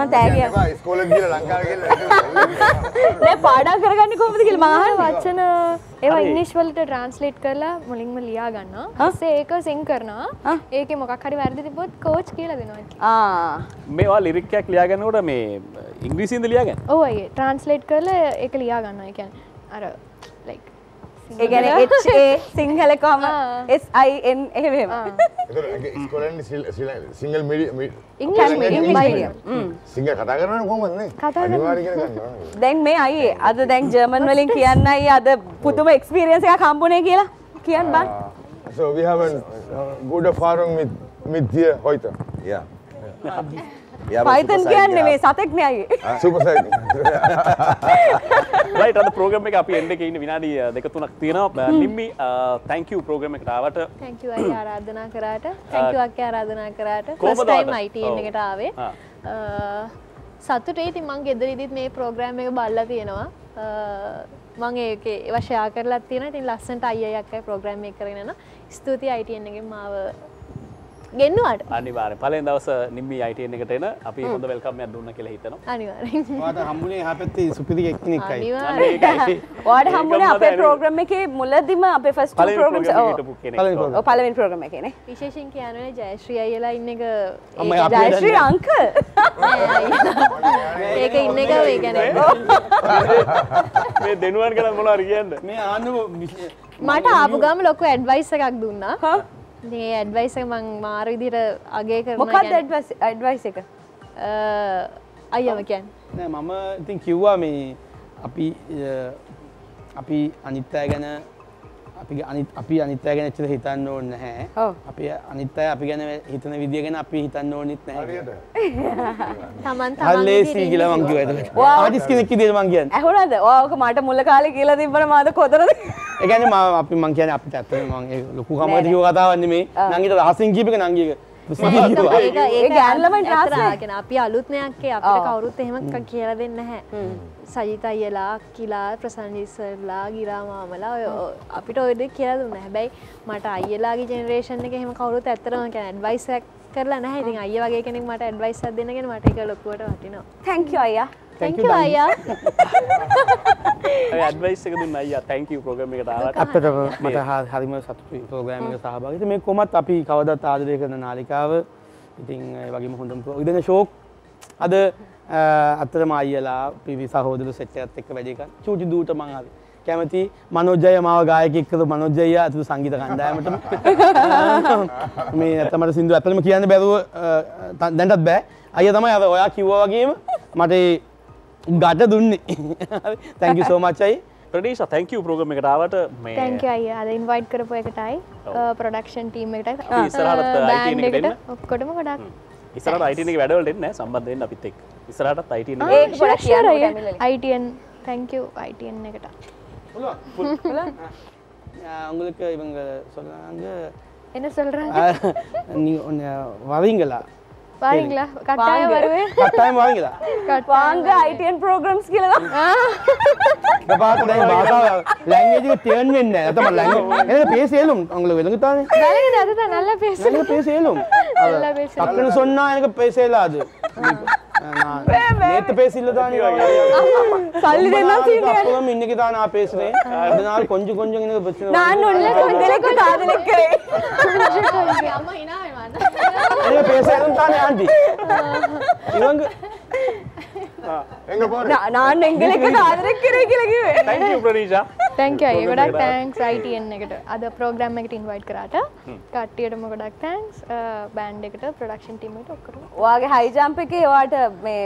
මම තෑගිය ස්කෝල ගිල ලංකාව නෑ පාඩම් කරගන්න කොහොමද කියලා මම අහන්නේ. වචන ඒවා ඉංග්‍රීසි වලට ට්‍රාන්ස්ලේට් කරලා මුලින්ම ලියා ගන්නවා. ඊපස්සේ ඒක සිං කරනවා. ඒකේ මොකක් හරි වැරදි තිබ්බොත් කෝච් කියලා දෙනවා. ආ මේවා ලිරික්කයක් ලියාගන්නකොට මේ ඉංග්‍රීසින්ද ලියාගන්න ඔව් අයියේ ට්‍රාන්ස්ලේට් කරලා ඒක ලියා ගන්නවා. ඒ කියන්නේ අර ඒ කියන්නේ HA සිංහල කොම SIN එහෙම. සිංහල කතා කරන කොමන්නේ දැන් මේ අයි අද දැන් ජර්මන් වලින් කියන්නයි අද පුදුම එක්ස්පීරියන්ස් එකක් හම්බුනේ කියලා. කියන්න බං. So we have a good erfahrung mit, mit dir heute. Ja. Python කියන්නේ මේ සතෙක් නේ අයියේ. Super Saiyan. රයිට අද ප්‍රෝග්‍රම් එක අපි එන්ඩ ඉන්න විනාඩි දෙක තුනක් තියෙනවා නිම්මි තැංකව ප්‍රෝග්‍රම එකට ආවට thank you අයියා ආරාධනා කරාට thank you අක්කේ ආරාධනා කරාට කොහොමද first time ආවට? IT ඔව්. එකට ආවේ ආ. අ, සතුටේ ඉතින් මං ගෙදර ඉදිත් මේ ප්‍රෝග්‍රෑම් එක බලලා තියෙනවා අ, මං ඒක ඒවා ෂෙයා කරලා තියෙනවා ඉතින් ලස්සනට අයියා අක්කයි ප්‍රෝග්‍රෑම් එක කරගෙන යනවා ස්තුතියි ITN එකෙන් මාව ගෙන්නුවාට. අනිවාර පලෙන් දවස නිම්මි අයිටන් එකට එන අපි හොඳ වෙල්කම්යක් දුන්න කියලා හිතනවා. අනිවාර්යෙන්. වාට හම්බුනේ හැපැත්තේ සුපිරි අනිවාර්යෙන්. ඔයාට හම්බුනේ අපේ ප්‍රෝග්‍රම් එකේ මුලදිම අපේ ෆස්ට් පළවෙනි ප්‍රෝග්‍රම්ස් program ඔව්. එකට හිටපු කෙනෙක්. පළවෙනි program. ඔව් පළවෙනි ප්‍රෝග්‍රම් එකේ නේ. විශේෂයෙන් කියනුවේ ජයශ්‍රී අයියලා ඉන්න එක ජයශ්‍රී අංකල් ඒක ඉන්න එක ඒ කියන්නේ. මේ දෙනුවන් කළ මොනාර කියන්න? මේ ආන්නු මට ආපු ගම ලොකු ඇඩ්වයිස් එකක් දුන්නා මේ ඇඩ්වයිස මං මාර විදිට අගේ කරන මොකක්ද ඇඩ්වයිස් එක? අයම කියන් නෑ මම ඉතින් කිව්වා මේ අපි අපි අනිත්තය ගැන අපි අපි අනිත්තය ගැන එච්චර හිතන්න ඕන නැහැ ඔව්. අපි අනිත්තය අපි ගැන හිතන විදිය ගැන අපි හිතන්න ඕනෙත් නැහැ තමන් හල්ලේසී කියලා මං කිව්වා එතකොට. ආටිස් කෙනෙක් විදියට මං කියන්නේ. ඇහුණාද ඔයාක මට මුල කාලේ කියලා තිබ්බන මාද කොතනද ඒ කියන්නේ මම අපි මං කියන්නේ අපිට ඇත්තටම මං ඒ ලොකු කමකට කිව්ව කතාවක් නෙමෙයි. නංගිට රහසින් කීප එක නංගික. ප්‍රසිද්ධිය කිව්වා. ඒ ළමයි translate. ගෙන අපි අලුත්නයක්කේ අපිට කවුරුත් එහෙම කියලා දෙන්න හැ සජිත අයලා කිලා ප්‍රසංජිස්සරලා ගිරාමාමලා ඔය ඔ- අපිට ඔයද කියලා දුන්න. හැබැයි මට අයලාගේ ජෙනරේෂන් එක එහෙම කවුරුත් ඇත්තරම කැන ඇඩ්වයිසක් කරලා නැහැ. ඉතින් අය වගේ කෙනෙක් මට ඇඩ්වයිස් දෙන්නගෙන මට එක ලොකුවට වටිනවා. තැංක අයියා. තැංක අයියා. ඇඩවයිස් එක දුන්න අයියා. තැංකව ප්‍රෝග්‍රම එකට ආවට ඇත්තටම මට හරිම සතුටුයි ප්‍රෝග්‍රෑම් එක සහභාගී මේ කොමත් අපි කවදත් ආදරය කරන නාලිකාව. ඉතින් ඒ වගේම හොඳම ඉදන ශෝක් අද අත්තරම අයියලා පිවි සහෝදරු සෙට්ටත් එක්ක වැඩික චූටි දූට මං හරි කැමති මනෝජය මාව ගායකෙක්කද මනෝජය ඇතු සංගීත කණ්ඩායමට මේ ඇතමට සිින්දු ඇතම කියන්න බැරුව දැන්ටත් බෑ. අය තමයි අද ඔයා කිව්වා වගේම මට ගට දුන්නේ. තැංකි සෝමච්චයි ප්‍රඩේශ තැංකව ප්‍රෝග්‍රම එකට ආවට මේ තැංක අය අද ඉන්වයිට් කරපු එකටයි. ප්‍රඩක්ෂන් ටීම් එකට. ඔක්කොටම ගොඩක් ඉස්සරට අයිටන එක වැඩවලට එන්න සම්බන්ධයෙන් අපිත් එක් ඉස්සරටත් අයිටන ඒක පොඩක් කියන්න කැමිලි. අයිටන් තැංකව අයිටන් එකට உங்களுக்கு இவங்க சொல்றாங்க என்ன சொல்றாங்க வாரீங்களா கட்டாயம் வருவேன். கட்டாயம் வாங்கடா வாங்க ஐடிஎன் ப்ரோகிராம்ஸ் கீழ தான். இந்த பாத்து டேய் பாசா லாங்குவேஜ் டேர்ன் என்ன? அத ம லாங்குவேஜ் என்ன பேசேலும் உங்களுக்கு விளங்குதானே விளங்குது அதுதான். நல்லா பேசு நல்லா பேசேலும் நல்லா பேசு டக்குன்னு சொன்னா எனக்கு பேசேலாது நேத்து பேசிலதான் அப்பவும் இன்னைக்கு தான் நான் பேசுறேன். அதனால கொஞ்சம் கொஞ்சம் எனக்கு பிரச்சனை நான் தானே ஆண்டி. இவங்க எங்க போற නා- නාන්න එංගලෙක්ව කාදලෙක් කරේ කියලා කිව්වේ තැංකව ප්‍රඩීශා තැංක අය ගොඩක් තැන්ක්ස් අයිටන් එකට අද ප්‍රෝග්‍රම් එකට ඉන්වයිට් කරාට කට්ටියටම ගොඩක් තැන්ක්ස් බෑන්් එකට ප්‍රඩක්ෂන් ටීමට ඔක්කරු ඔයාගේ හයිජම්ප එකේ ඔයාට මේ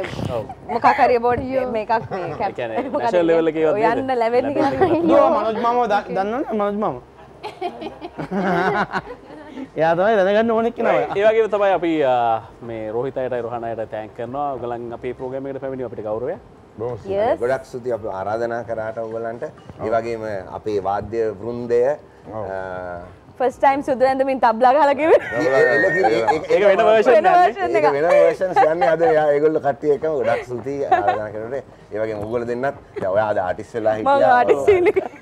මොකකරිය බෝඩ් මේකක් මේ කැප්- කියන්නේ මොකක්ද national level එකේ ඔය ඒවත් යන්න ලැබෙන්න කියලා දුව මනෝජ් මාම දන්නවනේ මනෝජ් මාම එයා තමයි දැනගන්න ඕනෙක් ඔයා. ඒවගේ තමයි අපි මේ රෝහිතයට රහණයට තැන් කරනවා. ගලන් අපේ ප්‍රෝගමට පැමිණි අපිට ගෞරවය Yes. ගොඩක් ස්තුති අප ආරාධනා කරාට ඔගලන්ට ඒවගේම අපේ වාද්‍ය වෘන්දය ෆස් ටයිම් සුදු ඇඳමින් තබ්ලා ගහලා කිව්වේ. ඒක වෙන වර්ෂන් යන්නේ. අද යා ඒගොල්ල කට්ටිය එකම ගොඩක් ස්තුති ආරාධනා කරනට ඒවගේ මුගල දෙන්නත් දැන් ඔයාද ආටිස් වෙලා එක.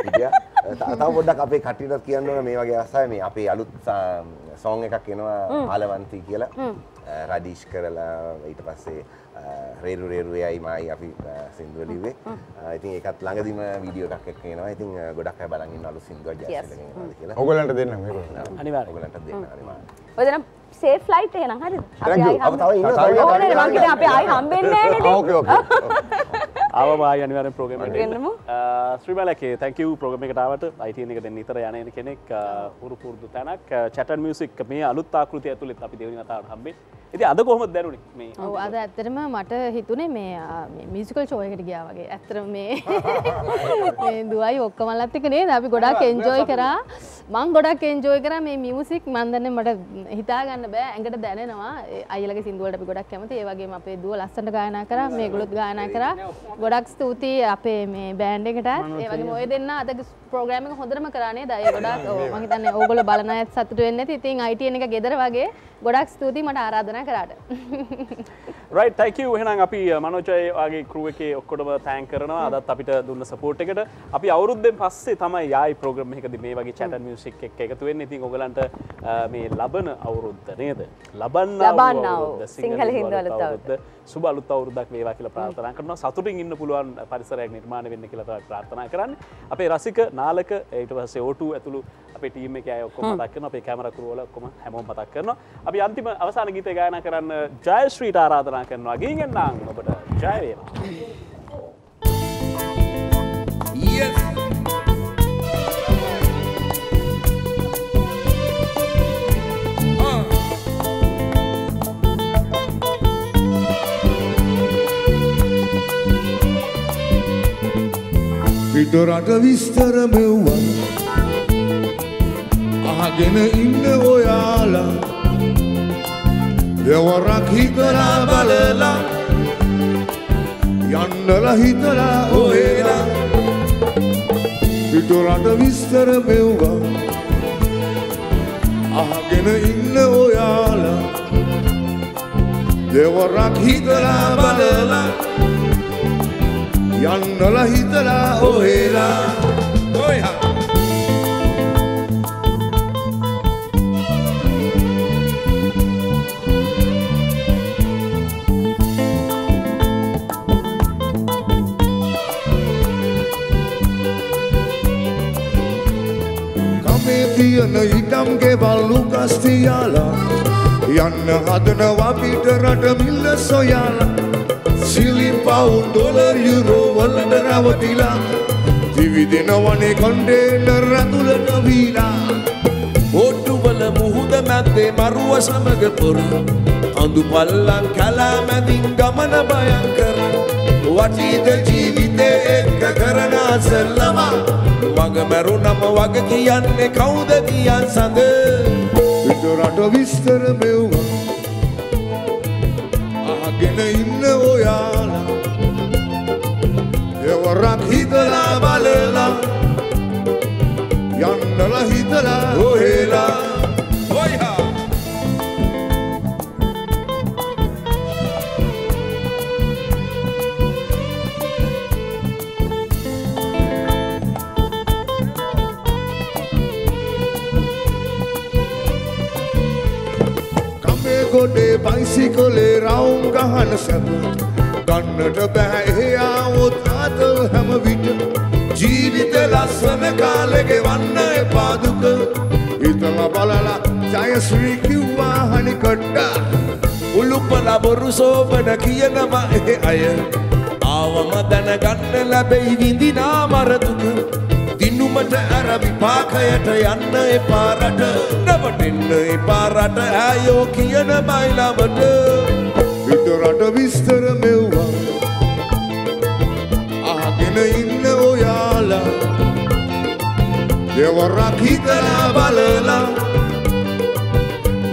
හිටියා තව පොඩ්ඩක් අපේ කට්ටියටත් කියන්න ඕන මේ වගේ අවස්ථාවේ මේ අපේ අලුත් සෝන් එකක් එනවා. ආලවන්ති කියලා. රඩීෂ් කරලා ඊට පස්සේ රේරු රේරුයයි මයි අපි සින්දුව ලිව්වේ. ඉතින් ඒකත් ළඟදිම වීඩියෝ එකක් එක්ක එනවා. ඉතින් ගොඩක් අය බලන් ඉන්න අලුත් සින්දුවක් එකකින් එනවා කියලා. ඔයගොල්ලන්ට දෙන්න මේක. අනිවාර්යෙන් ඔයගලන්ට දෙන්න අනිවාර්යෙන් ඔය දෙන සේෆ් ෆ්ලයිට් එහෙනම් හරිද? Thank you. අප ආයි හම්බෙන්නේ. නැහැ ඕකේ ඕකේ ආවම ආයි අනිවාර්යෙන් ප්‍රෝග්‍රෑම් එකට එන්න. එන්නමු. ශ්‍රීමලකේ thank you ප්‍රෝග්‍රෑම් එකට ආවට ITN එක දෙන්න ඉතර යන කෙනෙක් හුරු පුරුදු තැනක් චැටන් මියුසික් මේ අලුත් ආකෘතිය ඇතුළෙත් අපි දෙවෙනි වතාවට හම්බෙන්නේ. ඉතින් අද කොහොමද දැනුනේ මේ ඔව් අද ඇත්තටම මට හිතුනේ මේ මියසිකල් ෂෝ එකට ගියා වගේ. ඇත්තටම මේ මේ දුවයි නේද අපි ගොඩාක් එන්ජොයි කරා. මං ගොඩක් එන්ජොයි කරා මේ මියුසික් මන් දන්නේ මට හිතා ගන්න බෑ ඇඟට දැනෙනවා. ඒ අයියලගේ සින්දු වලට අපි ගොඩක් කැමති. ඒ වගේම අපේ දුව ලස්සනට ගායනා කරා. මේගොල්ලොත් ගායනා කරා. ගොඩක් ස්තුතියි අපේ මේ බෑන්ඩ් එකට. ඒ වගේම ඔය දෙන්න අද ප්‍රෝග්‍රෑම් එක හොඳටම කරා නේද? අය ගොඩක් ඔව් මං හිතන්නේ ඕගොල්ලෝ බලන අයත් සතුටු වෙන්නේ. ඉතින් ITN එක ගෙදර වගේ ගොඩක් ස්තුතියි මට ආරාධනා කරාට. thank you. එහෙනම් අපි මනෝජය වගේ ක්‍රූ එකේ ඔක්කොටම තෑන්ක් කරනවා. අදත් අපිට දුන්න සපෝට් එකට. අපි අවුරුද්දෙන් පස්සේ තමයි යායි ප්‍රෝග්‍රෑම් එකකදී මේ වගේ chat and music එක්ක එකතු වෙන්නේ. ඉතින් ඔයගලන්ට මේ ලබන අවුරුද්ද නේද? ලබන්නා ලබන්නා සිංහල අවුරුද්ද. සුබ අලුත් අවුරුද්දක් වේවා කියලා ප්‍රාර්ථනා කරනවා. සතුටින් ඉන්න පුළුවන් පරිසරයක් නිර්මාණය වෙන්න කියලා තමයි ප්‍රාර්ථනා කරන්නේ. අපේ රසික නාලක ඊට පස්සේ O2 ඇතුළු අපේ ටීම් එකේ අය ඔක්කොම මතක් කරනවා. අපේ කැමරා ක්‍රූ වල ඔක්කොම හැමෝම මතක් කරනවා. අපි අන්තිම අවසාන ගීතය ගායනා කරන්න ජයශ්‍රීට ආරාධනා කරනවා. ගිහින් එන්නම් ඔබට ජය වේවා. Yes. පිටරට විස්තර මෙව්වන් අහගෙන ඉන්න ඔයාලා. දෙවරක් හිතලා බලලා. යන්නල හිතලා ඔහෙලා පිටරට විස්තර මෙව්වා. අහගෙන ඉන්න ඔයාලා. දෙවරක් හිතලා බලලා. යන්නල හිතලා ඔහෙලා ඔයා කමේ තියෙන ඉඩම් ගෙවල් ලුකස් තියාලා යන්න හදනවා පිට රට මිල්ල සොයාලා සිලි පවුන් ඩොලර් යුරෝ වලට රැවටිලා. දිවිදෙනවනේ කොන්ඩේනර් ඇතුළට වීලා. ඔට්ටුවල මුහුද මැද්දේ මරුව සමග පොර. අඳු පල්ලන් කලා මැදින් ගමන භයංකර වටීද ජීවිතේ එක්ක කරන සෙල්ලම මග මැරුණම වග කියන්නේ කවුද කියන් සඳ. පිටරට විස්තර මෙව්වා. ඉන්න ඔයාලා එවරක් හිතලා බලලා යන්නල හිතලා ඔහෙලා ඔයහා කමේ ගොඩේ බයිසිකොලේ රවුම් ගහන සැප ගන්නට බෑ. එහාවොත් ආතල් හැම විට ජීවිත ලස්සන කාලෙගෙ වන්න එපාදුක හිතල බලලා ජයශ්‍රී කිව්වා හනි කට්ටා උළුපල බොරු සෝබන කියනවා එහෙ අය. ආවම දැනගන්න ලැබෙයි විඳිනා මරදුක දිනුමට අර විපාකයට යන්න එපාරට නවටෙන්න එපාරට ඇයෝ කියන මයිලවට පිටරට විස්තර දෙවරක් හිතලා බලලා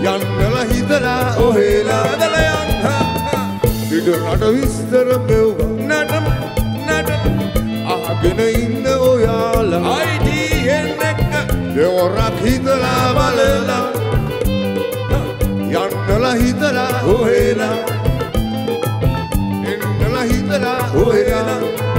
යන්නල හිතලා ඔහෙලා දලයන් පිටරට විස්තර මෙව්වා නටම නටම අහගෙන ඉන්න ඔයාලා අයිඩීෙන් එක්ක දෙවරක් හිතලා බලලා යන්නල හිතලා ඔහෙලා එන්නල හිත හිතලා ඔහෙලා